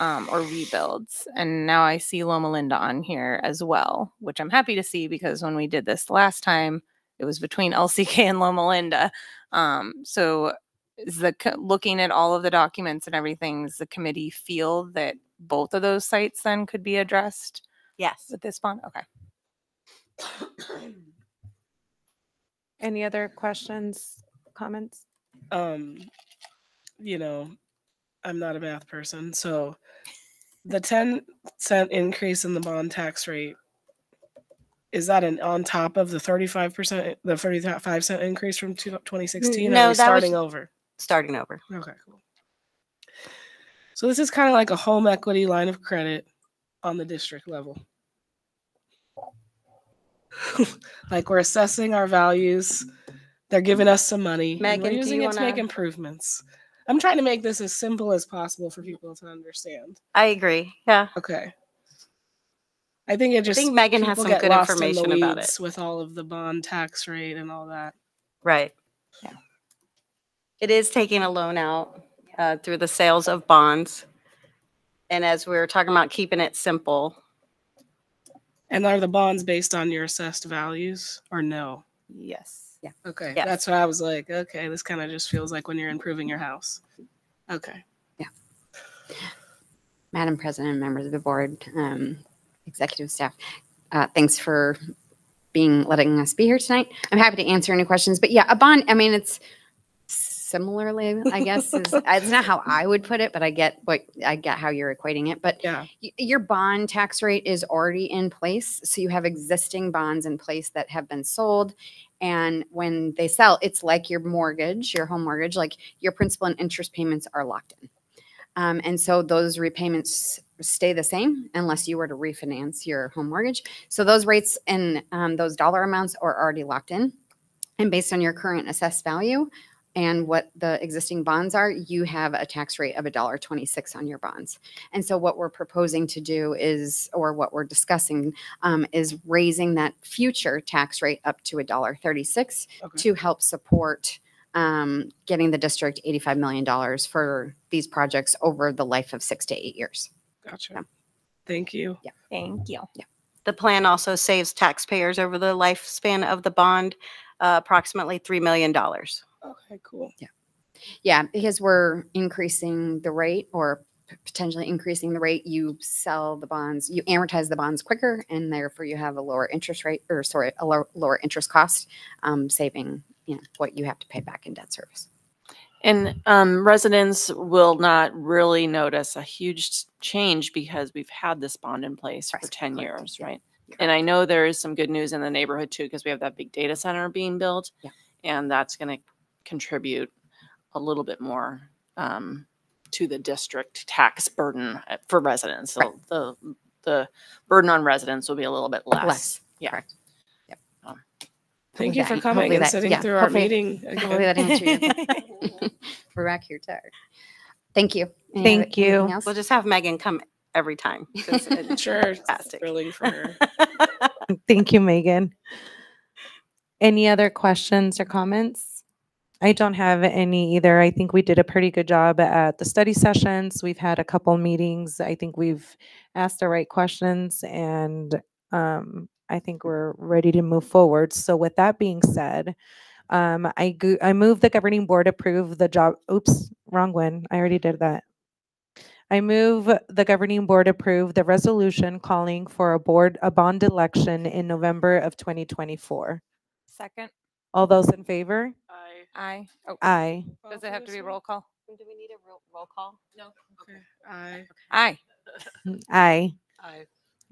um, or rebuilds. And now I see Loma Linda on here as well, which I'm happy to see because when we did this last time, it was between LCK and Loma Linda. Um, so is the looking at all of the documents and everything, does the committee feel that both of those sites then could be addressed? Yes. With this bond? Okay. Any other questions, comments? um you know i'm not a math person so the 10 cent increase in the bond tax rate is that an on top of the 35% the 35 cent increase from 2016 No, or are we that was- starting over Starting over. okay cool so this is kind of like a home equity line of credit on the district level like we're assessing our values they're giving us some money and Megan, we're using it to make improvements i'm trying to make this as simple as possible for people to understand I agree. Yeah. okay i think it just I think Megan has some good in information about it. with all of the bond tax rate and all that Right. Yeah. It is taking a loan out uh, through the sales of bonds. And as we were talking about keeping it simple, and are the bonds based on your assessed values or no yes. Yeah. okay Yes. that's what i was like okay this kind of just feels like when you're improving your house okay Yeah. Madam President, members of the board, um, executive staff, uh, thanks for being, letting us be here tonight. I'm happy to answer any questions, but yeah, a bond, I mean, it's similarly, I guess, is, it's not how I would put it, but I get what, I get how you're equating it, but yeah. y- your bond tax rate is already in place. So you have existing bonds in place that have been sold. And when they sell, it's like your mortgage, your home mortgage, like your principal and interest payments are locked in. Um, and so those repayments stay the same unless you were to refinance your home mortgage. So those rates and um, those dollar amounts are already locked in. And based on your current assessed value and what the existing bonds are, you have a tax rate of $1.26 on your bonds. And so what we're proposing to do is, or what we're discussing, um, is raising that future tax rate up to $1.36 Okay. to help support um, getting the district $85 million for these projects over the life of six to eight years. gotcha thank you yeah thank you yeah the plan also saves taxpayers over the lifespan of the bond uh, approximately $3 million. Okay cool yeah yeah because we're increasing the rate or p- potentially increasing the rate you sell the bonds you amortize the bonds quicker and therefore you have a lower interest rate or sorry a lower, lower interest cost um, saving you know what you have to pay back in debt service And um, residents will not really notice a huge s- change because we've had this bond in place for 10 years, right? And I know there is some good news in the neighborhood too, because we have that big data center being built. Yeah. And that's going to contribute a little bit more um, to the district tax burden uh, for residents. So the, the burden on residents will be a little bit less. Less, Yeah. correct. Um, Thank you for coming and that- sitting yeah, through our hopefully- meeting Hopefully that answered your We're back here tired. Thank you. Any Thank other- you. else? We'll just have Megan come every time. it's sure it's thrilling for her Thank you, Megan. Any other questions or comments? I don't have any either. I think we did a pretty good job at the study sessions. We've had a couple meetings. I think we've asked the right questions and um, I think we're ready to move forward. So with that being said, um, I go- I move the governing board approve the job. Oops, wrong one. I already did that. I move the governing board approve the resolution calling for a board, a bond election in November of 2024. Second. All those in favor? Aye. Aye. Oh, Aye. Does it have to be roll call? Do we need a roll, roll call? No. Okay. Aye. Aye. Aye. Aye.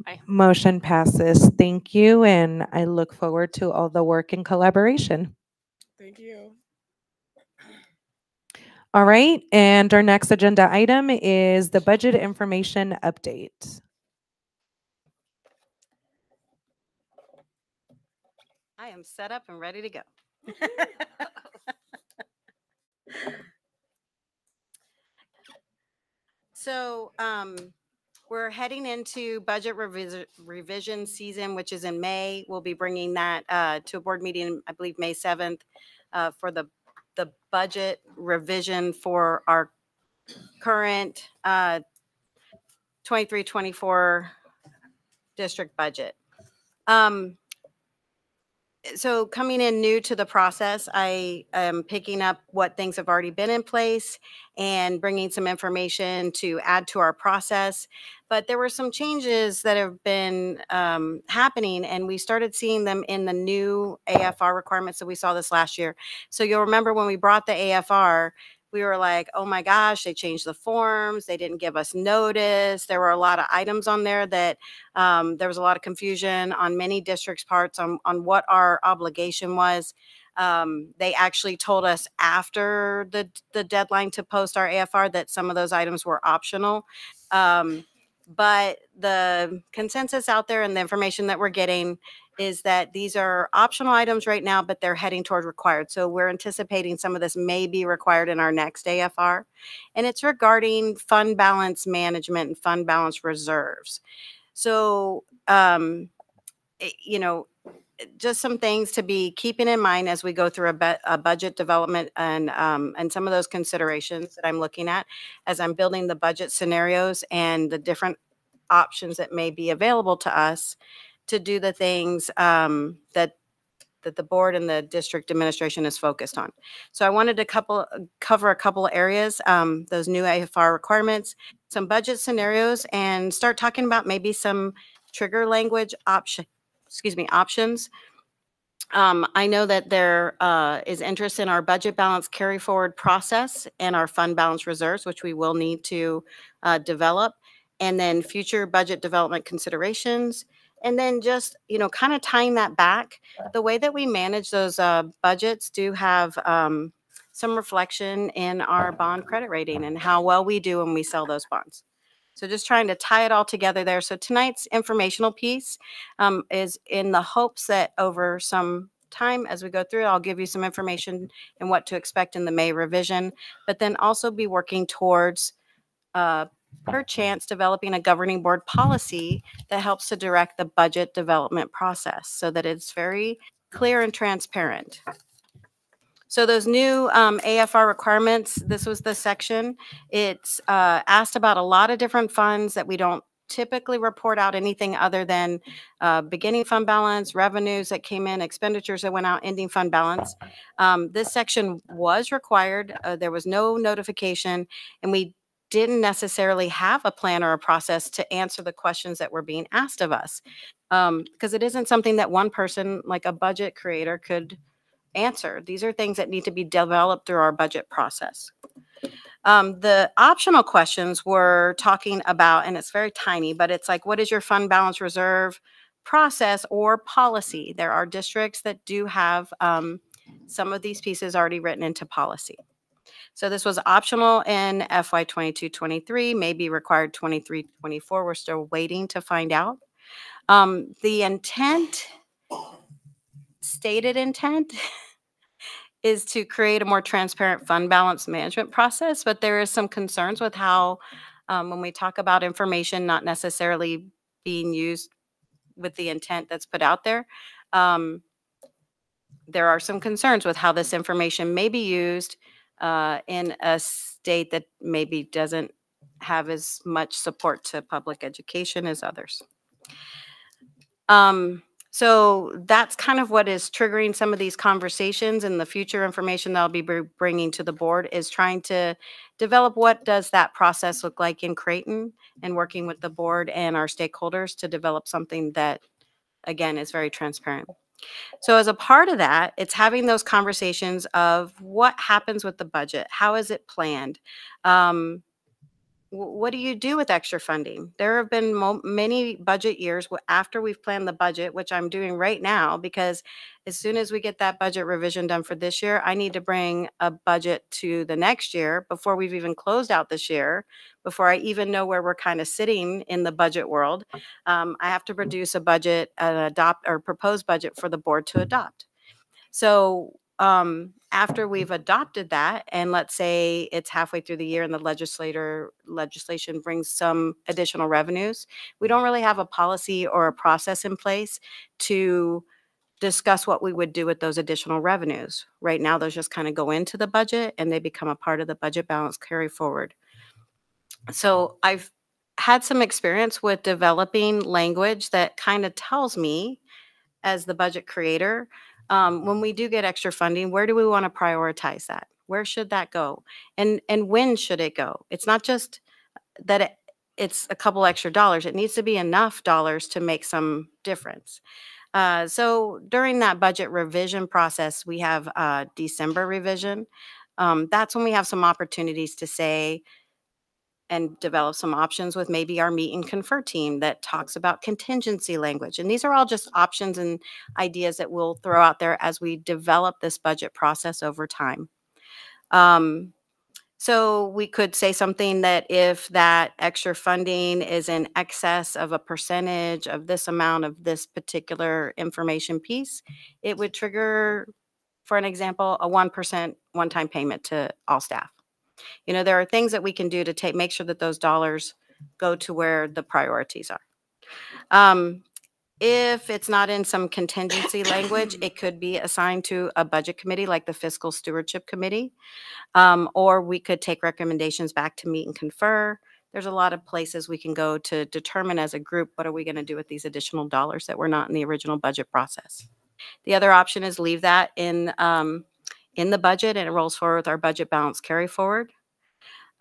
Aye. Motion passes. Thank you, and I look forward to all the work and collaboration. Thank you. All right, and our next agenda item is the budget information update. I am set up and ready to go. So, um, we're heading into budget revision, revision season, which is in May. We'll be bringing that, uh, to a board meeting, I believe, May seventh, uh, for the, the budget revision for our current, uh, 23, 24 district budget. Um, so coming in new to the process, I am picking up what things have already been in place and bringing some information to add to our process. But there were some changes that have been um, happening, and we started seeing them in the new AFR requirements. that we saw this last year. So you'll remember when we brought the AFR, we were like, oh my gosh, they changed the forms. They didn't give us notice. There were a lot of items on there that um, there was a lot of confusion on many districts' parts on, on what our obligation was. Um, they actually told us after the, the deadline to post our AFR that some of those items were optional. Um, but the consensus out there and the information that we're getting is that these are optional items right now, but they're heading toward required. So we're anticipating some of this may be required in our next AFR. And it's regarding fund balance management and fund balance reserves. So, um, it- you know, just some things to be keeping in mind as we go through a, bu- a budget development and um, and some of those considerations that I'm looking at as I'm building the budget scenarios and the different options that may be available to us to do the things um, that that the board and the district administration is focused on. So I wanted to couple cover a couple areas, um, those new AFR requirements, some budget scenarios, and start talking about maybe some trigger language option, excuse me, options. Um, I know that there uh, is interest in our budget balance carry forward process and our fund balance reserves, which we will need to uh, develop, and then future budget development considerations. And then just, you know, kind of tying that back, the way that we manage those uh, budgets do have um, some reflection in our bond credit rating and how well we do when we sell those bonds. So just trying to tie it all together there. So tonight's informational piece um, is in the hopes that over some time as we go through I'll give you some information and what to expect in the May revision, but then also be working towards uh, per chance developing a governing board policy that helps to direct the budget development process so that it's very clear and transparent. So those new um, AFR requirements, this was the section. It's uh, asked about a lot of different funds that we don't typically report out anything other than uh, beginning fund balance, revenues that came in, expenditures that went out, ending fund balance. Um, This section was required. uh, There was no notification, and we didn't necessarily have a plan or a process to answer the questions that were being asked of us. Because it isn't something that one person, like a budget creator, could answer. These are things that need to be developed through our budget process. Um, the optional questions were talking about, and it's very tiny, but it's like, what is your fund balance reserve process or policy? There are districts that do have um, some of these pieces already written into policy. So this was optional in FY 22-23, maybe required 23-24. We're still waiting to find out. Um, the intent, stated intent, is to create a more transparent fund balance management process, but there is some concerns with how, um, when we talk about information not necessarily being used with the intent that's put out there, um, there are some concerns with how this information may be used uh, in a state that maybe doesn't have as much support to public education as others. Um, So that's kind of what is triggering some of these conversations and the future information that I'll be bringing to the board is trying to develop what does that process look like in Creighton and working with the board and our stakeholders to develop something that, again, is very transparent. So as a part of that, it's having those conversations of what happens with the budget? How is it planned? Um, what do you do with extra funding? There have been mo- many budget years after we've planned the budget, which I'm doing right now, because as soon as we get that budget revision done for this year, I need to bring a budget to the next year before we've even closed out this year, before I even know where we're kind of sitting in the budget world. Um, I have to produce a budget, an adopt or proposed budget for the board to adopt. So um, after we've adopted that, and let's say it's halfway through the year and the legislator legislation brings some additional revenues, we don't really have a policy or a process in place to discuss what we would do with those additional revenues. Right now, those just kind of go into the budget and they become a part of the budget balance carry forward. So I've had some experience with developing language that kind of tells me as the budget creator um, when we do get extra funding where do we want to prioritize that? Where should that go? And and when should it go? It's not just that it, it's a couple extra dollars. It needs to be enough dollars to make some difference. Uh, so during that budget revision process we have uh, december revision. Um, that's when we have some opportunities to say and develop some options with maybe our meet and confer team that talks about contingency language. And these are all just options and ideas that we'll throw out there as we develop this budget process over time. Um, so we could say something that if that extra funding is in excess of a percentage of this amount of this particular information piece, it would trigger, for an example, a 1% one-time payment to all staff. You know, there are things that we can do to take, make sure that those dollars go to where the priorities are. Um, if it's not in some contingency language, it could be assigned to a budget committee like the fiscal stewardship committee. Um, or we could take recommendations back to meet and confer. There's a lot of places we can go to determine as a group, what are we going to do with these additional dollars that were not in the original budget process? The other option is leave that in, um, in the budget and it rolls forward with our budget balance carry forward.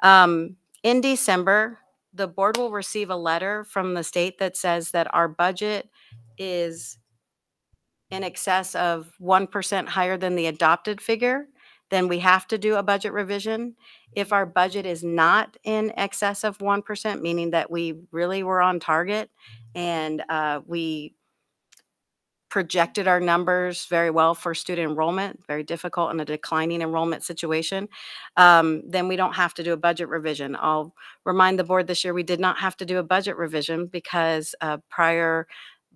Um, in December, the board will receive a letter from the state that says that our budget is in excess of 1% higher than the adopted figure, then we have to do a budget revision. If our budget is not in excess of 1%, meaning that we really were on target and uh, we projected our numbers very well for student enrollment, very difficult in a declining enrollment situation, um, then we don't have to do a budget revision. I'll remind the board this year, we did not have to do a budget revision because uh, prior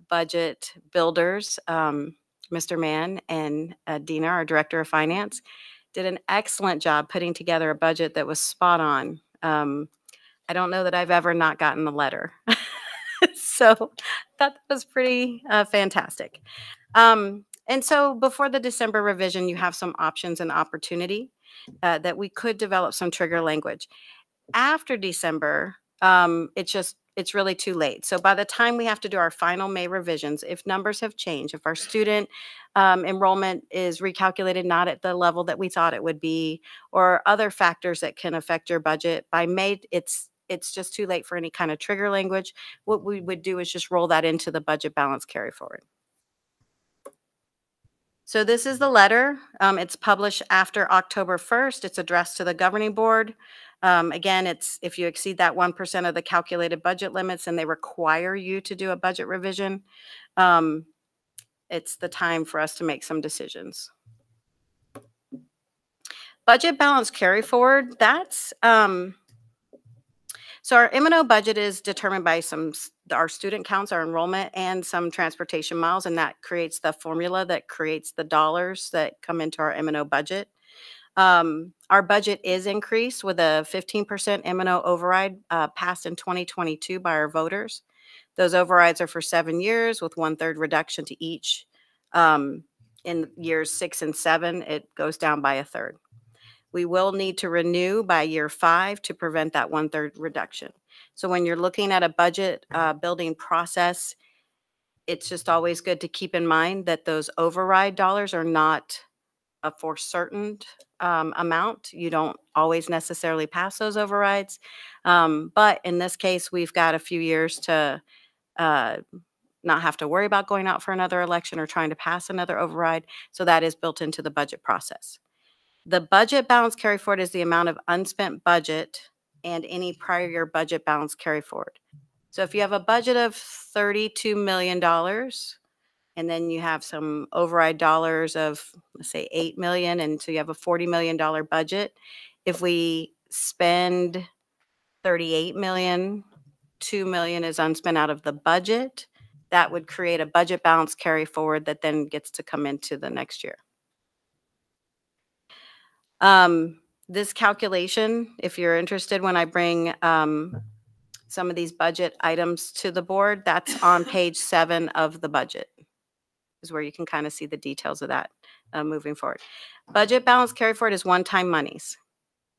budget builders, um, Mr. Mann and uh, Dina, our Director of Finance, did an excellent job putting together a budget that was spot on. Um, I don't know that I've ever not gotten the letter. so that was pretty uh, fantastic. Um, and so before the December revision, you have some options and opportunity uh, that we could develop some trigger language. After December, um, it's just it's really too late. So by the time we have to do our final May revisions, if numbers have changed, if our student um, enrollment is recalculated not at the level that we thought it would be, or other factors that can affect your budget, by May it's it's just too late for any kind of trigger language. What we would do is just roll that into the budget balance carry forward. So this is the letter. Um, it's published after October 1st. It's addressed to the governing board. Um, again, it's if you exceed that 1% of the calculated budget limits and they require you to do a budget revision, um, it's the time for us to make some decisions. Budget balance carry forward, that's, um, so our M and O budget is determined by some, our student counts, our enrollment, and some transportation miles, and that creates the formula that creates the dollars that come into our M and O budget. Um, our budget is increased with a fifteen percent M and O override, uh, passed in twenty twenty-two by our voters. Those overrides are for seven years with one-third reduction to each. Um, in years six and seven, it goes down by a third. We will need to renew by year five to prevent that one-third reduction. So when you're looking at a budget uh, building process, it's just always good to keep in mind that those override dollars are not a for certain um, amount. You don't always necessarily pass those overrides. Um, but in this case, we've got a few years to uh, not have to worry about going out for another election or trying to pass another override. So that is built into the budget process. The budget balance carry forward is the amount of unspent budget and any prior year budget balance carry forward. So if you have a budget of $32 million and then you have some override dollars of, let's say, 8 million, and so you have a $40 million budget, if we spend 38 million, 2 million is unspent out of the budget, that would create a budget balance carry forward that then gets to come into the next year. Um, this calculation, if you're interested, when I bring um, some of these budget items to the board, that's on page seven of the budget. Is where you can kind of see the details of that uh, moving forward. Budget balance carry forward is one-time monies.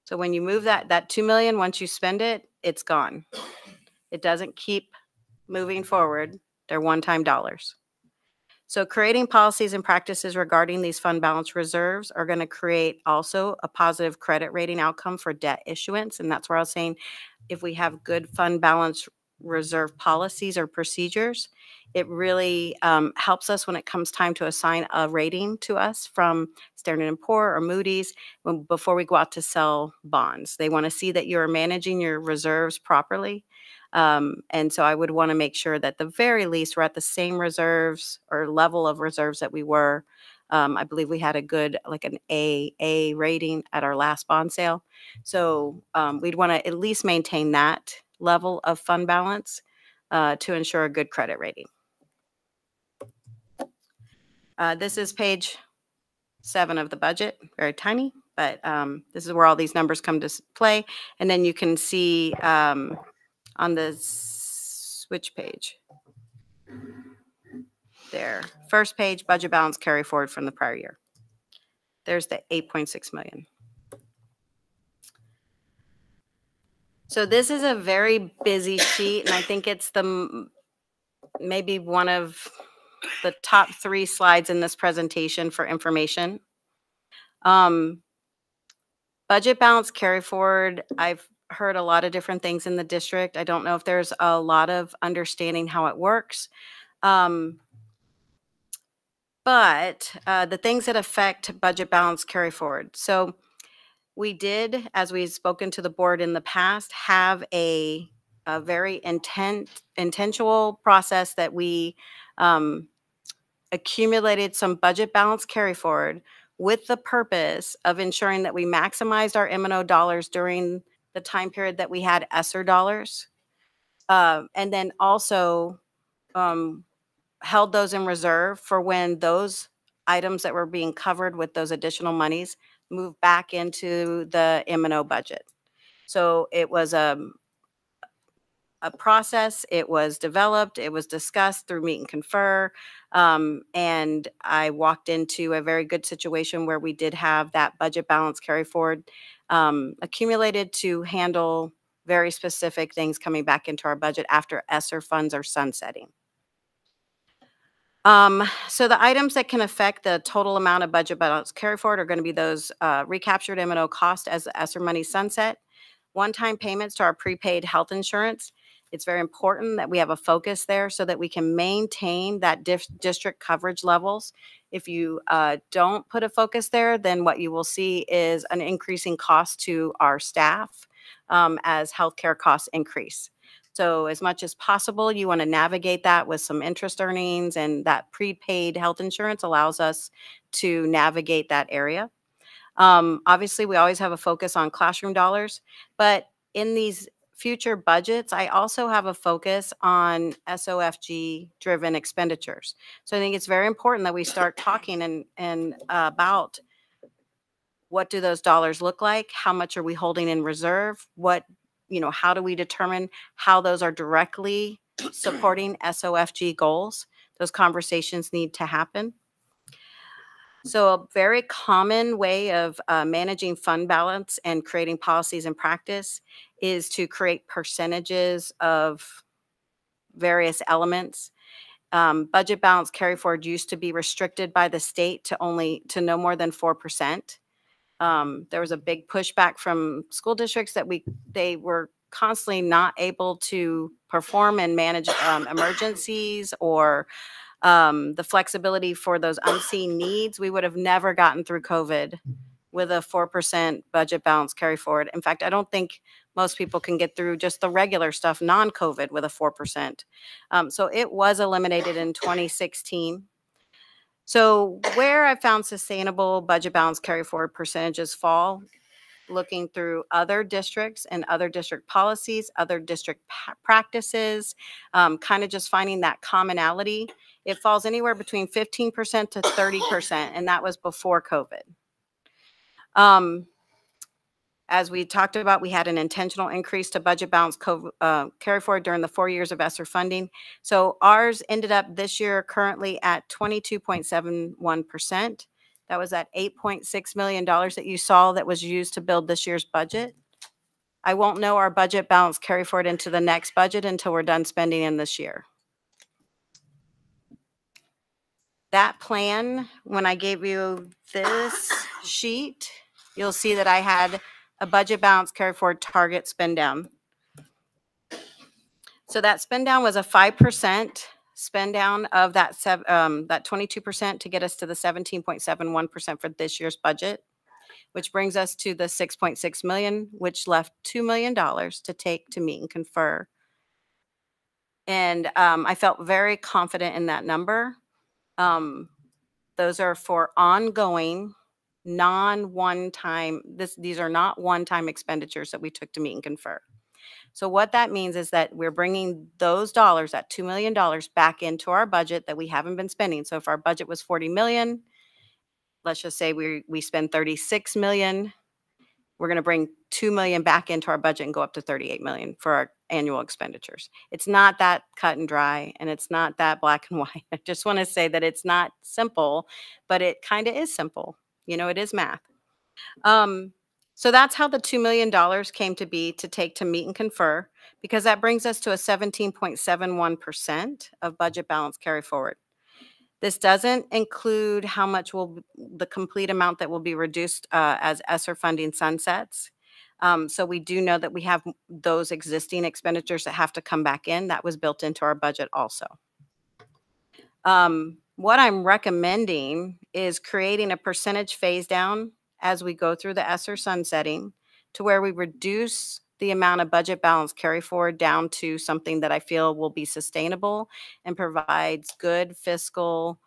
So when you move that, that 2 million, once you spend it, it's gone. It doesn't keep moving forward. They're one-time dollars. So creating policies and practices regarding these fund balance reserves are going to create also a positive credit rating outcome for debt issuance. And that's where I was saying, if we have good fund balance reserve policies or procedures, it really um, helps us when it comes time to assign a rating to us from Standard and Poor or Moody's when, before we go out to sell bonds. They want to see that you're managing your reserves properly. Um, and so I would want to make sure that the very least we're at the same reserves or level of reserves that we were. Um, I believe we had a good, like an A A rating at our last bond sale. So um, we'd want to at least maintain that level of fund balance uh, to ensure a good credit rating. Uh, this is page seven of the budget, very tiny, but um, this is where all these numbers come to play. And then you can see um, on the switch page. There, first page, budget balance carry forward from the prior year. There's the 8.6 million. So this is a very busy sheet, and I think it's the, maybe one of the top three slides in this presentation for information. Um, Budget balance carry forward, I've heard a lot of different things in the district. I don't know if there's a lot of understanding how it works. Um, But uh, the things that affect budget balance carry forward. So we did, as we've spoken to the board in the past, have a, a very intent, intentional process that we um, accumulated some budget balance carry forward with the purpose of ensuring that we maximized our M and O dollars during the time period that we had ESSER dollars. Uh, and then also um, held those in reserve for when those items that were being covered with those additional monies moved back into the M and O budget. So it was a, a process, it was developed, it was discussed through meet and confer. Um, and I walked into a very good situation where we did have that budget balance carry forward um, accumulated to handle very specific things coming back into our budget after ESSER funds are sunsetting. Um, so the items that can affect the total amount of budget balance carry forward are going to be those uh, recaptured M and O cost as the ESSER money sunset, one-time payments to our prepaid health insurance. It's very important that we have a focus there so that we can maintain that district coverage levels. If you uh, don't put a focus there, then what you will see is an increasing cost to our staff um, as healthcare costs increase. So as much as possible, you want to navigate that with some interest earnings and that prepaid health insurance allows us to navigate that area. Um, obviously, we always have a focus on classroom dollars, but in these future budgets, I also have a focus on SOFG driven expenditures. So I think it's very important that we start talking and, and about what do those dollars look like? How much are we holding in reserve? What, you know, how do we determine how those are directly supporting SOFG goals? Those conversations need to happen. So a very common way of uh, managing fund balance and creating policies and practice is to create percentages of various elements. Um, budget balance carry forward used to be restricted by the state to only, to no more than 4%. Um, there was a big pushback from school districts that we, they were constantly not able to perform and manage um, emergencies or um, the flexibility for those unseen needs. We would have never gotten through COVID with a 4% budget balance carry forward. In fact, I don't think most people can get through just the regular stuff, non-COVID, with a 4%. Um, so it was eliminated in 2016. So where I found sustainable budget balance carry forward percentages fall, looking through other districts and other district policies, other district practices, um, kind of just finding that commonality. It falls anywhere between 15% to 30%, and that was before COVID. Um, as we talked about, we had an intentional increase to budget balance co- uh, carry forward during the four years of ESSER funding. So ours ended up this year currently at 22.71%. That was at $8.6 million that you saw that was used to build this year's budget. I won't know our budget balance carry forward into the next budget until we're done spending in this year. That plan, when I gave you this sheet, you'll see that I had a budget balance carry forward target spend down. So that spend down was a five percent spend down of that um, that twenty-two percent to get us to the seventeen point seven one percent for this year's budget, which brings us to the six point six million, which left two million dollars to take to meet and confer. And um, I felt very confident in that number. Um, those are for ongoing, non-one-time, this, these are not one-time expenditures that we took to meet and confer. So what that means is that we're bringing those dollars, that $2 million back into our budget that we haven't been spending. So if our budget was 40 million, let's just say we, we spend 36 million, we're going to bring 2 million back into our budget and go up to 38 million for our annual expenditures. It's not that cut and dry and it's not that black and white. I just want to say that it's not simple, but it kind of is simple. You know, it is math. Um, so that's how the $2 million came to be to take to meet and confer, because that brings us to a 17.71% of budget balance carry forward. This doesn't include how much will, the complete amount that will be reduced uh, as ESSER funding sunsets. Um, So we do know that we have those existing expenditures that have to come back in. That was built into our budget also. Um, What I'm recommending is creating a percentage phase down as we go through the ESSER sunsetting to where we reduce the amount of budget balance carry forward down to something that I feel will be sustainable and provides good fiscal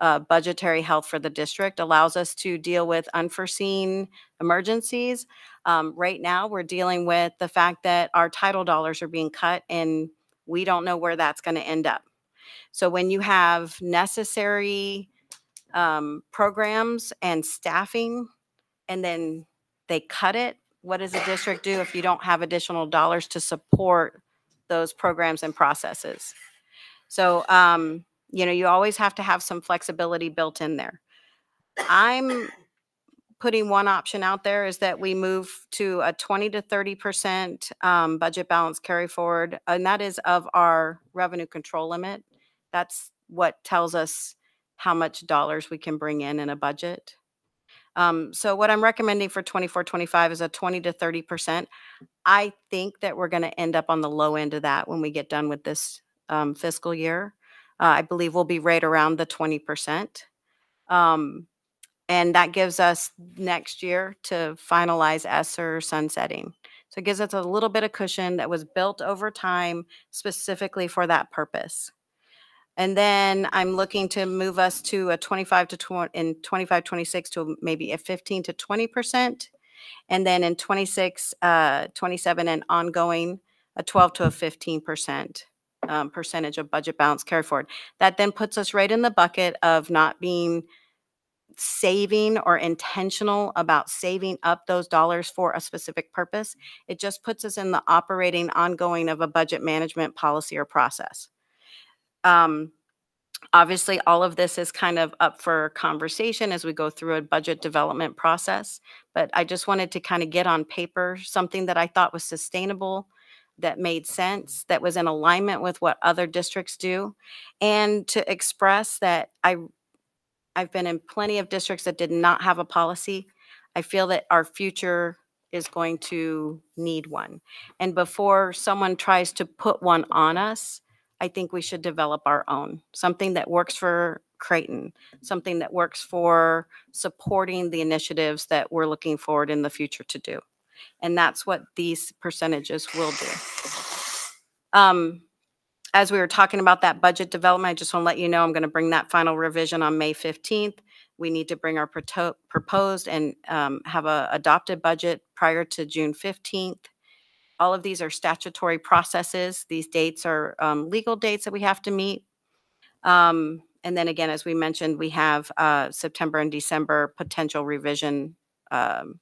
uh, budgetary health for the district, allows us to deal with unforeseen emergencies. Um, Right now, we're dealing with the fact that our title dollars are being cut and we don't know where that's going to end up. So when you have necessary um, programs and staffing, and then they cut it, what does the district do if you don't have additional dollars to support those programs and processes? So, um, you know, you always have to have some flexibility built in there. I'm putting one option out there is that we move to a 20 to 30 percent um, budget balance carry forward, and that is of our revenue control limit. That's what tells us how much dollars we can bring in in a budget. Um, so what I'm recommending for 24, 25 is a 20 to 30 percent. I think that we're going to end up on the low end of that when we get done with this um, fiscal year. Uh, I believe we'll be right around the 20 percent. Um, and that gives us next year to finalize ESSER sunsetting. So it gives us a little bit of cushion that was built over time specifically for that purpose. And then I'm looking to move us to a 25 to 20, in 25, 26 to maybe a 15 to 20%. And then in 26, uh, 27 and ongoing, a 12 to a 15% um, percentage of budget balance carry forward. That then puts us right in the bucket of not being saving or intentional about saving up those dollars for a specific purpose. It just puts us in the operating ongoing of a budget management policy or process. Um, obviously, all of this is kind of up for conversation as we go through a budget development process. But I just wanted to kind of get on paper something that I thought was sustainable that made sense, that was in alignment with what other districts do, and to express that I, I've been in plenty of districts that did not have a policy. I feel that our future is going to need one. And before someone tries to put one on us, I think we should develop our own, something that works for Creighton, something that works for supporting the initiatives that we're looking forward in the future to do. And that's what these percentages will do. Um, as we were talking about that budget development, I just want to let you know, I'm going to bring that final revision on May 15th. We need to bring our proposed and um, have a adopted budget prior to June 15th. All of these are statutory processes. These dates are um, legal dates that we have to meet. Um, And then again, as we mentioned, we have uh, September and December potential revision um,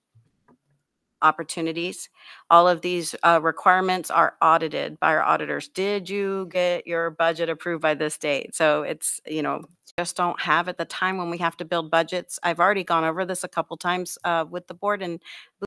opportunities. All of these uh, requirements are audited by our auditors. Did you get your budget approved by this date? So it's, you know, just don't have at the time when we have to build budgets. I've already gone over this a couple times uh, with the board and